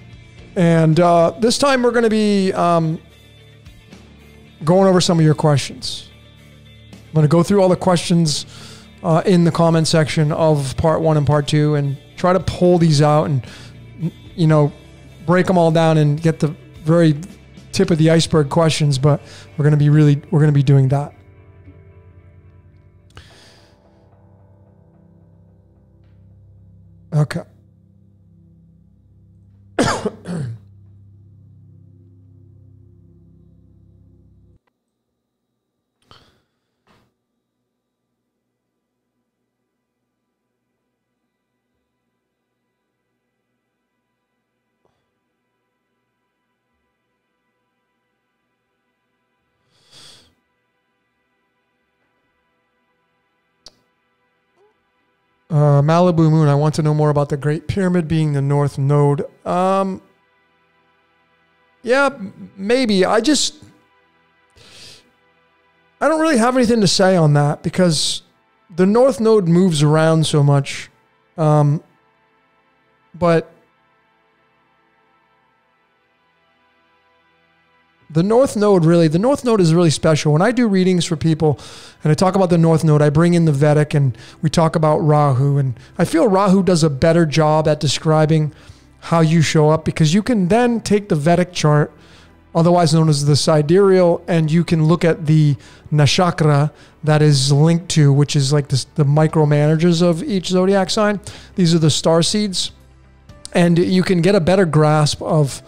And uh, this time we're going to be um, going over some of your questions. I'm going to go through all the questions uh, in the comment section of part one and part two and try to pull these out and, you know, break them all down and get the very tip of the iceberg questions. But we're going to be really, we're going to be doing that. Okay. Uh, Malibu Moon. I want to know more about the Great Pyramid being the North Node. Um, yeah, maybe. I just I don't really have anything to say on that because the North Node moves around so much. Um, but the North Node really, the North Node is really special. When I do readings for people and I talk about the North Node, I bring in the Vedic and we talk about Rahu. And I feel Rahu does a better job at describing how you show up because you can then take the Vedic chart, otherwise known as the sidereal, and you can look at the Nakshatra that is linked to, which is like this, the micromanagers of each zodiac sign. These are the star seeds. And you can get a better grasp of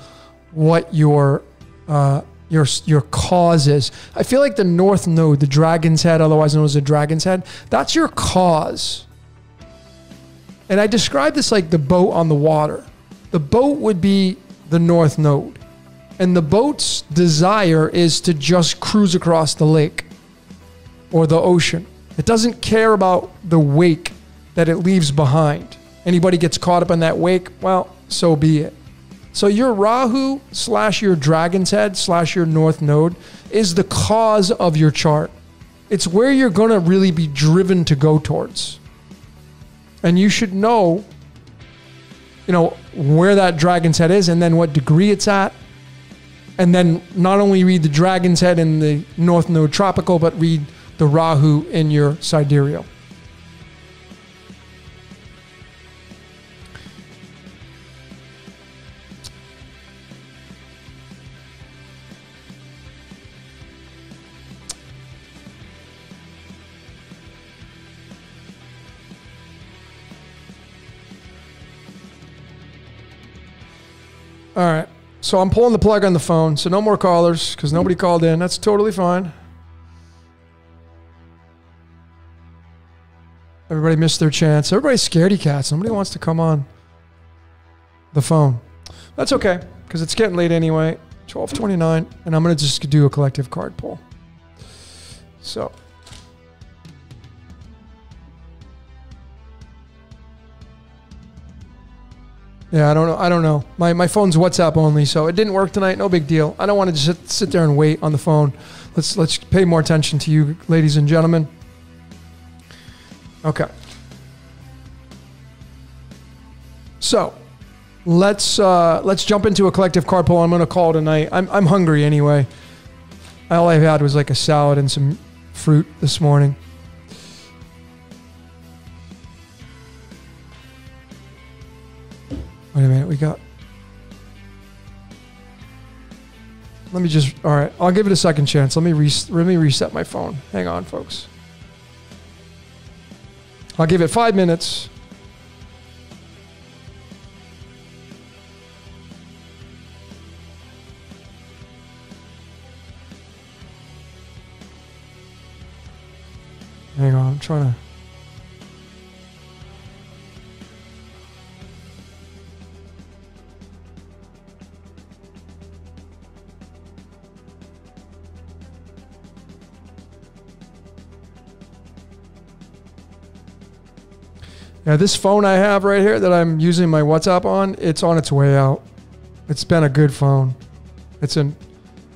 what your uh, your your cause is. I feel like the North Node, the Dragon's Head, otherwise known as the Dragon's Head, that's your cause. And I describe this like the boat on the water. The boat would be the North Node, and the boat's desire is to just cruise across the lake or the ocean. It doesn't care about the wake that it leaves behind. Anybody gets caught up in that wake, well, so be it. So your Rahu slash your Dragon's Head slash your North Node is the cause of your chart. It's where you're going to really be driven to go towards. And you should know, you know, where that Dragon's Head is and then what degree it's at. And then not only read the Dragon's Head in the North Node Tropical, but read the Rahu in your Sidereal. All right. So I'm pulling the plug on the phone. So no more callers because nobody called in. That's totally fine. Everybody missed their chance. Everybody's scaredy cats. Nobody wants to come on the phone. That's okay because it's getting late anyway. 1229. And I'm going to just do a collective card pull. So. Yeah, I don't know. I don't know. My, my phone's WhatsApp only, so it didn't work tonight. No big deal. I don't want to just sit, there and wait on the phone. Let's let's pay more attention to you, ladies and gentlemen. Okay. So, let's uh, let's jump into a collective card pull. I'm going to call tonight. I'm I'm hungry anyway. All I had was like a salad and some fruit this morning. Wait a minute, we got. Let me just. All right, I'll give it a second chance. Let me res- let me reset my phone. Hang on, folks. I'll give it five minutes. Hang on, I'm trying to. Yeah, this phone I have right here that I'm using my WhatsApp on, it's on its way out. It's been a good phone. It's an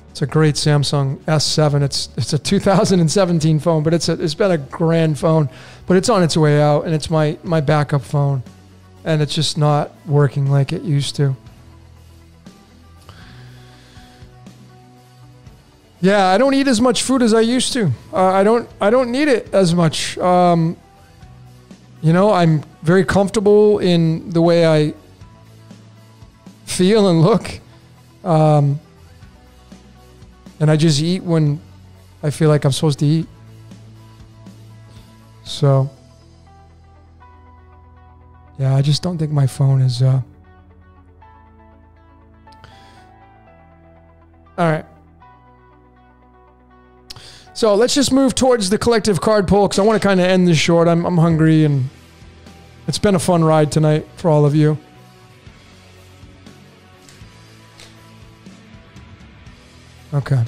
it's a great Samsung S7. It's it's a 2017 phone, but it's a, it's been a grand phone, but it's on its way out and it's my my backup phone. And it's just not working like it used to. Yeah, I don't eat as much food as I used to. Uh, I don't I don't need it as much. Um, you know, I'm very comfortable in the way I feel and look. Um, and I just eat when I feel like I'm supposed to eat. So, yeah, I just don't think my phone is. Uh... All right. So let's just move towards the collective card pull because I want to kind of end this short. I'm, I'm hungry and it's been a fun ride tonight for all of you. Okay.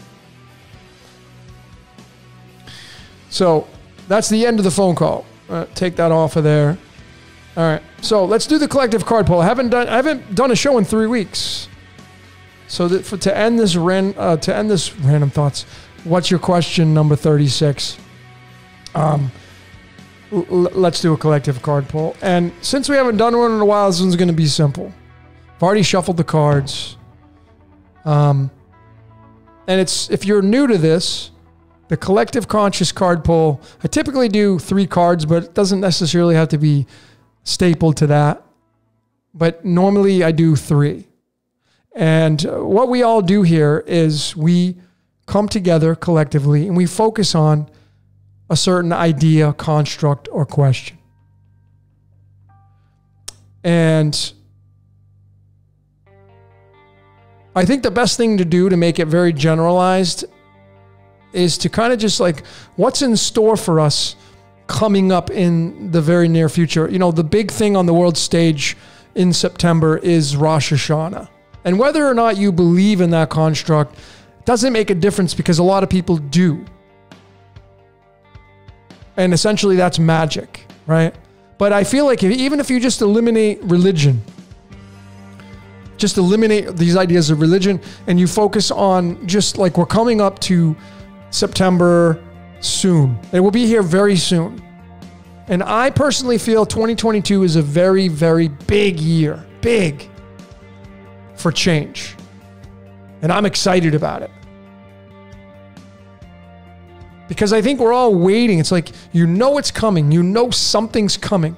So that's the end of the phone call. Uh, take that off of there. All right. So let's do the collective card pull. I haven't done I haven't done a show in three weeks. So that for, to end this ran uh, to end this random thoughts, what's your question number thirty six? Um, l- let's do a collective card pull. And since we haven't done one in a while, this one's going to be simple. I've already shuffled the cards. Um, and it's if you're new to this, the collective conscious card pull. I typically do three cards, but it doesn't necessarily have to be stapled to that. But normally I do three. And what we all do here is we come together collectively and we focus on a certain idea, construct, or question. And I think the best thing to do to make it very generalized is to kind of just like what's in store for us coming up in the very near future. You know, the big thing on the world stage in September is Rosh Hashanah. And whether or not you believe in that construct doesn't make a difference because a lot of people do. And essentially, that's magic, right? But I feel like if, even if you just eliminate religion, just eliminate these ideas of religion and you focus on just like we're coming up to September soon. It will be here very soon. And I personally feel 2022 is a very, very big year. Big for change. And I'm excited about it. Because I think we're all waiting. It's like you know it's coming, you know something's coming.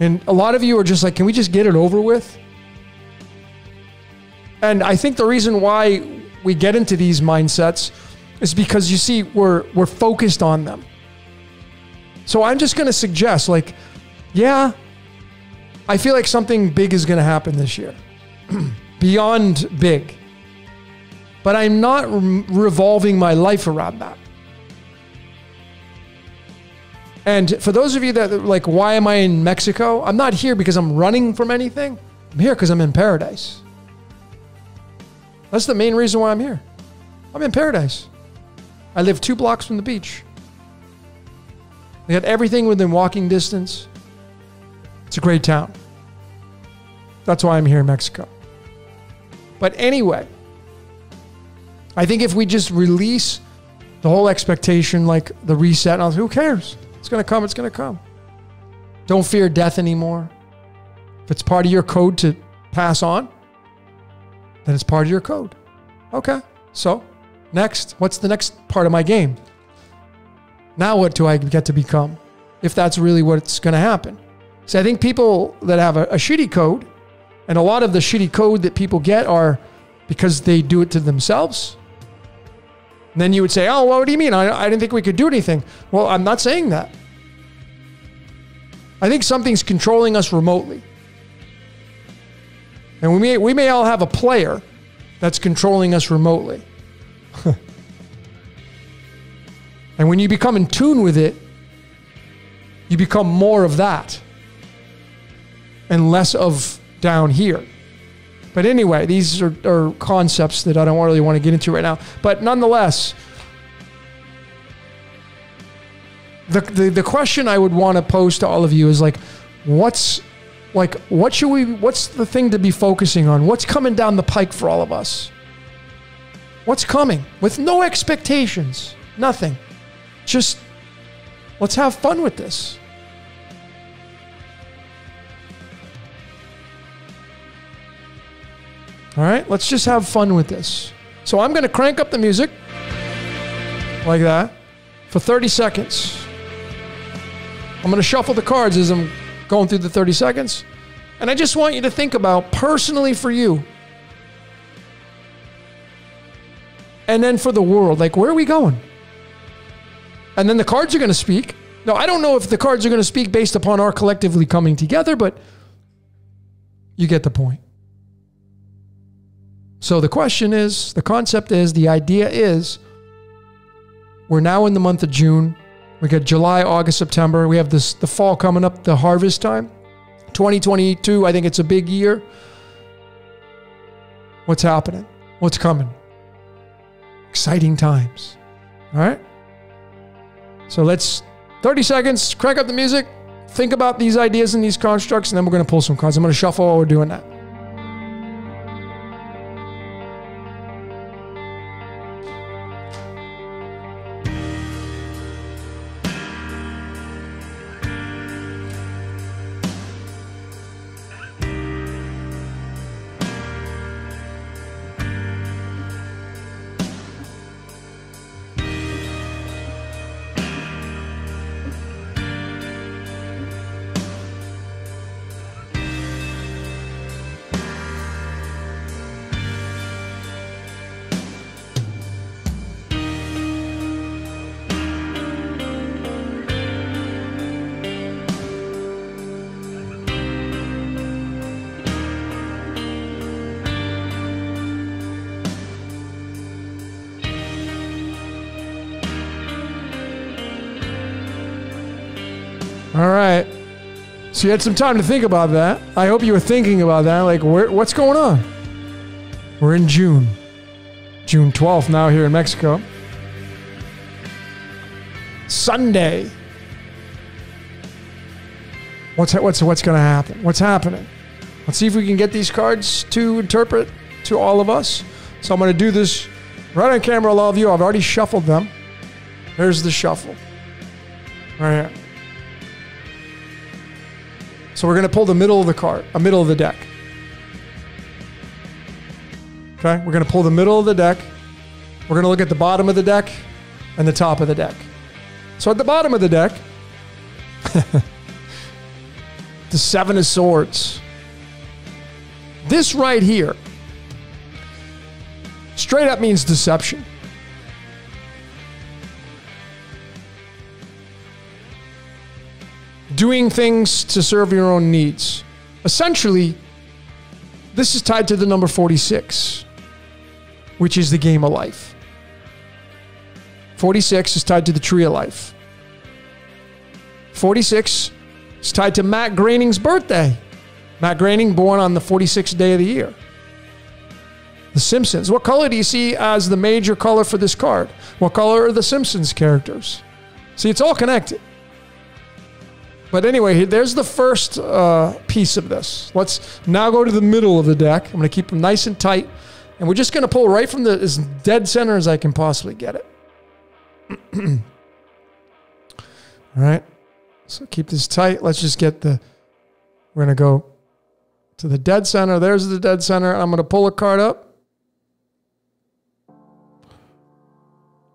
And a lot of you are just like, can we just get it over with? And I think the reason why we get into these mindsets is because you see, we're, we're focused on them. So I'm just going to suggest, like, yeah, I feel like something big is going to happen this year, beyond big. But I'm not re- revolving my life around that. And for those of you that like, why am I in Mexico? I'm not here because I'm running from anything. I'm here because I'm in paradise. That's the main reason why I'm here. I'm in paradise. I live two blocks from the beach. They got everything within walking distance. It's a great town. That's why I'm here in Mexico. But anyway, I think if we just release the whole expectation, like the reset, and who cares? It's going to come, it's going to come. Don't fear death anymore. If it's part of your code to pass on, then it's part of your code. Okay, so next, what's the next part of my game? Now, what do I get to become? If that's really what's going to happen. So I think people that have a, a shitty code, and a lot of the shitty code that people get are because they do it to themselves. Then you would say, oh, well, what do you mean? I, I didn't think we could do anything. Well, I'm not saying that. I think something's controlling us remotely. And we may, we may all have a player that's controlling us remotely. and when you become in tune with it, you become more of that and less of down here. But anyway, these are, are, concepts that I don't really want to get into right now. But nonetheless, the, the, the question I would want to pose to all of you is like, what's like what should we what's the thing to be focusing on? What's coming down the pike for all of us? What's coming with no expectations, nothing. Just let's have fun with this. All right, let's just have fun with this. So I'm going to crank up the music like that for 30 seconds. I'm going to shuffle the cards as I'm going through the 30 seconds. And I just want you to think about personally for you. And then for the world, like, where are we going? And then the cards are going to speak. Now, I don't know if the cards are going to speak based upon our collectively coming together, but you get the point. So the question is, the concept is, the idea is, we're now in the month of June. We got July, August, September. We have this the fall coming up, the harvest time. 2022, I think it's a big year. What's happening? What's coming? Exciting times. All right? So let's 30 seconds, crank up the music, think about these ideas and these constructs, and then we're going to pull some cards. I'm going to shuffle while we're doing that. All right. So you had some time to think about that. I hope you were thinking about that. Like, where, what's going on? We're in June, June 12th now here in Mexico. Sunday. What's what's what's going to happen? What's happening? Let's see if we can get these cards to interpret to all of us. So I'm going to do this right on camera, all of you. I've already shuffled them. There's the shuffle. Right here. So we're going to pull the middle of the card, a uh, middle of the deck. Okay, we're going to pull the middle of the deck. We're going to look at the bottom of the deck and the top of the deck. So at the bottom of the deck, the Seven of Swords. This right here, straight up means deception. Doing things to serve your own needs. Essentially, this is tied to the number 46, which is the game of life. 46 is tied to the tree of life. 46 is tied to Matt Groening's birthday. Matt Groening born on the 46th day of the year. The Simpsons. What color do you see as the major color for this card? What color are the Simpsons characters? See, it's all connected. But anyway, there's the first uh, piece of this. Let's now go to the middle of the deck. I'm going to keep them nice and tight. And we're just going to pull right from the as dead center as I can possibly get it. All right. So keep this tight. Let's just get the, we're going to go to the dead center. There's the dead center. I'm going to pull a card up.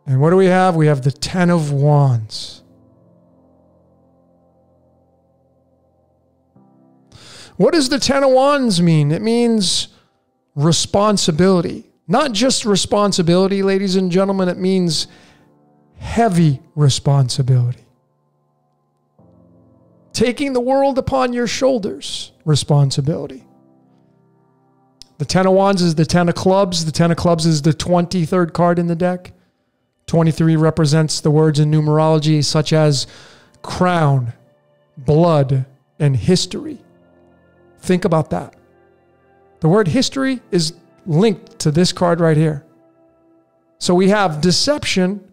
And what do we have? We have the Ten of Wands. What does the Ten of Wands mean? It means responsibility. Not just responsibility, ladies and gentlemen, it means heavy responsibility. Taking the world upon your shoulders, responsibility. The Ten of Wands is the Ten of Clubs. The Ten of Clubs is the 23rd card in the deck. 23 represents the words in numerology such as crown, blood, and history. Think about that. The word history is linked to this card right here. So we have deception,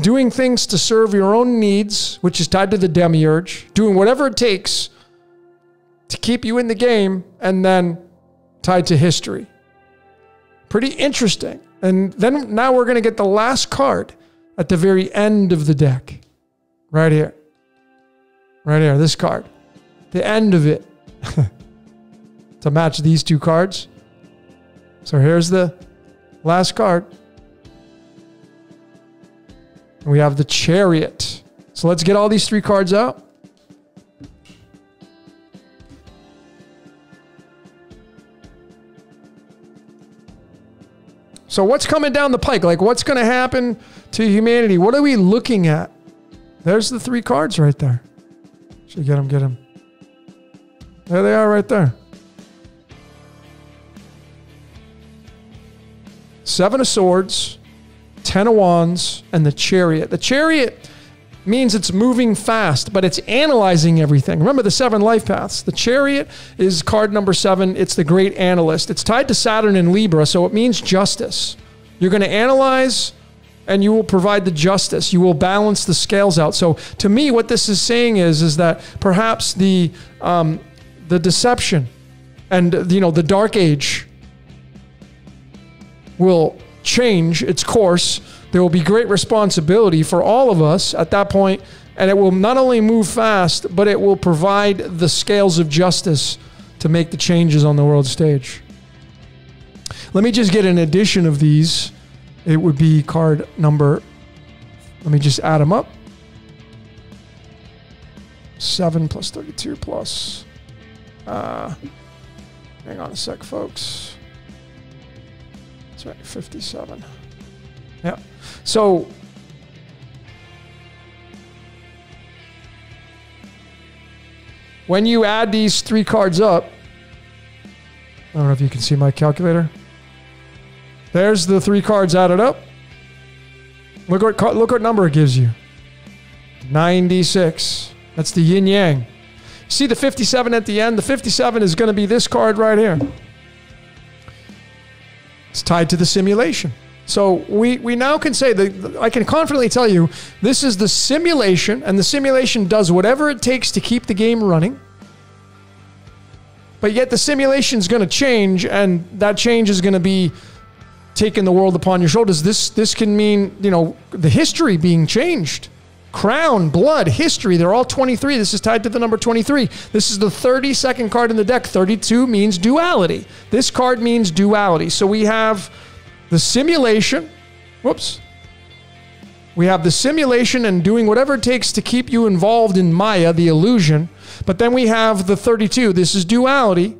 doing things to serve your own needs, which is tied to the demiurge, doing whatever it takes to keep you in the game, and then tied to history. Pretty interesting. And then now we're going to get the last card at the very end of the deck. Right here. Right here, this card. The end of it. to match these two cards. So here's the last card. We have the Chariot. So let's get all these three cards out. So what's coming down the pike? Like what's going to happen to humanity? What are we looking at? There's the three cards right there. Should get them, get them. There they are right there. Seven of Swords, Ten of Wands, and the Chariot. The Chariot means it's moving fast, but it's analyzing everything. Remember the seven life paths. The Chariot is card number seven. It's the great analyst. It's tied to Saturn and Libra, so it means justice. You're going to analyze and you will provide the justice. You will balance the scales out. So, to me, what this is saying is, is that perhaps the um, the deception and you know the dark age will change its course. There will be great responsibility for all of us at that point, and it will not only move fast, but it will provide the scales of justice to make the changes on the world stage. Let me just get an addition of these. It would be card number, let me just add them up. 7 plus 32 plus. Uh, hang on a sec, folks. That's right, 57. Yeah. So when you add these three cards up, I don't know if you can see my calculator. There's the three cards added up. Look what look what number it gives you. 96. That's the yin yang. See the 57 at the end? The 57 is going to be this card right here. It's tied to the simulation. So we, we now can say that I can confidently tell you this is the simulation, and the simulation does whatever it takes to keep the game running. But yet the simulation is going to change, and that change is going to be taking the world upon your shoulders. This this can mean you know the history being changed. Crown, blood, history, they're all 23. This is tied to the number 23. This is the 32nd card in the deck. 32 means duality. This card means duality. So we have the simulation. Whoops. We have the simulation and doing whatever it takes to keep you involved in Maya, the illusion. But then we have the 32. This is duality,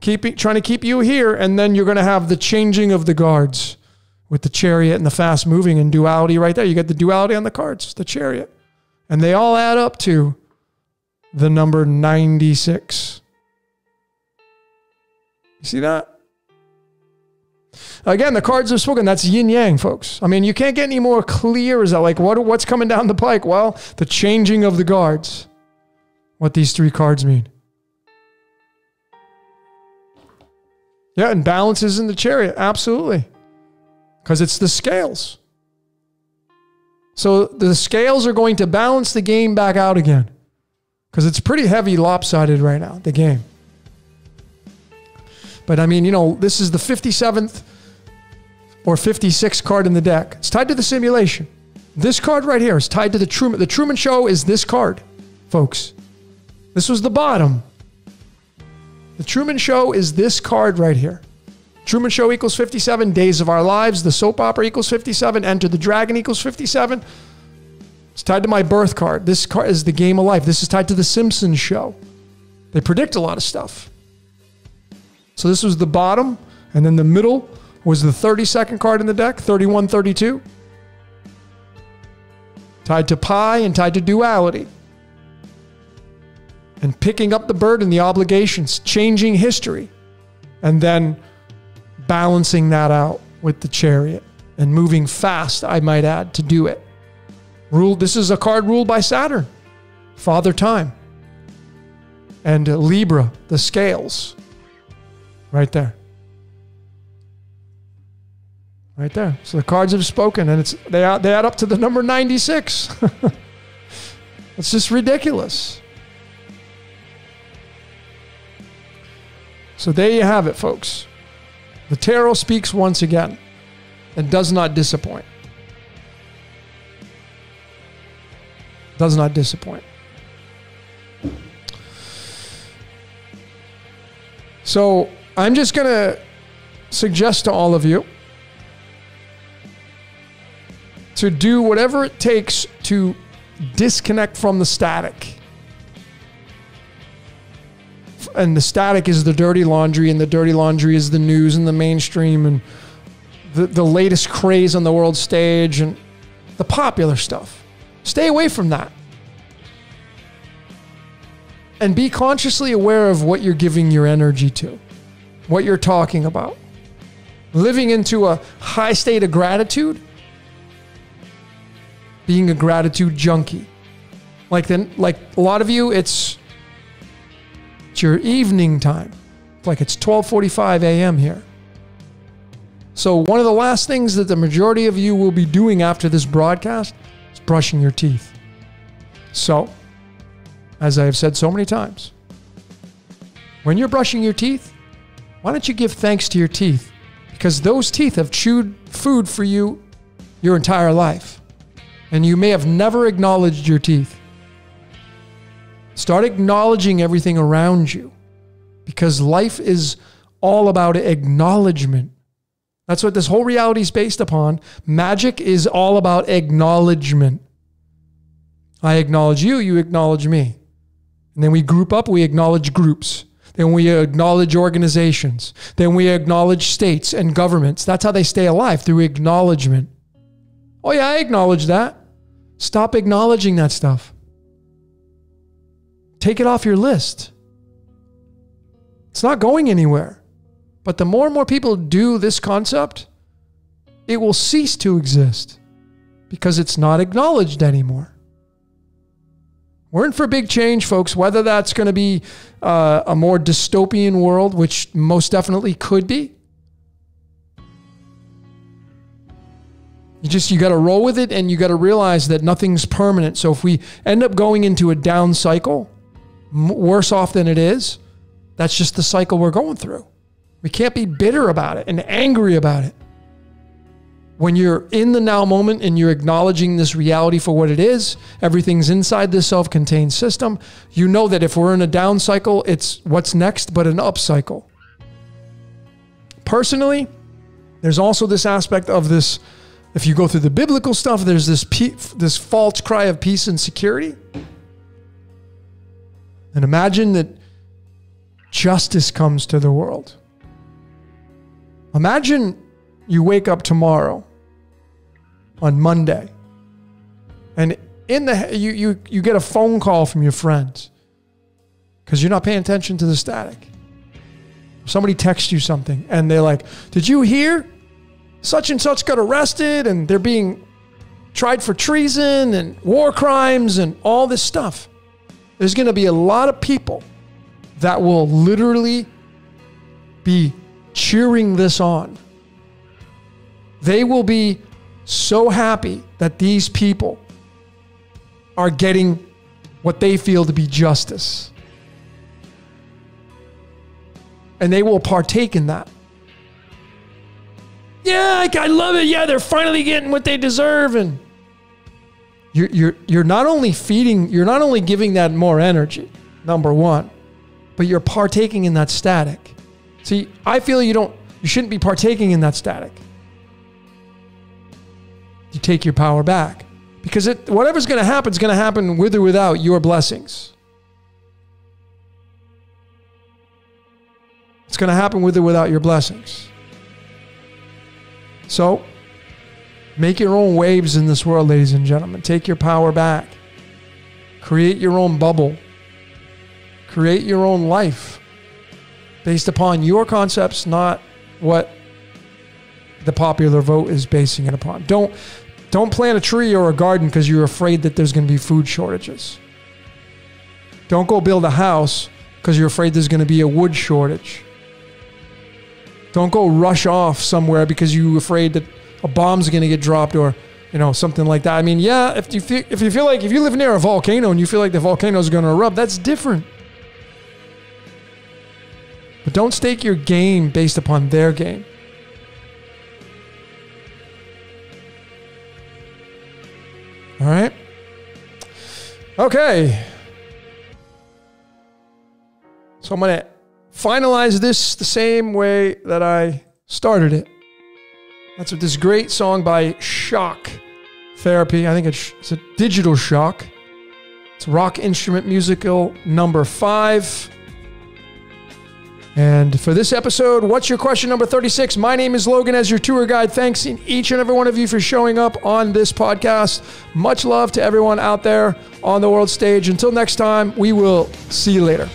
keeping, trying to keep you here. And then you're going to have the changing of the guards with the chariot and the fast moving and duality right there. You get the duality on the cards, the chariot. And they all add up to the number 96. You see that? Again, the cards have spoken. That's yin yang, folks. I mean, you can't get any more clear. Is that like what, what's coming down the pike? Well, the changing of the guards. What these three cards mean. Yeah, and balances in the chariot. Absolutely because it's the scales. So the scales are going to balance the game back out again because it's pretty heavy lopsided right now, the game. But I mean, you know, this is the 57th or 56th card in the deck. It's tied to the simulation. This card right here is tied to the Truman. The Truman Show is this card, folks. This was the bottom. The Truman Show is this card right here. Truman Show equals 57. Days of Our Lives, the soap opera equals 57. Enter the Dragon equals 57. It's tied to my birth card. This card is the game of life. This is tied to the Simpsons show. They predict a lot of stuff. So this was the bottom, and then the middle was the 32nd card in the deck, 3132. Tied to pi and tied to duality. And picking up the burden, the obligations, changing history. And then balancing that out with the chariot and moving fast, I might add, to do it. Ruled, this is a card ruled by Saturn, Father Time, and Libra, the scales, right there. Right there. So the cards have spoken, and it's they add, they add up to the number 96. it's just ridiculous. So there you have it, folks. The tarot speaks once again and does not disappoint. Does not disappoint. So I'm just going to suggest to all of you to do whatever it takes to disconnect from the static and the static is the dirty laundry, and the dirty laundry is the news and the mainstream and the, the latest craze on the world stage and the popular stuff. Stay away from that. And be consciously aware of what you're giving your energy to, what you're talking about. Living into a high state of gratitude, being a gratitude junkie. Like then like a lot of you, it's it's your evening time. Like it's 12:45 a.m. here. So, one of the last things that the majority of you will be doing after this broadcast is brushing your teeth. So, as I have said so many times, when you're brushing your teeth, why don't you give thanks to your teeth? Because those teeth have chewed food for you your entire life. And you may have never acknowledged your teeth. Start acknowledging everything around you because life is all about acknowledgement. That's what this whole reality is based upon. Magic is all about acknowledgement. I acknowledge you, you acknowledge me. And then we group up, we acknowledge groups. Then we acknowledge organizations. Then we acknowledge states and governments. That's how they stay alive through acknowledgement. Oh, yeah, I acknowledge that. Stop acknowledging that stuff. Take it off your list. It's not going anywhere. But the more and more people do this concept, it will cease to exist because it's not acknowledged anymore. We're in for big change, folks, whether that's going to be uh, a more dystopian world, which most definitely could be. You just you got to roll with it and you got to realize that nothing's permanent. So if we end up going into a down cycle, worse off than it is, that's just the cycle we're going through. We can't be bitter about it and angry about it when you're in the now moment and you're acknowledging this reality for what it is, everything's inside this self contained system, you know that if we're in a down cycle, it's what's next, but an up cycle. Personally, there's also this aspect of this. If you go through the biblical stuff, there's this this false cry of peace and security. And imagine that justice comes to the world. Imagine you wake up tomorrow on Monday, and in the you you you get a phone call from your friends because you're not paying attention to the static. Somebody texts you something, and they're like, "Did you hear? Such and such got arrested, and they're being tried for treason and war crimes and all this stuff." There's going to be a lot of people that will literally be cheering this on. They will be so happy that these people are getting what they feel to be justice. And they will partake in that. Yeah, I love it. Yeah, they're finally getting what they deserve. And you're, you're, you're not only feeding, you're not only giving that more energy, number one, but you're partaking in that static. See, I feel you don't, you shouldn't be partaking in that static you take your power back. Because it, whatever's going to happen is going to happen with or without your blessings. It's going to happen with or without your blessings. So, make your own waves in this world, ladies and gentlemen. Take your power back. Create your own bubble. Create your own life based upon your concepts, not what the popular vote is basing it upon. Don't don't plant a tree or a garden because you're afraid that there's going to be food shortages. Don't go build a house because you're afraid there's going to be a wood shortage. Don't go rush off somewhere because you're afraid that a bomb's going to get dropped or you know something like that. I mean, yeah, if you feel, if you feel like if you live near a volcano and you feel like the volcano is going to erupt, that's different. But don't stake your game based upon their game. All right. Okay. So I'm going to finalize this the same way that I started it. That's with this great song by Shock Therapy. I think it's, it's a digital shock. It's rock instrument musical number five. And for this episode, what's your question number 36? My name is Logan as your tour guide. Thanks each and every one of you for showing up on this podcast. Much love to everyone out there on the world stage. Until next time, we will see you later.